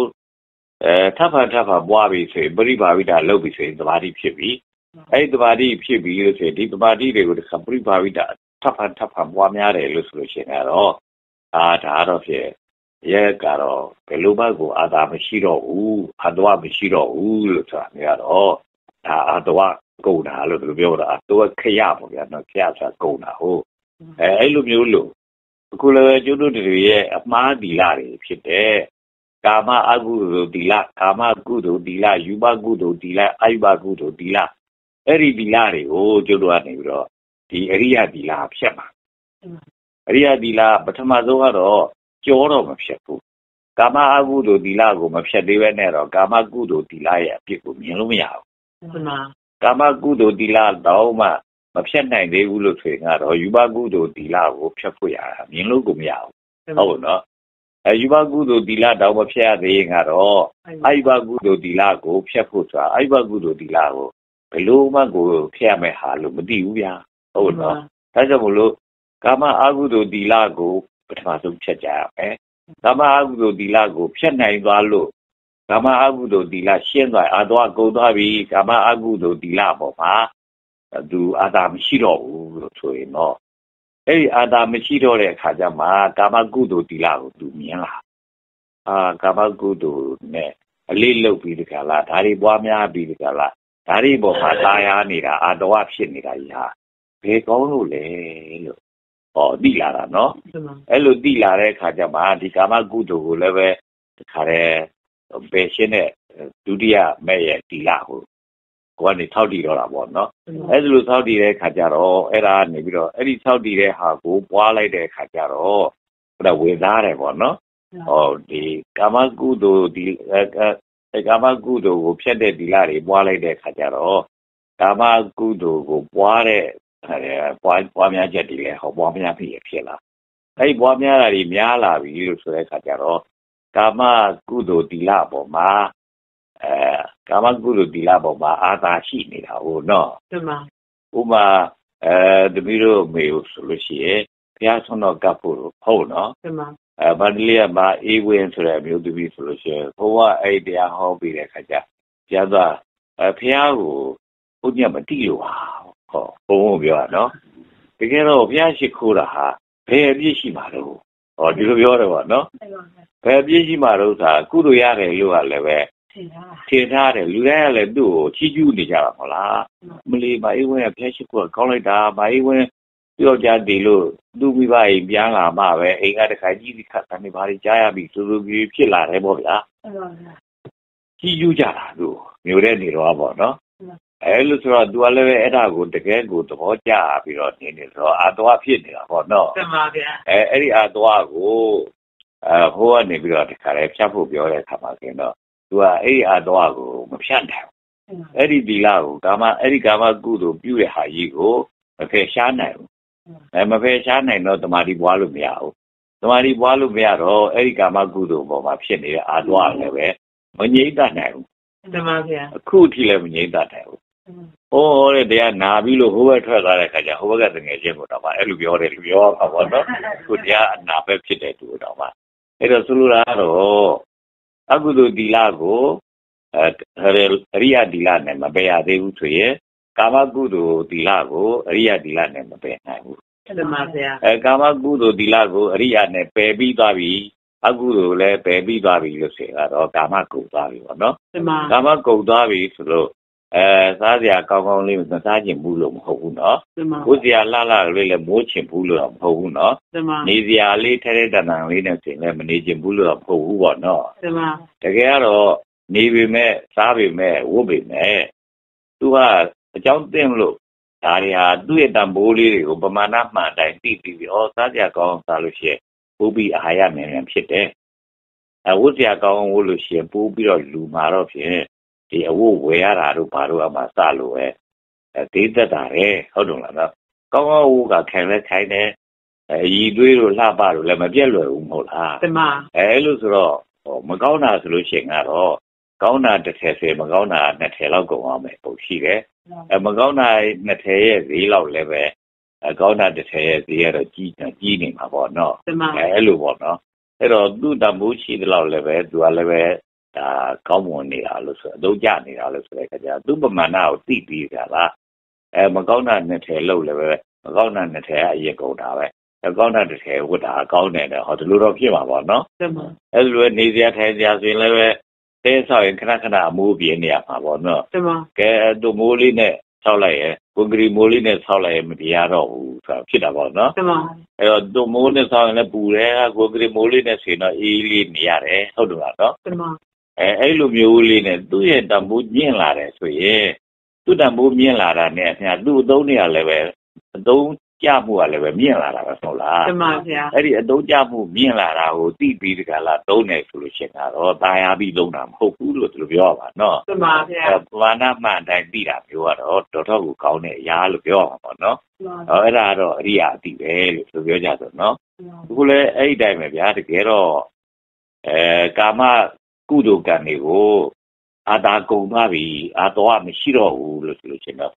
အဲထပ်ဖန်ထပ်ဖန်ပွားပြီးဆိုရင်ပရိပါဝိတာလုပ်ပြီးဆိုရင်သမာဓိဖြစ်ပြီအဲ့ဒီသမာဓိဖြစ်ပြီးလို့ဆိုရင်ဒီသမာဓိတွေကိုတစ်ခါပရိပါဝိတာ ထပ်ဖန်ထပ်ဖန်ပွားများတယ်လို့ဆိုလို့ရှိရင်ကတော့အာဒါကတော့ဖြစ်ရက်ကတော့ဘယ်လိုဘက်ကိုအာသာမရှိတော့ဘူးအာတော်မရှိတော့ဘူးလို့ဆိုတာမျိုးကတော့ဒါအာတော်ကုန်တာလို့သူပြောတာသူကခရပေါ့ဗျာနော်ခရဆိုတာကုန်တာဟုတ်အဲအဲ့လိုမျိုးလို့အခုလည်းကျွတ်တို့တွေရဲ့အမှားဒီလာတွေဖြစ်တဲ့ကာမအကုသိုလ်ဒီလာကာမကုသိုလ်ဒီလာယူဘကုသိုလ်ဒီလာအာယုဘကုသိုလ်ဒီလာအဲ့ဒီဒီလာတွေကိုကျွတ်တို့ကနေပြီးတော့ ဒီအရိယဒီလာဖြတ်မှာအရိယဒီလာပထမဆုံးကတော့ကြောတော့မဖြတ်ဘူးကာမအကုသိုလ်သီလကိုမဖြတ်သေးပဲနဲ့တော့ကာမကုသိုလ်သီလရဲ့အဖြစ်ကိုမြင်လို့မရဘူး
တမ
ကာမကုသိုလ်သီလတော့မှမဖြတ်နိုင်သေးဘူးလို့ဆိုရင်ကတော့ယူဘကုသိုလ်သီလကိုဖြတ်ဖို့ရတာမြင်လို့ကိုမရဘူးဟုတ်နော်အဲယူဘကုသိုလ်သီလတော့မဖြတ်ရသေးရင်ကတော့အိဘကုသိုလ်သီလကိုဖြတ်ဖို့ဆိုတာအိဘကုသိုလ်သီလကိုဘယ်လိုမှကိုဖြတ်ရမယ်ဟာလို့မသိဘူးဗျာ ဟုတ်နော် ဒါကြောင့်မလို့ကာမအကုသိုလ်သီလကိုပထမဆုံးဖြတ်ကြရမယ်။ကာမအကုသိုလ်သီလကိုဖြတ်နိုင်သွားလို့ကာမအကုသိုလ်သီလရှင်းသွားအာသွားကုန်သွားပြီကာမအကုသိုလ်သီလပေါ်မှာသူအာသာမရှိတော့ဘူးလို့ဆိုရင်တော့အဲ့ဒီအာသာမရှိတော့တဲ့အခါကျမှကာမကုသိုလ်သီလကိုသူမြင်လာအာကာမကုသိုလ်နဲ့အလေးလုပ်ပြီးဒီကလာဒါတွေပွားများပြီးဒီကလာဒါတွေပေါ်မှာตายာနေတာအာတော်ဖြစ်နေတာကြီးဟာ ဘယ်ကောင်းလို့လဲလို့ဟောသိလာတာနော်
တမ
အဲ့လိုသိလာတဲ့အခါကျမှဒီကာမကုသိုလ်ကိုလည်းပဲတခါတည်းပယ်ရှင်းတဲ့ဒုတိယမဲ့ရဲ့တီလာကိုကိုကနေထောက်တည်တော့တာပေါ့နော်အဲ့ဒီလိုထောက်တည်တဲ့အခါကျတော့အဲ့ဒါကနေပြီးတော့အဲ့ဒီထောက်တည်တဲ့ဟာကိုပွားလိုက်တဲ့အခါကျတော့ဘယ်ဝေသားတယ်ပေါ့နော်ဟောဒီကာမကုသိုလ်ဒီအဲကာမကုသိုလ်ကိုဖျက်တဲ့ဒီလာတွေပွားလိုက်တဲ့အခါကျတော့ကာမကုသိုလ်ကိုပွားတဲ့ အဲပွားပွားများချက်တွေလည်းဟောပွားများဖြစ်ရဖြစ်လာအဲ့ဒီပွားများတာတွေများလာပြီလို့ဆိုတဲ့အခါကျတော့ကာမကုသိုလ်ဒီလာပေါ်မှာအဲကာမကုသိုလ်ဒီလာပေါ်မှာအာသာရှိနေတာဟုတ်နော်
တမ
ဥမာအဲတပီတို့မေကိုဆိုလို့ရှိရင်ဘုရားဆုံးတော့ကပ်ဖို့ဟုတ်နော်
တမ
အဲဗန္ဒလီကမှာအေးဝင်းဆိုတဲ့အမျိုးသမီးဆိုလို့ရှိရင်ဘုရားအဲ့တရားဟောပြီးတဲ့ခါကျဘုရားကအဲဘုရားကိုဘုညမတိလို့ဟာ ဟောဘုံဘုံပြောတာနော်တကယ်တော့ဘုရားရှိခိုးတာဟာဘယ်အပြည့်ရှိမှာလို့ဟောဒီလိုပြောတယ်ပေါ့နော်ဘယ်အပြည့်ရှိမှာလို့ဆိုတာကုသိုလ်ရတယ်လို့ကလည်းပဲ
ထင်တာ
ထင်ထားတယ်လူတိုင်းကလည်းသူ့ကိုချီးကျူးနေကြတာမဟုတ်လားမလီမအေးဝင်းကဖျက်ရှိခိုးကောင်းလိုက်တာမအေးဝင်းပြောကြတယ်လို့သူ့မိဘအိမ်ပြန်လာမှပဲအိမ်ကတခါကြီးဒီခတ်တယ်ဘာတွေကြားရပြီစူစူကြီးဖြစ်လာတယ်ပေါ့ဗျာကြီးကျူးကြတာသူမျိုးတဲ့နေတော့ပေါ့နော် အဲလို့ဆိုတော့ तू ကလည်းပဲ အဲ့ဒါကို တကယ်ကို သဘောကျပြီးတော့ နေနေတော့ အာသွားဖြစ်နေတာပေါ့နော်
တမဗျာ
အဲအဲ့ဒီအာသွားကိုအဲဟိုကနေပြီးတော့ တခါလဲဖြတ်ဖို့ပြောတဲ့အခါမှာကျတော့ तू ကအဲ့ဒီအာသွားကို မဖြတ်နိုင်ဘူး အဲ့ဒီဒီလာကိုကာမအဲ့ဒီကာမကုသိုလ် ပြုတဲ့ဟာကြီးကို မဖယ်ရှားနိုင်ဘူးအဲမဖယ်ရှားနိုင်တော့တမာတိပွားလို့ မရဘူးတမာတိပွားလို့ မရတော့ အဲ့ဒီကာမကုသိုလ်ပေါ်မှာ ဖြစ်နေတဲ့ အာသွားလည်းပဲ မငြိမ့်တတ်နိုင်ဘူး
တမဗျာ
အခုထိလည်း မငြိမ့်တတ်နိုင်ဘူး ဟောတဲ့တရားနာပြီးလို့ဟိုဘက်ထွက်သွားတဲ့ခါကျဟိုဘက်ကတငယ်ချင်းကိုတော့ဗာအဲ့လိုပြောတယ်လို့ပြောပါဘောနော်ခုတရားအနာပဲဖြစ်တဲ့သူတော့ဗာအဲ့တော့ဆိုလိုတာကတော့အကုသိုလ်ဒီလာကိုအဲအရိယဒီလာနဲ့မပယ်ရသေးဘူးဆိုရင်ကာမကုသိုလ်ဒီလာကိုအရိယဒီလာနဲ့မပယ်နိုင်ဘူး
တမဗျာ
အဲကာမကုသိုလ်ဒီလာကိုအရိယနဲ့ပယ်ပြီးသွားပြီအကုသိုလ်လည်းပယ်ပြီးသွားပြီလို့ဆိုရင်တော့ကာမကုသွားပြီပေါ့နော်
တမ
ကာမကုသွားပြီဆိုလို့ အဲစားစရာကောင်းကောင်းလေးမစားချင်ဘူးလို့မဟုတ်ဘူးနော်
တမ
ဝိဇ္ဇာလှလှလေးလည်းမိုးချင်ဘူးလို့တော့မဟုတ်ဘူးနော်
တမ
နေစရာလေးထဲထဲတန်တန်လေးနဲ့ဆိုရင်လည်းမနေချင်ဘူးလို့တော့မဟုတ်ဘူးပေါ့နော်
တမ
တကယ်ကတော့နေပေမဲ့စားပေမဲ့ဝတ်ပေမဲ့သူကအကြောင်းတင်လို့ဒါတွေဟာသူ့ရဲ့တန်ဖိုးလေးတွေကိုပမာဏမှန်တိုင်းသိပြီးပြီးဩစားစရာကောင်းစားလို့ရှိရင်ပိုးပြီးအာဟာရမြန်မြန်ဖြစ်တယ်အဝတ်စရာကောင်းဝတ်လို့ရှိရင်ပိုးပြီးတော့လူမာတော့ဖြင့် ဒီအဝတ်ဝယ်ရတာတို့ဘာတို့အမှစလို့ပဲအဲဒေးသက်တာလေဟုတ်တယ်လားနော်ကောင်းကောင်းဝတ်ကခံလဲခိုင်းတယ်အဲရည်သွေးတို့လှပတို့လည်းမပြတ်လွယ်ဘူးမဟုတ်လား
တမ
အဲလို့ဆိုတော့ဟိုမကောင်းတာဆိုလို့ရှိရင်ကတော့ကောင်းတာတစ်ထည်ဆိုရင်မကောင်းတာနှစ်ထည်လောက်ကုန်အောင်မယ်ပုံရှိတယ်အဲမကောင်းတာနှစ်ထည်ရဲ့ဈေးလောက်လည်းပဲအကောင်းတာတစ်ထည်ရဲ့ဈေးကတော့ကြီးကြီးနေမှာပေါ့နော်
တမ
အဲအဲ့လိုပေါ့နော်အဲ့တော့သူ့တမိုးရှိတဲ့လောက်လည်းပဲသူကလည်းပဲ ဒါကောင်းမွန်နေတာလို့ဆိုအတော့ကြနေတာလို့ဆိုတဲ့အခါကျသူ့ပမာဏကိုသိပြီးကြလားအဲမကောင်းတာနှစ်ထည်လောက်လည်းပဲမကောင်းတာနှစ်ထည်ကအရင်ကုန်တာပဲအကောင်းတာတစ်ထည်ဝတ်တာကောင်းတယ်ဟောဒီလိုတော့ဖြစ်မှာပေါ့နော်
တမ
အဲ့လိုပဲနေစရာထိုင်စရာဆိုရင်လည်းပဲတဲဆောက်ရင်ခဏခဏအမိုးပြင်းနေရမှာပေါ့နော်
တမ
ကဲတူမိုးလေးနဲ့ဆောက်လိုက်ရင်ကွန်ကရစ်မိုးလေးနဲ့ဆောက်လိုက်ရင်မတရားတော့ဘူးဆိုတာဖြစ်တာပေါ့နော်
တမ
အဲ့တော့တူမိုးနဲ့ဆောက်ရင်လည်းပူတယ်ကွန်ကရစ်မိုးလေးနဲ့ဆိုရင်တော့အေးလေးနေရတယ်ဟုတ်တယ်လားနော်
တမ
အဲအဲ့လိုမျိုးလေးနဲ့သူ့ရဲ့တံပိုးညင်လာတယ်ဆိုရင်သူ့တံပိုးမြင်လာတာနဲ့အများသူ့အသုံးတွေကလည်းပဲအသုံးကြမှုကလည်းပဲမြင့်လာတာပဲဟုတ်လား
တမန်ဗျာ
အဲ့ဒီအသုံးကြမှုမြင့်လာတာကိုသိပြီးဒီကလာသုံးတယ်ဆိုလို့ရှိရင်ကတော့တာယာပြီးသုံးတာမဟုတ်ဘူးလို့သူတို့ပြောပါနော်
တမန်ဗျာ
အဲပဝနာမှန်တိုင်းသိတာမျိုးကတော့တော်တော်ကိုကောင်းတဲ့အရာလို့ပြောရမှာပေါ့နော်။အဲအဲ့ဒါကတော့အရိယာအတိပဲလို့သူပြောကြဆိုနော်။အခုလည်းအဲ့ဒီတိုင်းပဲဗျာတကယ်တော့အဲကာမ ကုသိုလ်ကံတွေကိုအာသာကုံသွားပြီအာတော်မရှိတော့ဘူးလို့ဆိုလို့ချင်းတော့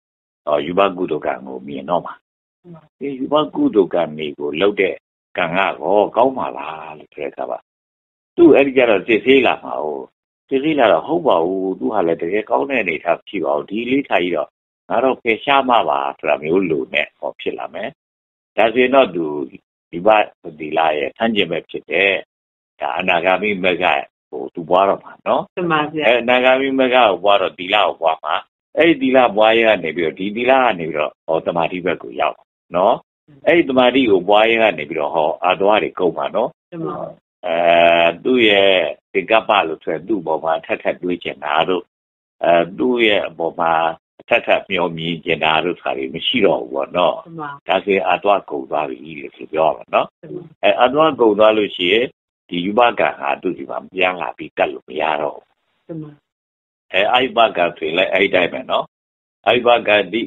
ဟောယူဘကုသိုလ်ကံကိုမြင်တော့မှာ။ဒီယူဘကုသိုလ်ကံတွေကိုလှုပ်တဲ့ကံကတော့ကောင်းပါလားလို့ပြောတာပါ။သူအဲ့ဒီကြတော့စစ်သေးလာမှာ哦။ဒီလေးလာတော့ဟုတ်ပါဘူးသူဟာလည်းတကယ်ကောင်းတဲ့အနေအထားဖြစ်ပါဘူးဒီလေးထားကြီးတော့ငါတော့ဖယ်ရှားမှပါဆိုတာမျိုးလိုနဲ့ဟောဖြစ်လာမယ်ဒါဆိုရင်တော့သူဒီဘဒီလာရဲ့ဆန်းကျင်ပဲဖြစ်တယ်ဒါအနာဂါမိမက ဟိုသူပွားတော့မှာနော်
တမန်ဗျာ
အဲအနာဂါမိမကကိုပွားတော့ဒီလာကိုပွားမှာအဲ့ဒီဒီလာပွားရကနေပြီးတော့ဒီဒီလာကနေပြီးတော့ဟောတမာတိဘက်ကိုရောက်နော်အဲ့ဒီတမာတိကိုပွားရကနေပြီးတော့ဟောအာတော်တွေကုန်ပါနော်
တမန်
အဲသူ့ရဲ့ဒီကပ္ပလို့ဆိုရင်သူ့ဘောမှာထက်ထက်တွေးကျင်တာတို့အဲသူ့ရဲ့အပေါ်မှာထက်ထက်မျောမြင်ကျင်တာတို့ဆိုတာတွေမရှိတော့ဘူးပေါ့နော်
တမန်
ဒါဆိုရင်အတော့ကုန်သွားပြီလို့ဆိုပြောရမှာနော်
တမန်
အဲအတော့ကုန်သွားလို့ရှိရင် ဒီယူဘကံဟာသူ့ဒီမှာပြန်လာပြီးကတ်လို့မရတော့ဘူး
တမန်
အဲအိုက်ဘကံဆိုရင်လည်းအဲ့ဒီတိုင်းပဲနော်အိုက်ဘကံဒီ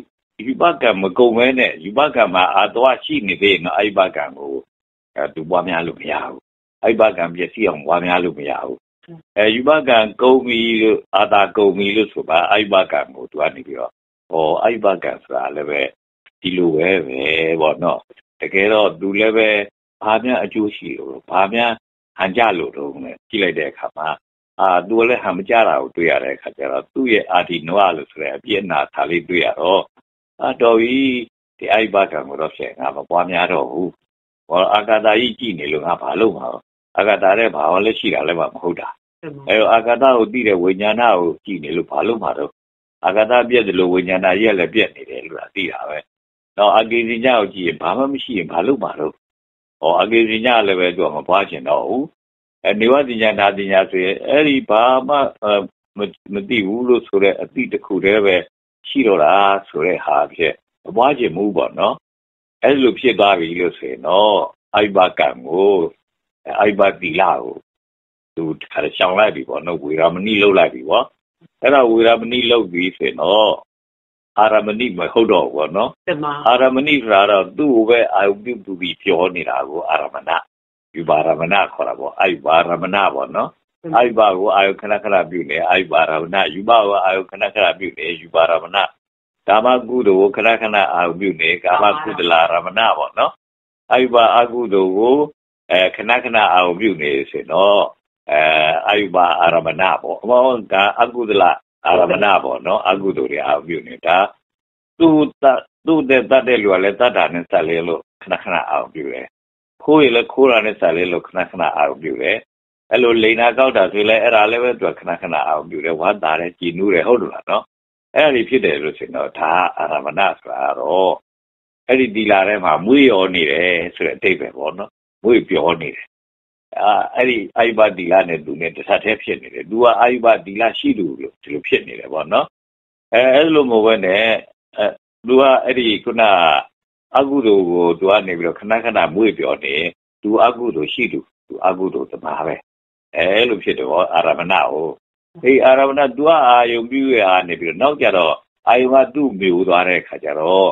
ယူဘကံမကုန်မဲနဲ့ယူဘကံမှာအတော့ရှိနေသေးရင်အိုက်ဘကံကိုအဲသူပွားများလို့မရဘူးအိုက်ဘကံပျက်စီးအောင်ဝါများလို့မရဘူးအဲယူဘကံကုံမီလို့အာသာကုံမီလို့ဆိုပါအိုက်ဘကံကိုသူကနေပြီးတော့ဟောအိုက်ဘကံဆိုတာလည်းပဲဒီလိုပဲပဲပေါ့နော်တကယ်တော့သူလည်းပဲဘာများအကျိုးရှိလို့ဘာများ ဟန်ကြလို့တော့လဲကြည့်လိုက်တဲ့အခါမှာအာသူကလည်းဟန်မကြတာကိုတွေ့ရတဲ့အခါကျတော့သူ့ရဲ့အာဒီနွားလို့ဆိုတဲ့အပြည့်အနာထားလေးတွေ့ရတော့အာတော်ပြီဒီအိုက်ဘကံကိုတော့ဖြစ်ငါမပွားများတော့ဘူးဟောအာကာတာကြီးကြည့်နေလို့ငါဘာလုပ်မှာတော့အာဂတာတဲ့ဘာဝလည်းရှိတာလည်းမဟုတ်တာ
တမန်
အဲတော့အာဂတာကိုသိတဲ့ဝိညာဏကိုကြည့်နေလို့ဘာလို့မှာတော့အာဂတာပြည့်တယ်လို့ဝိညာဏကြီးကလည်းပြည့်နေတယ်လို့သိတာပဲတော့အကေဇညကိုကြည့်ရင်ဘာမှမရှိရင်ဘာလို့မှာတော့ ဟောအကေဇညလည်းပဲသူကမပွားချင်တော့ဘူးအဲနေဝတိညာနာတိညာဆိုရင်အဲ့ဒီဘာမှမသိဘူးလို့ဆိုတဲ့အတိတစ်ခုတည်းပဲရှိတော့တာဆိုတဲ့ဟာဖြစ်မပွားချင်ဘူးပေါ့နော်အဲ့လိုဖြစ်သွားပြီလို့ဆိုရင်တော့အိုက်ဘကံကိုအိုက်ဘတ်တီလာကိုသူတခါရှောင်လိုက်ပြီပေါ့နော်ဝေရမဏိလှုပ်လိုက်ပြီပေါ့အဲ့ဒါဝေရမဏိလှုပ်ပြီးဆိုရင်တော့ အာရမဏိမဟုတ်တော့ဘူးပေါ့နော်
တမန်
အာရမဏိဆိုတာတော့သူ့ကိုပဲအာယုပြုသူပြီးပြောနေတာကိုအာရမဏယူပါရမဏခေါ်တာပေါ့အိုက်ပါရမဏပေါ့နော်အိုက်ပါကိုအာယုခဏခဏပြုနေအိုက်ပါရမဏယူပါကိုအာယုခဏခဏပြုနေယူပါရမဏကာမကုသိုလ်ကိုခဏခဏအာယုပြုနေကာမကုသလရမဏပေါ့နော်အိုက်ပါအကုသိုလ်ကိုအဲခဏခဏအာရုံပြုနေဆိုတော့အဲအာယုဘအာရမဏပေါ့အမောကအကုသလ အာရမဏပေါ့နော်အကုသိုလ်တွေအာရုံပြုနေတာသူတသူတဲ့တတ်တဲ့လူကလည်းတတ်တာနဲ့ဆက်လဲလို့ခဏခဏအာရုံပြုတယ်ခိုးရလည်းခိုးတာနဲ့ဆက်လဲလို့ခဏခဏအာရုံပြုတယ်အဲ့လိုလိန်နာကောက်တာဆိုလဲအဲ့ဒါလည်းပဲသူကခဏခဏအာရုံပြုတယ်ဝမ်းသာတယ်ကြည်နူးတယ်ဟုတ်လို့လားနော်အဲ့ဒီဖြစ်တယ်လို့ဆိုရင်တော့ဒါအာရမဏဆိုတာတော့အဲ့ဒီဒီလာထဲမှာမွေးရောနေတယ်ဆိုတဲ့အတိတ်ပဲပေါ့နော်ဝိပြောနေတယ် အာအဲ့ဒီအာယုဘဒီလာနဲ့သူနဲ့တစ်ဆက်တည်းဖြစ်နေတယ်သူကအာယုဘဒီလာရှိသူလို့ဒီလိုဖြစ်နေတယ်ပေါ့နော်အဲအဲ့လိုမဟုတ်ဘဲနဲ့အဲသူကအဲ့ဒီခုနအကုသိုလ်ကိုသူကနေပြီးတော့ခဏခဏမွေ့ပြောနေသူအကုသိုလ်ရှိသူသူအကုသိုလ်တမားပဲအဲလိုဖြစ်တယ်ပေါ့အာရမဏကိုအေးအာရမဏသူကအာယုံပြုရနေပြီးတော့နောက်ကြတော့အာယုကသူ့မျိုးသွားတဲ့ခါကျတော့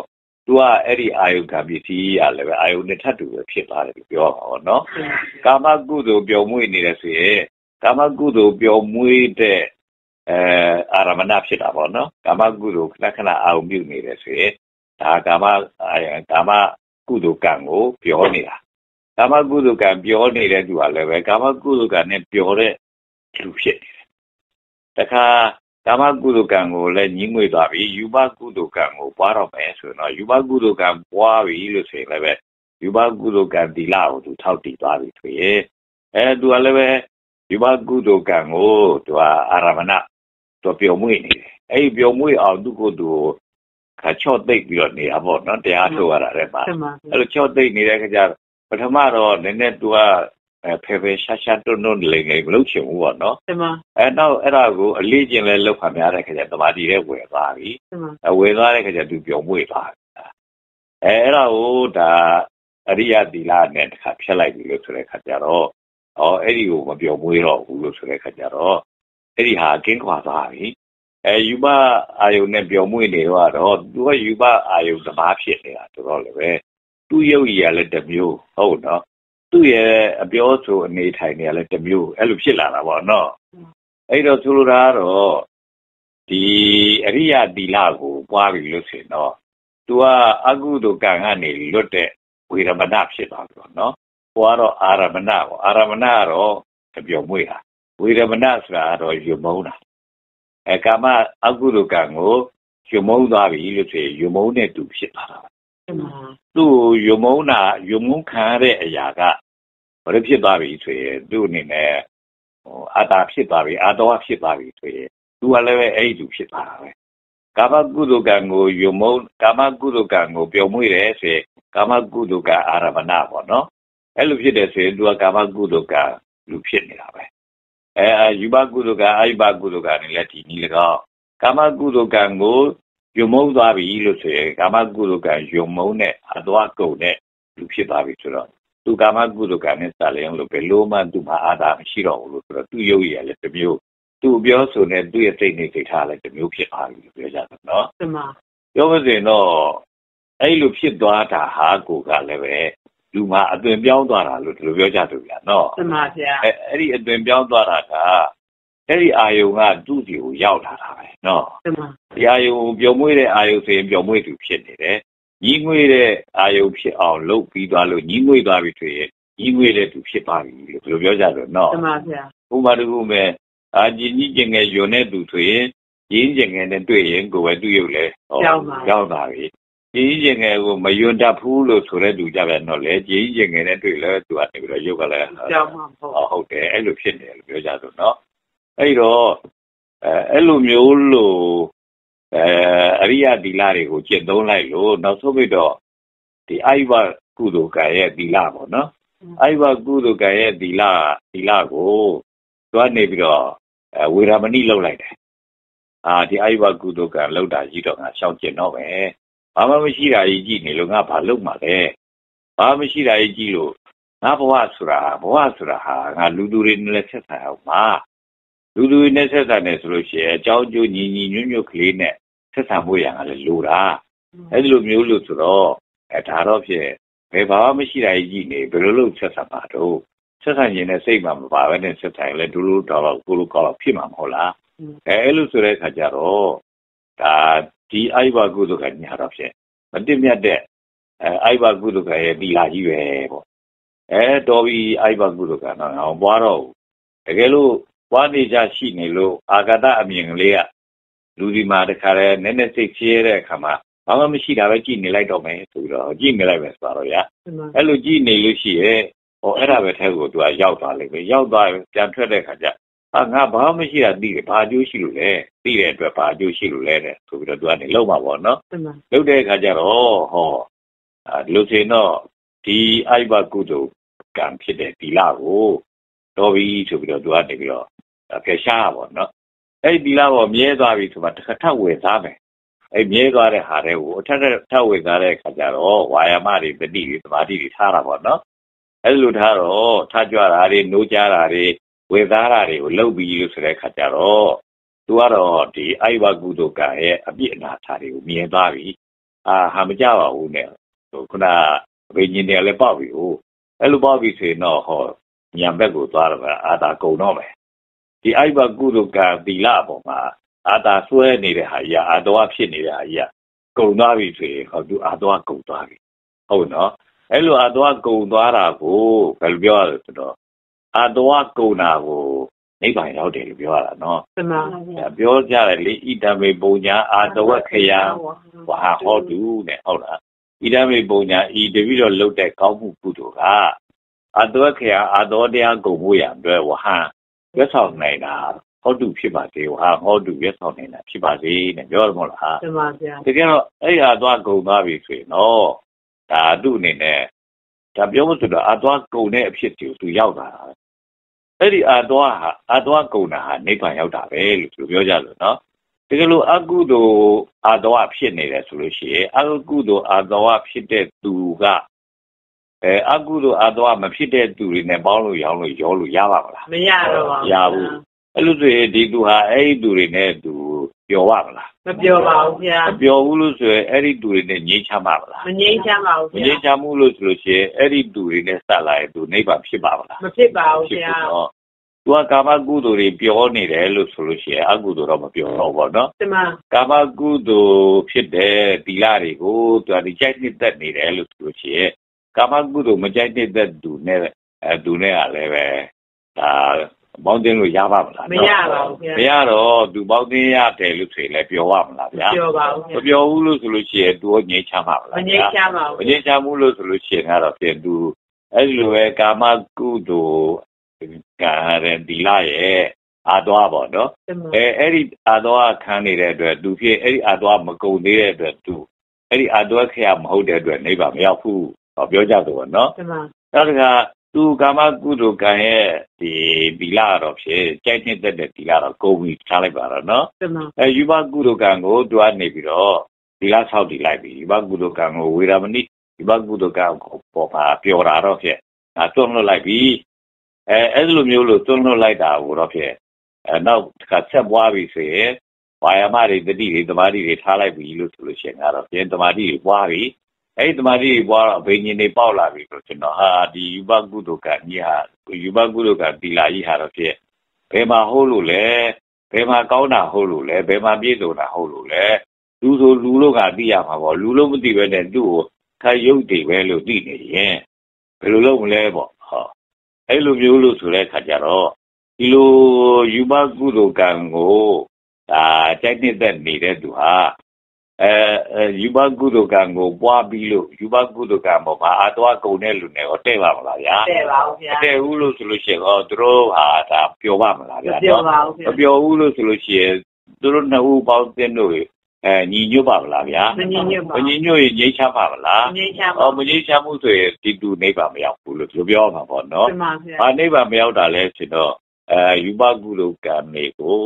သူကအဲ့ဒီအာယုခံပစ္စည်းရလည်းပဲအာယုနဲ့ထပ်တူပဲဖြစ်သွားတယ်လို့ပြောပါတော့နော်ကာမကုသိုလ်ပျော်မွေ့နေတယ်ဆိုရင်ကာမကုသိုလ်ပျော်မွေ့တဲ့အဲအာရမဏဖြစ်တာပေါ့နော်ကာမကုသိုလ်ခဏခဏအာရုံပြုနေတယ်ဆိုရင်ဒါကာမကာမကုသိုလ်ကံကိုပြောနေတာကာမကုသိုလ်ကံပြောနေတဲ့သူကလည်းပဲကာမကုသိုလ်ကံနဲ့ပြောတဲ့လူဖြစ်နေတယ်တခါ ကာမကုသိုလ်ကံကိုလည်းညှင်းငွေသွားပြီယူဘကုသိုလ်ကံကိုပွားတော့မယ်ဆိုတော့ယူဘကုသိုလ်ကံပွားပြီလို့ဆိုရင်လည်းပဲယူဘကုသိုလ်ကံဒီလာကိုသူထောက်တည်သွားပြီဆိုရင်အဲသူကလည်းပဲယူဘကုသိုလ်ကံကိုသူကအာရမဏသူပျော်မွေ့နေတယ်အဲ့ဒီပျော်မွေ့အောင်သူကိုယ်သူခါချော့သိပ်ပြီးတော့နေတာပေါ့နော်တရားထုတ်ရတာလည်းပါ
တမန်
အဲ့လိုချော့သိပ်နေတဲ့ခါကျပထမတော့နည်းနည်းသူက အဲဖေဖေရှာရှာတွန်းတွန်းလိမ့်လိမ့်မလုပ်ချင်ဘူးပေါ့နော်
တမန်
အဲနောက်အဲ့ဒါကိုအလေးကျင်လဲလောက်ခါများတဲ့ခါကျတမာတီတဲ့ဝယ်သွားပြီ
တမန်
အဝယ်သွားတဲ့ခါကျသူပျော်မွေ့သွားအဲအဲ့ဒါကိုဒါအရိယသီလနဲ့တစ်ခါဖြတ်လိုက်ပြီလို့ဆိုတဲ့ခါကျတော့ဩအဲ့ဒီကိုမပြောမွေးတော့ဘူးလို့ဆိုတဲ့ခါကျတော့အဲ့ဒီဟာကင်းခွာသွားပြီအဲယူမအာယုန်နဲ့ပြောမွေးနေတော့တော့သူကယူမအာယုန်သမားဖြစ်နေတာဆိုတော့လည်းပဲသူ့ရုပ်ရည်ကလည်းတစ်မျိုးဟုတ်နော် သူ့ရဲ့အပြောဆိုအနေထိုင်နေရလည်းတစ်မျိုးအဲ့လိုဖြစ်လာတာပေါ့နော်အဲ့တော့ဆိုလိုတာကတော့ဒီအရိယသီလကိုပွားပြီလို့ဆိုရင်တော့သူကအကုသိုလ်ကံကနေလွတ်တဲ့ဝေရမဏဖြစ်သွားပြီပေါ့နော်။ဟိုကတော့အာရမဏပေါ့အာရမဏကတော့အပြောမွေးတာဝေရမဏဆိုတာကတော့ယုံမုန်းတာအဲကာမအကုသိုလ်ကံကိုယုံမုန်းသွားပြီလို့ဆိုရင်ယုံမုန်းတဲ့သူဖြစ်သွားတာ သူ့ယုံမုန်းတာယုံမုန်းခံရတဲ့အရာကဘာလို့ဖြစ်သွားပြီဆိုရင်သူ့အနေနဲ့ဟိုအတာဖြစ်သွားပြီအတော်ဖြစ်သွားပြီဆိုရင်သူကလည်းပဲအဲ့ဒီသူဖြစ်သွားတာပဲကာမကုသိုလ်ကံကိုယုံမုန်းကာမကုသိုလ်ကံကိုပျော်မွေ့တယ်ဆိုရင်ကာမကုသိုလ်ကအာရမဏပေါ့နော်အဲ့လိုဖြစ်တယ်ဆိုရင်သူကကာမကုသိုလ်ကလူဖြစ်နေတာပဲအဲယူဘကုသိုလ်ကအာယုဘကုသိုလ်ကလည်းဒီနည်း၎င်းကာမကုသိုလ်ကံကို ယုံမုန်းသွားပြီလို့ဆိုရင်ကာမကုသိုလ်ကံယုံမုန်းတဲ့အသွားကုန်တဲ့လူဖြစ်သွားပြီဆိုတော့သူကာမကုသိုလ်ကံနဲ့စာလျောင်းလို့ဘယ်လိုမှသူ့မှာအာသာမရှိတော့ဘူးလို့ဆိုတော့သူ့ရုပ်ရည်လည်းတစ်မျိုးသူပြောဆိုနေသူ့ရဲ့စိတ်နေစိတ်ထားလည်းတစ်မျိုးဖြစ်သွားပြီလို့ပြောကြတယ်နော်
တမ
ပြောမစင်တော့အဲ့လိုဖြစ်သွားတာဟာကိုကလည်းပဲလူမှာအသွင်ပြောင်းသွားတာလို့ဒီလိုပြောကြသူဗျာနော်
တမဗျာ
အဲအဲ့ဒီအသွင်ပြောင်းသွားတာက အဲ့ဒီအာယုံကသူ့စီကိုရောက်လာတာပဲနော်
တမ
ဒီအာယုံပျော်မွေ့တဲ့အာယုံဆိုရင်ပျော်မွေ့သူဖြစ်နေတယ်ညီးငွေ့တဲ့အာယုံဖြစ်အောင်လုပ်ပြီးသွားလို့ညီးငွေ့သွားပြီဆိုရင်ညီးငွေ့တဲ့သူဖြစ်သွားပြီလို့ဒီလိုပြောကြတယ်နော်
တမဗျာ
ဥပမာတစ်ခုမဲ့အာဂျင်းကြီးကျင်ငယ်ယွန်တဲ့သူဆိုရင်ရင်းကျင်ငယ်နဲ့တွေ့ရင်ကိုယ်ပဲတွေ့ရုပ်လဲရောက်သွားပြီရင်းကျင်ငယ်ကိုမယွန်တတ်ဘူးလို့ဆိုတဲ့သူကြပြန်တော့လေရင်းကျင်ငယ်နဲ့တွေ့လဲသူကနေပြီးတော့ရုပ်ကလည်း
ကြောက်မှာပေါ့
ဟုတ်တယ်အဲ့လိုဖြစ်နေတယ်လို့ပြောကြဆိုနော် အဲ့တော့အဲအဲ့လိုမျိုးလို့အဲအရိယသီလတွေကိုကျင့်သုံးလိုက်လို့နောက်ဆုံးပြီးတော့ဒီအိုက်ဘကုသိုလ်ကံရဲ့သီလပေါ့နော်အိုက်ဘကုသိုလ်ကံရဲ့သီလသီလကိုသွားနေပြီးတော့အဲဝေရမဏိလောက်လိုက်တယ်အာဒီအိုက်ဘကုသိုလ်ကံလောက်တာကြီးတော့ငါရှောင်ကျင်တော့ပဲဘာမှမရှိတာကြီးကြည့်နေလို့ငါဘာလုပ်မှာလဲဘာမှမရှိတာကြီးကြည့်လို့ငါဘဝဆိုတာဘဝဆိုတာဟာငါလူသူတွေနဲ့ဆက်ဆံအောင်ပါ လူသူတွေနဲ့ဆက်ဆံနေဆိုလို့ရှိရင်အကြောင်းကျိုးညီညီညွတ်ညွတ်ကလေးနဲ့ဆက်ဆံဖို့ရံကလည်းလိုတာအဲ့ဒီလိုမျိုးလို့ဆိုတော့အဲဒါတော့ဖြစ်ဘယ်ဘာမှမရှိတာကြီးနေဘယ်လိုလုပ်ဆက်ဆံပါတော့ဆက်ဆံရင်လည်းစိတ်မှမပါပဲနဲ့ဆက်ဆံရင်လည်းဒူလိုတော့ကိုလိုကောက်ဖြစ်မှာမဟုတ်လားအဲအဲ့လိုဆိုတဲ့အခါကျတော့ဒါဒီအိုက်ဘကုသကညာတော့ဖြစ်မတင်မြတ်တဲ့အဲအိုက်ဘကုသကရဲ့ဒီလာကြီးပဲပေါ့အဲတော်ပြီအိုက်ဘကုလကနော်ငါဘွားတော့တကယ်လို့ ဘွားနေကြရှိနေလို့အာဂတအမြင်ကလေးကလူဒီမှာတခါလဲနည်းနည်းစိတ်ချဲတဲ့အခါမှာဘာမှမရှိတာပဲကြည့်နေလိုက်တော့မယ်ဆိုပြီးတော့ကြည့်နေလိုက်မယ်ဆိုတော့ရ
တမ
အဲ့လိုကြည့်နေလို့ရှိရဲ့ဟောအဲ့ဒါပဲထဲကိုသူကရောက်သွားလိမ့်မယ်ရောက်သွားပြန်ထွက်တဲ့ခါကျအာငါဘာမှမရှိတာသိတယ်ဘာအကျိုးရှိလို့လဲသိတဲ့အတွက်ဘာအကျိုးရှိလို့လဲတဲ့ဆိုပြီးတော့သူကနေလောက်မှာပေါ့နော်
တမ
လုပ်တဲ့အခါကျတော့ဟောအာလူစင်တော့ဒီအိုက်ဘကုသိုလ်ကံဖြစ်တဲ့ဒီလကို တော်ပြီဆိုပြီးတော့သူကနေပြီးတော့ဖယ်ရှားပါတော့နော်အဲ့ဒီဒီလပေါ်မြဲသွားပြီဆိုမှတစ်ခါထပ်ဝယ်သားမယ်အဲ့မြဲသွားတဲ့ဟာတွေကိုအထက်ထပ်ဝယ်သားတဲ့အခါကျတော့ဝါယာမတွေတတိတွေသမာဓိတွေထားတာပေါ့နော်အဲ့လိုထားတော့ထားကြွတာတွေနိုးကြတာတွေဝယ်သားတာတွေကိုလှုပ်ပြီးလို့ဆိုတဲ့အခါကျတော့သူကတော့ဒီအိုက်ဘကုသိုလ်ကံရဲ့အပြစ်အနာထားတွေကိုမြင်သွားပြီအာဟာမကြပါဘူးနဲ့ဟိုခုနအဘေညင်တယ်လည်းပေါ့ပြီဟိုအဲ့လိုပေါ့ပြီဆိုရင်တော့ဟော ညံဘက်ကိုသွားတော့အာသာကုံတော့မယ်ဒီအိုက်ဘကုသိုလ်ကံသီလအပေါ်မှာအာသာဆွဲနေတဲ့ဟာကြီးအာတော်ဖြစ်နေတဲ့ဟာကြီးကုံသွားပြီဆိုရင်ဟောသူအာတော်ကုံသွားပြီဟုတ်နော်အဲ့လိုအာတော်ကုံသွားတာကိုဘယ်လိုပြောရလဲဆိုတော့အာတော်ကုံတာကိုနိဗ္ဗာန်ရောက်တယ်လို့ပြောရတာနော်
တမ
ဒါပြောကြတယ်လေဣဒံမေပုံညာအာတဝခယံဝါဟောတုတဲ့ဟုတ်လားဣဒံမေပုံညာဤတပိတော့လုတ်တဲ့ကောင်းမှုကုသိုလ်က အတဝခယံအာတော်တရားကုန်မှုရံအတွက်ဝဟံရွတ်ဆောင်နိုင်တာဟောတုဖြစ်ပါစေဝဟဟောတုရွတ်ဆောင်နိုင်တာဖြစ်ပါစေတဲ့ပြောရမို့လား
တမဗျာ
တကယ်တော့အဲ့ဟာသွားကုန်သွားပြီဆိုရင်တော့ဒါသူ့အနေနဲ့ဒါပြောမှဆိုတော့အသွားကုန်တဲ့အဖြစ်ကိုသူရောက်တာအဲ့ဒီအသွားဟာအသွားကုန်တာဟာနိဗ္ဗာန်ရောက်တာပဲလို့သူပြောကြလို့နော်တကယ်လို့အကုသိုလ်အာတဝဖြစ်နေတယ်ဆိုလို့ရှိရင်အကုသိုလ်အာတဝဖြစ်တဲ့သူက အဲအကုသိုလ်အာတဝမဖြစ်တဲ့သူတွေနဲ့ပေါင်းလို့ရောင်းလို့ရောလို့ရပါမလား
မရတော့ပါဘူး
ရဘူးအဲ့လိုဆိုရင်ဒီသူဟာအဲ့ဒီသူတွေနဲ့သူပျော်ပါမလား
မပြောပါဘူးဗျာ
မပျော်ဘူးလို့ဆိုရင်အဲ့ဒီသူတွေနဲ့ငြိမ်းချမ်းပါမလား
မငြိမ်းချမ်းပါဘူး
မ
ဗျာ
ငြိမ်းချမ်းမှုလို့ဆိုလို့ရှိရင်အဲ့ဒီသူတွေနဲ့ဆက်လာရင်သူနိဗ္ဗာန်ဖြစ်ပါမလား
မဖြစ်ပါဘူးဗျာ
တော့သူကကာမကုသိုလ်တွေပြောနေတယ်လို့ဆိုလို့ရှိရင်အကုသိုလ်တော့မပြောတော့ဘောနော်
ဒီမ
ကာမကုသိုလ်ဖြစ်တဲ့ဒီလာတွေကိုသူကဒီကြိုက်နှစ်သက်နေတယ်လို့ဆိုလို့ရှိရင် ကာမကုသိုလ်မကြိုက်နှစ်သက်သူနဲ့အဲသူနဲ့ကလည်းပဲဒါပေါင်းတင်လို့ရပါမလား
မရပါဘူးဗျာ
မရတော့သူပေါင်းတင်ရတယ်လို့ဆိုရင်လည်းပြောရမလားဗျာ
ပြောပါဘူး
မ
ဗျာ
ပြောဘူးလို့ဆိုလို့ရှိရင်သူကငြိမ်းချမ်းပါမ
မ
လား
ငြိမ်းချမ်းပါ
မ
ဘူး
ငြိမ်းချမ်းဘူးလို့ဆိုလို့ရှိရင်ကတော့ပြင်သူအဲ့ဒီလိုပဲကာမကုသိုလ်ကံရတဲ့ဒီလာရဲ့အာသွားပေါ့နော်
ဒီမ
အဲအဲ့ဒီအာသွားခံနေတဲ့အတွက်သူဖြစ်အဲ့ဒီအာသွားမကုန်သေးတဲ့အတွက်သူအဲ့ဒီအာသွားခရမဟုတ်တဲ့အတွက်နေပါမရောက်ဘူးဟော ပြောကြတော့ဗောနော်
ဒီမ
နောက်တစ်ခါသူကာမကုသိုလ်ကံရဲ့ဒီဒီလာတော့ဖြစ်ကြိုက်နေတဲ့တဲ့ဒီလာတော့ကုန်ပြီထားလိုက်ပါတော့နော်
ဒီမ
အဲယူဘကုသိုလ်ကံကိုတွားနေပြီးတော့ဒီလားဆောက်တည်လိုက်ပြီယူဘကုသိုလ်ကံကိုဝေရမဏိယူဘကုသိုလ်ကံကိုပေါ်ပါပြောတာတော့ဖြစ်အဲတွန်းလွတ်လိုက်ပြီအဲအဲ့လိုမျိုးလို့တွန်းလွတ်လိုက်တာကိုတော့ဖြစ်အဲနောက်တစ်ခါဆက်ပွားပြီဆိုရင်ဘာယာမတွေတတိတွေတမာတိတွေထားလိုက်ပြီလို့ဆိုလို့ရှိရင်ကတော့ပြင်တမာတိတွေပွားပြီ အဲ့ဒီတမာတိတွေပွားတော့အဘိညာဉ်တွေပေါက်လာပြီဆိုကျွန်တော်ဟာဒီယူဘကုသိုလ်ကံကြီးဟာယူဘကုသိုလ်ကံတီလာကြီးဟာတော့ဖြစ်ဘယ်မှာဟုတ်လို့လဲဘယ်မှာကောင်းတာဟုတ်လို့လဲဘယ်မှာပြည့်စုံတာဟုတ်လို့လဲလူဆိုလူလို့ကသိရမှာပေါ့လူလို့မသိပဲနဲ့သူ့ကိုခါရုပ်တည်ပဲလို့သိနေရင်ဘယ်လိုလုပ်မလဲပေါ့ဟောအဲ့လိုမျိုးလို့ဆိုတဲ့အခါကျတော့ဒီလိုယူမကုသိုလ်ကံကိုဒါကြိုက်နေတဲ့နေတဲ့သူဟာ အဲအဲယူမကုသိုလ်ကံကိုပွားပြီးလို့ယူမကုသိုလ်ကံပေါ်မှာအတော်ကုန်တဲ့လူနဲ့တော့တဲ့ပါမလားဗျာ
တဲ့ပါဘူးဗျာ
တဲ့ဘူးလို့ဆိုလို့ရှိရင်ဟောသူတို့ဟာဒါပျော်ပါမလား
မ
ဗျာ
ပြော
နော်
ပါဘူးဗျာ
မပြောဘူးလို့ဆိုလို့ရှိရင်သူတို့နှစ်ဦးပေါင်းတင်လို့အဲညီညွတ်ပါမလားဗျာ
မငြိမ်းညွတ်ပါ
မညီညွတ်ရင်ငြိမ်းချမ်းပါမလား
မငြိမ်းချမ်းပါ
အော်မငြိမ်းချမ်းမှုဆိုရင်ဒီတူနိဗ္ဗာန်မရောက်ဘူးလို့သူပြောမှာပေါ့နော်
ဒီမဗျာ။
ဘာနိဗ္ဗာန်မရောက်တာလဲဆိုတော့အဲယူဘကုလိုကံတွေကို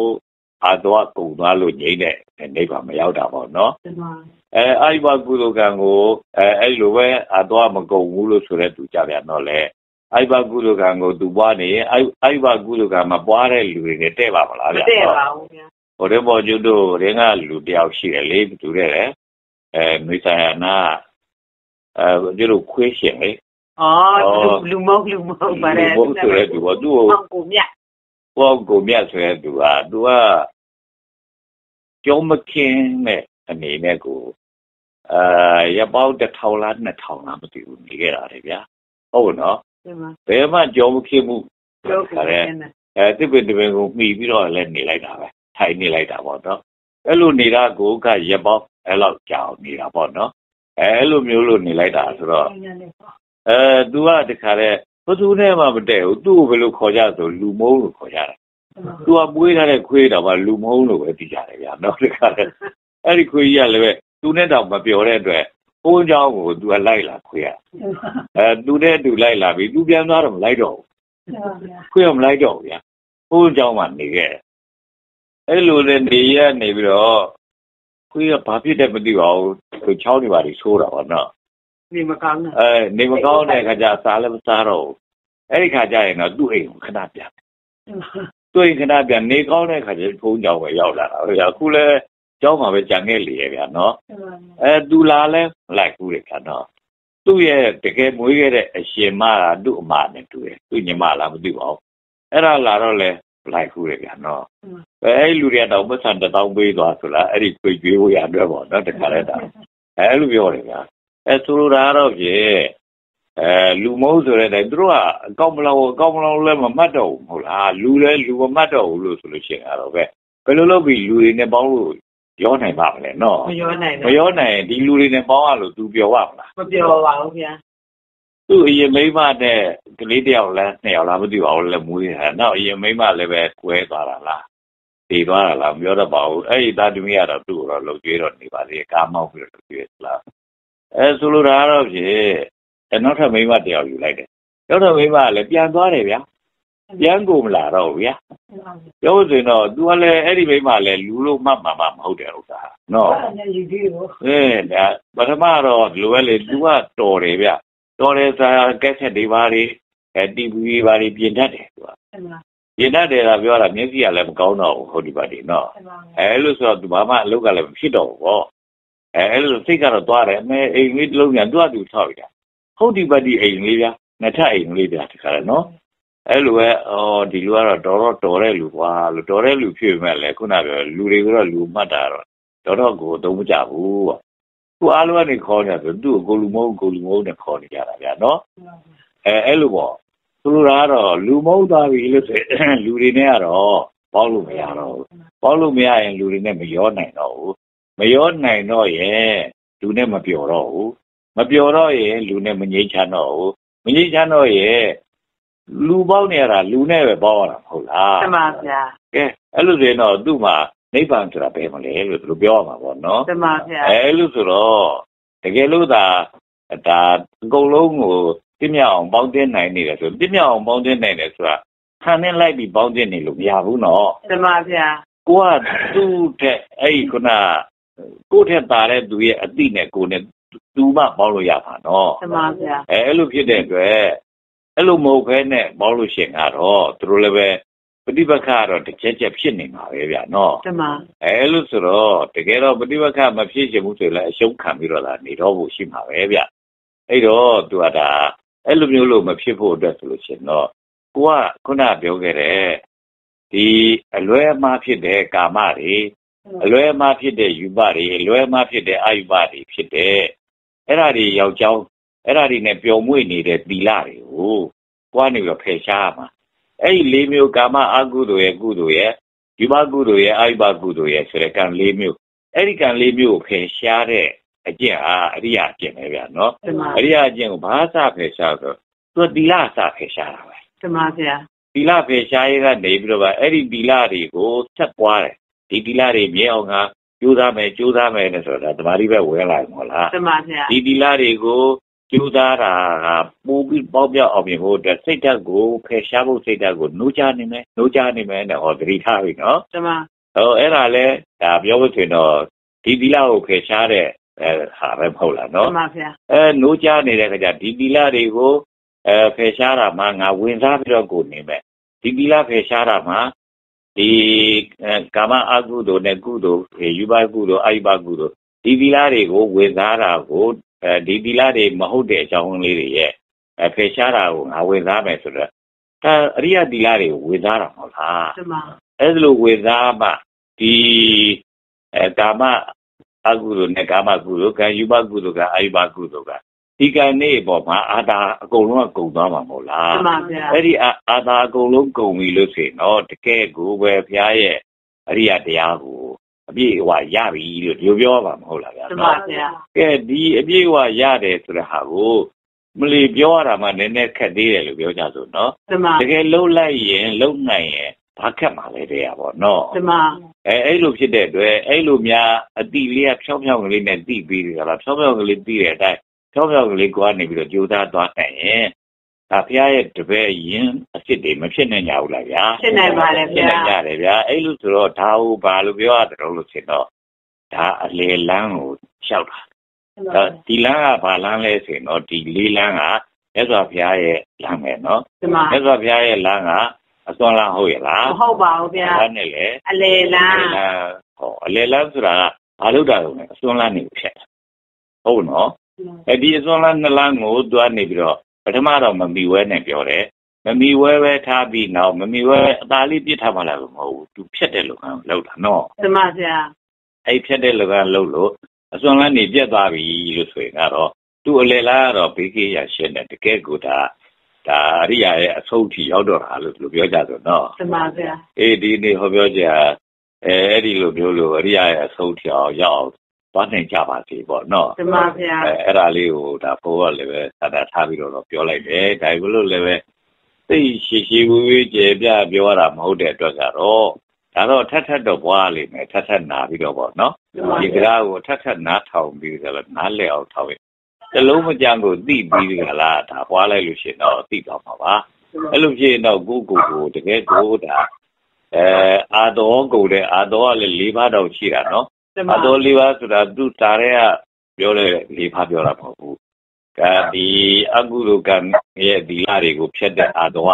အာတော်ကုန်သွားလို့ငြိမ်းတဲ့နိဗ္ဗာန်မရောက်တာပေါ့နော်
ဒီမ။
အဲအာယဘကုလိုကံကိုအဲအဲ့လိုပဲအာတော်မကုန်ဘူးလို့ဆိုတဲ့သူကြပြန်တော့လေ။အိုက်ဘကုလကံကိုသူပွားနေရင်အိုက်အိုက်ဘကုလကံမပွားတဲ့လူတွေနဲ့တဲ့ပါမလား
မ
ဗျာ
တဲ့ပါဘူးဗျာ
ဟိုတဲ့ပေါ်ကျွတ်တို့ရင်းကလူတယောက်ရှိတယ်လေတူတယ်လေအဲမိဆိုင်ယာနာအဲကျတို့ခွေးရှင်လေ
အော်လူမဟုတ်လူမဟုတ်ပါတယ်
ဘုဆိုရဲသူကသူ့ကို
ဟုတ်ကိုမြတ်
ဘောကိုမြတ်ဆိုရဲသူကသူက ကြောမခင်းနဲ့အနေနဲ့ကိုအာရပောက်တစ်ထောင်လားနှစ်ထောင်လားမသိဘူးနေခဲ့တာလေဗျာဟုတ်နော်
ဒီမ
ဘယ်မှကြောမခင်းမှု
ပြောကိုမြတ်နဲ့
အဲတစ်ပင်တစ်ပင်ကိုမှီပြီးတော့လည်းနေလိုက်တာပဲထိုင်နေလိုက်တာပေါ့နော်အဲ့လိုနေတာကိုကရပောက်အဲ့လောက်ကြောင်နေတာပေါ့နော်အဲအဲ့လိုမျိုးလို့နေလိုက်တာဆိုတော့အဲ तू ကတခါတည်းဘသူနဲ့မှမတည့်ဘူးသူ့ကိုဘယ်လိုခေါ်ကြဆိုလူမုန်းလို့ခေါ်ကြတ သူကပွေးထားတဲ့ခွေးတော်ကလူမဟုတ်လို့ပဲသိကြတယ်ဗျာနော်တခါလဲအဲ့ဒီခွေးကြီးကလည်းပဲသူနဲ့တော့မပြောတဲ့အတွက်ဘုန်းเจ้าကိုသူကလိုက်လာခွေးရအဲသူနဲ့သူလိုက်လာပြီသူပြန်သွားတော့မလိုက်တော့ဘူးခွေးကမလိုက်တော့ဘူးဗျာဘုန်းเจ้าမှနေခဲ့အဲ့လိုနဲ့နေရနေပြီးတော့ခွေးကဘာဖြစ်တယ်မသိပါဘူးသူချောင်းနေပါလိဆိုးတာပါနော်
နေမကောင်းတဲ့
အဲနေမကောင်းတဲ့ခါကျစားလည်းမစားတော့ဘူးအဲ့ဒီခါကျရင်တော့သူ့အိမ်ကိုခဏပြန် သူ့အိမ်ခဏပြန်နေကောင်းတဲ့ခါကျဘုန်းကြောင်ပဲရောက်လာတာဟုတ်ရအခုလဲကြောင်းမှာပဲကြံခဲ့လေရဗျာနော်အဲသူလာလဲလိုက်ကူးတယ်ဗျာနော်သူ့ရဲ့တကယ်မွေးခဲ့တဲ့အရှင်မကသူ့အမနဲ့တူတယ်သူ့ညီမလားမသိပါဘူးအဲ့ဒါလာတော့လဲလိုက်ခုရပြန်တော့အဲအဲ့လူတွေကတော့ပတ်စံတစ်တောင်းပေးသွားဆိုလားအဲ့ဒီခွေကြွေးဖို့ရအတွက်ပေါ့နော်တခါလဲတာအဲ့လိုပြောတယ်ဗျာအဲဆိုလိုတာကတော့ဖြင့် အဲလူမုန်းဆိုတဲ့တိုင်သူတို့ကအကောက်မလောက်အကောက်မလောက်လည်းမမှတ်တော့ဘူးမဟုတ်လားလူလည်းလူမမှတ်တော့ဘူးလို့ဆိုလို့ရှိရင်ကတော့ပဲဘယ်လိုလုပ်ပြီးလူတွေနဲ့ပေါင်းလို့ရောနိုင်ပါမလဲနော်
မရောနိုင်
မ
တော့
ရောနိုင်ရင်ဒီလူတွေနဲ့ပေါင်းရလို့သူပြောရမလား
မပြောပါဘူးဗျာ
သူ့အရင်မိန်းမနဲ့ကလေးတယောက်လားနှစ်ယောက်လားမသိပါဘူးလည်းမွေးတယ်နောက်အရင်မိန်းမလည်းပဲကွဲသွားတာလားတည်သွားတာလားမပြောတတ်ပါဘူးအဲ့ဒီသားသမီးကတော့သူ့ကိုတော့လုံကျွေးတော့နေပါသေးတယ်ကားမောက်ပြီးတော့လုံကျွေးလားအဲဆိုလိုတာကတော့ဖြင့် အဲနောက်ထပ်မိန်းမတစ်ယောက်ယူလိုက်တယ်နောက်ထပ်မိန်းမကလည်းပြန်သွားတယ်ဗျာ ပြန်ကုန်မလာတော့ဘူးဗျာပြောဆိုရင်တော့ तू ကလည်းအဲ့ဒီမိမလည်းလူလို့မှတ်မှာမဟုတ်တယ်ဥစ္စာနော်
ယူဒီကို
အဲဒါပထမတော့ဒီလိုပဲလေ तू ကတော်တယ်ဗျတော်တယ်ဆိုတာကက်ဆက်တွေပါတွေအဲ TV ပါတွေပြင်တတ်တယ် तू ကပြင်တတ်တယ်ကပြောတာမျက်စိကလည်းမကောင်းတော့ဘူးဟုတ်ဒီပါဒီနော်အဲလို့ဆိုတော့ तू ဘာမှအလုပ်ကလည်းမဖြစ်တော့ဘူးပေါ့အဲအဲ့လိုစိတ်ကတော့သွားတယ်အမေအိမ်လေးတစ်လုံးညာ तू က तू ဆောက်ရတာ ဟုတ်ဒီပါဒီအိမ်လေးဗျနှစ်ထပ်အိမ်လေးဗျတခါလည်းနော်အဲ့လိုပဲအော်ဒီလူကတော့တော်တော့တော်တဲ့လူကွာလို့တော်တဲ့လူဖြစ်ပေမဲ့လည်းခုနပြောလူတွေကတော့လူမှတ်တာတော့တော်တော့ကိုသုံးမကြဘူးပေါ့သူအားလုံးကနေခေါ်နေဆိုသူ့ကိုကိုလူမုန်းကိုလူမုန်းနဲ့ခေါ်နေကြတာဗျာနော်အဲအဲ့လိုပေါ့သူတို့ကတော့လူမုန်းသွားပြီလို့ဆိုရင်လူတွေနဲ့ကတော့ပေါက်လို့မရတော့ဘူးပေါက်လို့မရရင်လူတွေနဲ့မရောနိုင်တော့ဘူးမရောနိုင်တော့ရင်လူနဲ့မပျော်တော့ဘူး မပျော်တော့ရင်လူနဲ့မငြိမ်းချမ်းတော့ဘူးမငြိမ်းချမ်းတော့ရင်လူပေါက်နေရတာလူနဲ့ပဲပေါက်ရတာမဟုတ်လား
တမဗျာ
ကဲအဲ့လိုဆိုရင်တော့သူ့မှာနိဗ္ဗာန်ဆိုတာဘယ်မလဲလို့သူတို့ပြောရမှာပေါ့နော်
တမဗျာ
အဲလိုဆိုတော့တကယ်လို့သာဒါအကုန်လုံးကိုပြည့်မြောက်အောင်ပေါင်းတင်နိုင်နေတယ်ဆိုပြည့်မြောက်အောင်ပေါင်းတင်နိုင်တယ်ဆိုတာခံနဲ့လိုက်ပြီးပေါင်းတင်နေလို့မရဘူးနော်
တမဗျာ
ကိုကသူ့တဲ့အဲ့ဒီခုနကိုယ့်ထက်ပါတဲ့သူရဲ့အတိနဲ့ကိုယ်နဲ့ သူမှပေါင်းလို့ရပါနော်
တမဗျာ
အဲအဲ့လိုဖြစ်တဲ့အတွက်အဲ့လိုမဟုတ်ဘဲနဲ့ပေါင်းလို့ရှိရင်ကတော့သူတို့လည်းပဲပฏิပက္ခကတော့တစ်ချက်ချက်ဖြစ်နေမှာပဲဗျာနော်
တမ
အဲလို့ဆိုတော့တကယ်တော့ပฏิပက္ခမဖြစ်ချင်ဘူးဆိုရင်လည်းအရှုံးခံပြီးတော့လာနေတော့ဖို့ရှိမှာပဲဗျအဲ့တော့သူကဒါအဲ့လိုမျိုးလို့မဖြစ်ဖို့အတွက်ဆိုလို့ရှိရင်တော့ကိုကခုနပြောခဲ့တဲ့ဒီအလွဲအမှားဖြစ်တဲ့ကာမတွေအလွဲအမှားဖြစ်တဲ့ယူပတွေအလွဲအမှားဖြစ်တဲ့အာယူပတွေဖြစ်တဲ့ အဲ့ဒါတွေယောက်ျောင်းအဲ့ဒါတွေနဲ့ပျော်မွေ့နေတဲ့သီလတွေကိုကိုကနေပြီးတော့ဖယ်ရှားရမှာအဲ့ဒီလေးမျိုးကာမအကုသိုလ်ရဲ့ကုသိုလ်ရဲ့ဒီဘကုသိုလ်ရဲ့အာယုဘကုသိုလ်ရဲ့ဆိုတဲ့ကံ၄မျိုးအဲ့ဒီကံ၄မျိုးကိုဖယ်ရှားတဲ့အကျင့်ဟာအရိယာအကျင့်ပဲဗျာနော်
တမ
အရိယာအကျင့်ကိုဘာစဖယ်ရှားဆိုသူကသီလစဖယ်ရှားတာပဲ
တမဗျာ
သီလဖယ်ရှားရေးကနေပြီးတော့ဗအဲ့ဒီသီလတွေကိုဆက်ပွားတယ်ဒီသီလတွေမြဲအောင်က ကြိုးစားမယ်ကြိုးစားမယ်နဲ့ဆိုတာတမာတိပဲဝင်လာမှာလား
တမဗျာ
ဒီသီလတွေကိုကြိုးစားတာကပိုးပြီးပေါက်ပြောက်အောင်မြင်ဖို့အတွက်စိတ်ဓာတ်ကိုဖယ်ရှားဖို့စိတ်ဓာတ်ကိုနှိုးချနေမယ်နှိုးချနေမယ်နဲ့ဟောသတိထားပြီနော်
တမ
ဟိုအဲ့ဒါလဲဒါပြောလို့ဆိုရင်တော့ဒီသီလကိုဖယ်ရှားတဲ့အဲဟာပဲမဟုတ်လား
တ
နော်
မဗျာ
အဲနိုးကြနေတဲ့ခါကျဒီသီလတွေကိုအဲဖယ်ရှားတာမှငါဝင်စားပြီးတော့ကိုနေမယ်ဒီသီလဖယ်ရှားတာမှ ဒီအဲကာမအကုသိုလ်နဲ့ကုသိုလ်အဲယူဘကုသိုလ်အာယုဘကုသိုလ်ဒီသီလတွေကိုဝင်စားတာကိုအဲဒီသီလတွေမဟုတ်တဲ့အကြောင်းလေးတွေရဲ့အဲဖယ်ရှားတာကိုငါဝင်စားမယ်ဆိုတော့ဒါအရိယသီလတွေကိုဝင်စားတာမဟုတ်လား
တမ
အဲ့ဒါလိုဝေစားမှဒီအဲကာမအကုသိုလ်နဲ့ကာမကုသိုလ်ကံယူပကုသိုလ်ကအာယုဘကုသိုလ်က ဒီကံနေ့ပေါ်မှာအာသာအကုန်လုံးကကုန်သွားမှာမဟုတ်လား
တမဗျာ
အဲ့ဒီအာအာသာအကုန်လုံးကုန်ပြီလို့ဆိုရင်တော့တကယ်ကိုပဲဘုရားရဲ့အရိယတရားကိုအပြည့်အဝရပြီလို့ဒီလိုပြောပါမဟုတ်လားဗျာ
တမ
နော်
ဗျာ
ကဲဒီအပြည့်အဝရတယ်ဆိုတဲ့ဟာကိုမလီပြောရတာမှနည်းနည်းခက်သေးတယ်လို့ပြောကြဆိုနော်
တမ
တကယ်လှုပ်လိုက်ရင်လှုပ်နိုင်ရင်ဘာခက်မှာလဲတရားပေါ့နော်
တမ
အဲအဲ့လိုဖြစ်တဲ့အတွက်အဲ့လိုများအတိလေးကဖြောင်းဖြောင်းကလေးနဲ့တိပြီးကြလားဖြောင်းဖြောင်းကလေးပြီးတဲ့အတိုင်း ဖြောင်းဖြောင်းကလေးကွာနေပြီးတော့ကြိုးစားသွားနိုင်ရင်ဒါဖရားရဲ့တပည့်ရင်အစ်စ်တွေမဖြစ်နိုင်ကြဘူးလားဗျာ
ဖြစ်နိုင်ပါလေ
ဖြစ်
ဗျာ
နိုင်ကြတယ်ဗျာအဲ့လိုဆိုတော့ဒါကိုဘာလို့ပြောရတယ်လို့ဆိုတော့ဒါအလေလန်းကိုလျှောက်တာဒါဒီလန်းကဘာလန်းလဲဆိုရင်တော့ဒီလေးလန်းကမြတ်စွာဘုရားရဲ့လမ်းပဲနော်
တမ
မြတ်စွာဘုရားရဲ့လမ်းကအစွမ်းလမ်းဟုတ်ရဲ့လား
မဟုတ်ပါဘူးဗျာ
ဒါနဲ့လေ
အလေလ
အ
န်း
လေလမ်းဟောအလေလမ်းဆိုတာကဘာလို့တာလဲအစွမ်းလမ်းနေဖြတ်တာဟုတ်နော် အဲ့ဒီအစွမ်းလမ်းနှစ်လမ်းကိုတွားနေပြီးတော့ပထမတော့မမီဝဲနဲ့ပြောတယ်မမီဝဲပဲထားပြီးနောက်မမီဝဲအသားလေးပြစ်ထားမှလာလို့မဟုတ်ဘူးသူဖြတ်တဲ့လူကလောက်တာနော်
တမဗျာ
အဲ့ဖြတ်တဲ့လူကလောက်လို့အစွမ်းလမ်းနေပြတ်သွားပြီလို့ဆိုရင်ကတော့သူ့အလေလမ်းကတော့ဘေးကေးရရှင်းတယ်တကယ်ကိုဒါဒါအရိယာရဲ့အဆုံးထိရောက်တော့တာလို့သူပြောကြဆိုနော်
တမဗျာ
အေးဒီနေ့ဟောပြောကြအဲအဲ့ဒီလိုမျိုးလို့အရိယာရဲ့အဆုံးထအောင်ရောက်အောင် သွားနိုင်ကြပါစေပေါ့နော်
တမဗျာ
အဲအဲ့ဒါလေးကိုဒါဘိုးကလည်းပဲသာတာထားပြီးတော့ပြောလိုက်တယ်ဒါဘလို့လည်းပဲသိရှိရှိဝေးဝေးကျေပြပြောရတာမဟုတ်တဲ့အတွက်ကတော့ဒါတော့ထက်ထက်တော့ဘွားလိမ့်မယ်ထက်ထက်နာပြီးတော့ပေါ့နော်
တမ
ဒီကရာကိုထက်ထက်နားထောင်ပြီးကြလားနားလဲအောင်ထောင်ရင်တလုံးမကြံကိုသိပြီးကြလားဒါဘွားလိုက်လို့ရှိရင်တော့သိတော့မှာပါအဲ့လိုဖြစ်ရင်တော့ကိုကိုကိုတကယ်ကိုဒါအဲအာတော်ကိုတဲ့အာတော်ကလည်း၄ပါးတော့ရှိတာနော်
တမ
အာတော်၄ပါးဆိုတာသူတားတဲ့ကပြောတဲ့၄ပါးပြောတာမဟုတ်ဘူးကဒီအကုသိုလ်ကံရဲ့ဒီလာတွေကိုဖြတ်တဲ့အာတော်က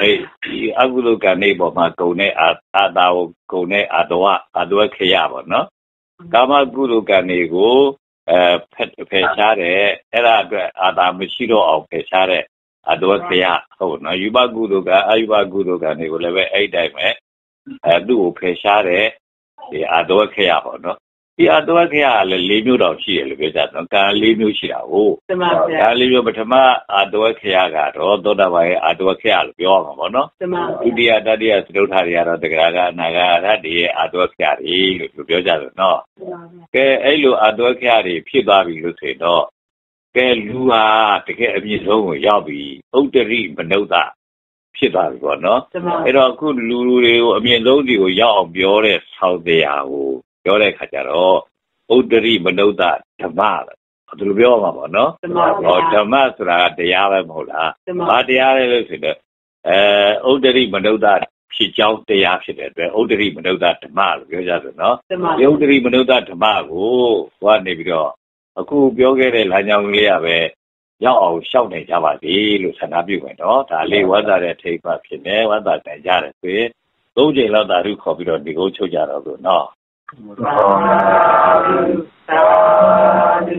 အဲ့ဒီအကုသိုလ်ကံနေပေါ်မှာဂုံတဲ့အာအာတာကိုဂုံတဲ့အာတော်ကအာတော်ခရပါနော်ကာမကုသိုလ်ကံတွေကိုအဲဖက်ဖယ်ရှားတယ်အဲ့ဒါအတွက်အာတာမရှိတော့အောင်ဖယ်ရှားတဲ့အတောခရဟုတ်နော်ယူပကုသိုလ်ကအယူပကုသိုလ်ကံတွေကိုလည်းပဲအဲ့တိုင်းပဲအဲသူ့ကိုဖယ်ရှားတဲ့ ဒီအတောခရပေါ့နော်ဒီအတောခရကလည်း၄မျိုးတောင်ရှိတယ်လို့ပြောကြတယ်ကံ၄မျိုးရှိတာဟုတ်
တမဗျာ
ကံ၄မျိုးပထမအတောခရကတော့သောတာပန်ရဲ့အတောခရလို့ပြောရမှာပေါ့နော်
တမ
ဒုတိယတတိယသရုပ်ထာတွေကတော့တက္ကရာကအနာဂါရတ္တိရဲ့အတောခရတွေလို့ပြောကြတယ်နော်ကဲအဲ့လိုအတောခရတွေဖြစ်သွားပြီလို့ဆိုရင်တော့ကဲလူဟာတကယ်အပြည့်ဆုံးကိုရောက်ပြီဥတ္တရိမနုဿ ဖြစ်သွားပြီပေါ့နော်
တမ
အဲ့တော့အခုလူလူတွေကိုအမြင့်ဆုံးစီကိုရောက်အောင်ပြောတဲ့ဆောက်တရားကိုပြောတဲ့ခါကျတော့ဥတ္တရိမနုဿဓမ္မလို့ဒီလိုပြောမှာပေါ့နော်
တမ
ဟောဓမ္မဆိုတာကတရားပဲမဟုတ်လား
တမ
ဘာတရားလဲလို့ဆိုတော့အဲဥတ္တရိမနုဿဖြစ်ကြောင်းတရားဖြစ်တဲ့အတွက်ဥတ္တရိမနုဿဓမ္မလို့ပြောကြတယ်နော်
တမ
ယုတ်တိမနုဿဓမ္မကိုဟိုကနေပြီးတော့အခုပြောခဲ့တဲ့လမ်းကြောင်းလေးရပဲ ရောက်အောင်ရှောက်နိုင်ကြပါစေလို့ဆန္ဒပြုမယ်နော်ဒါလေးဝါသာတဲ့ထိပ်ပါဖြစ်နေဝါသာတန်ကြတယ်ဆိုရင်သုံးချိန်လောက်သာဓုခေါ်ပြီးတော့ဒီကုန်းချုပ်ကြတော့လို့နော်
သာဓုသာဓု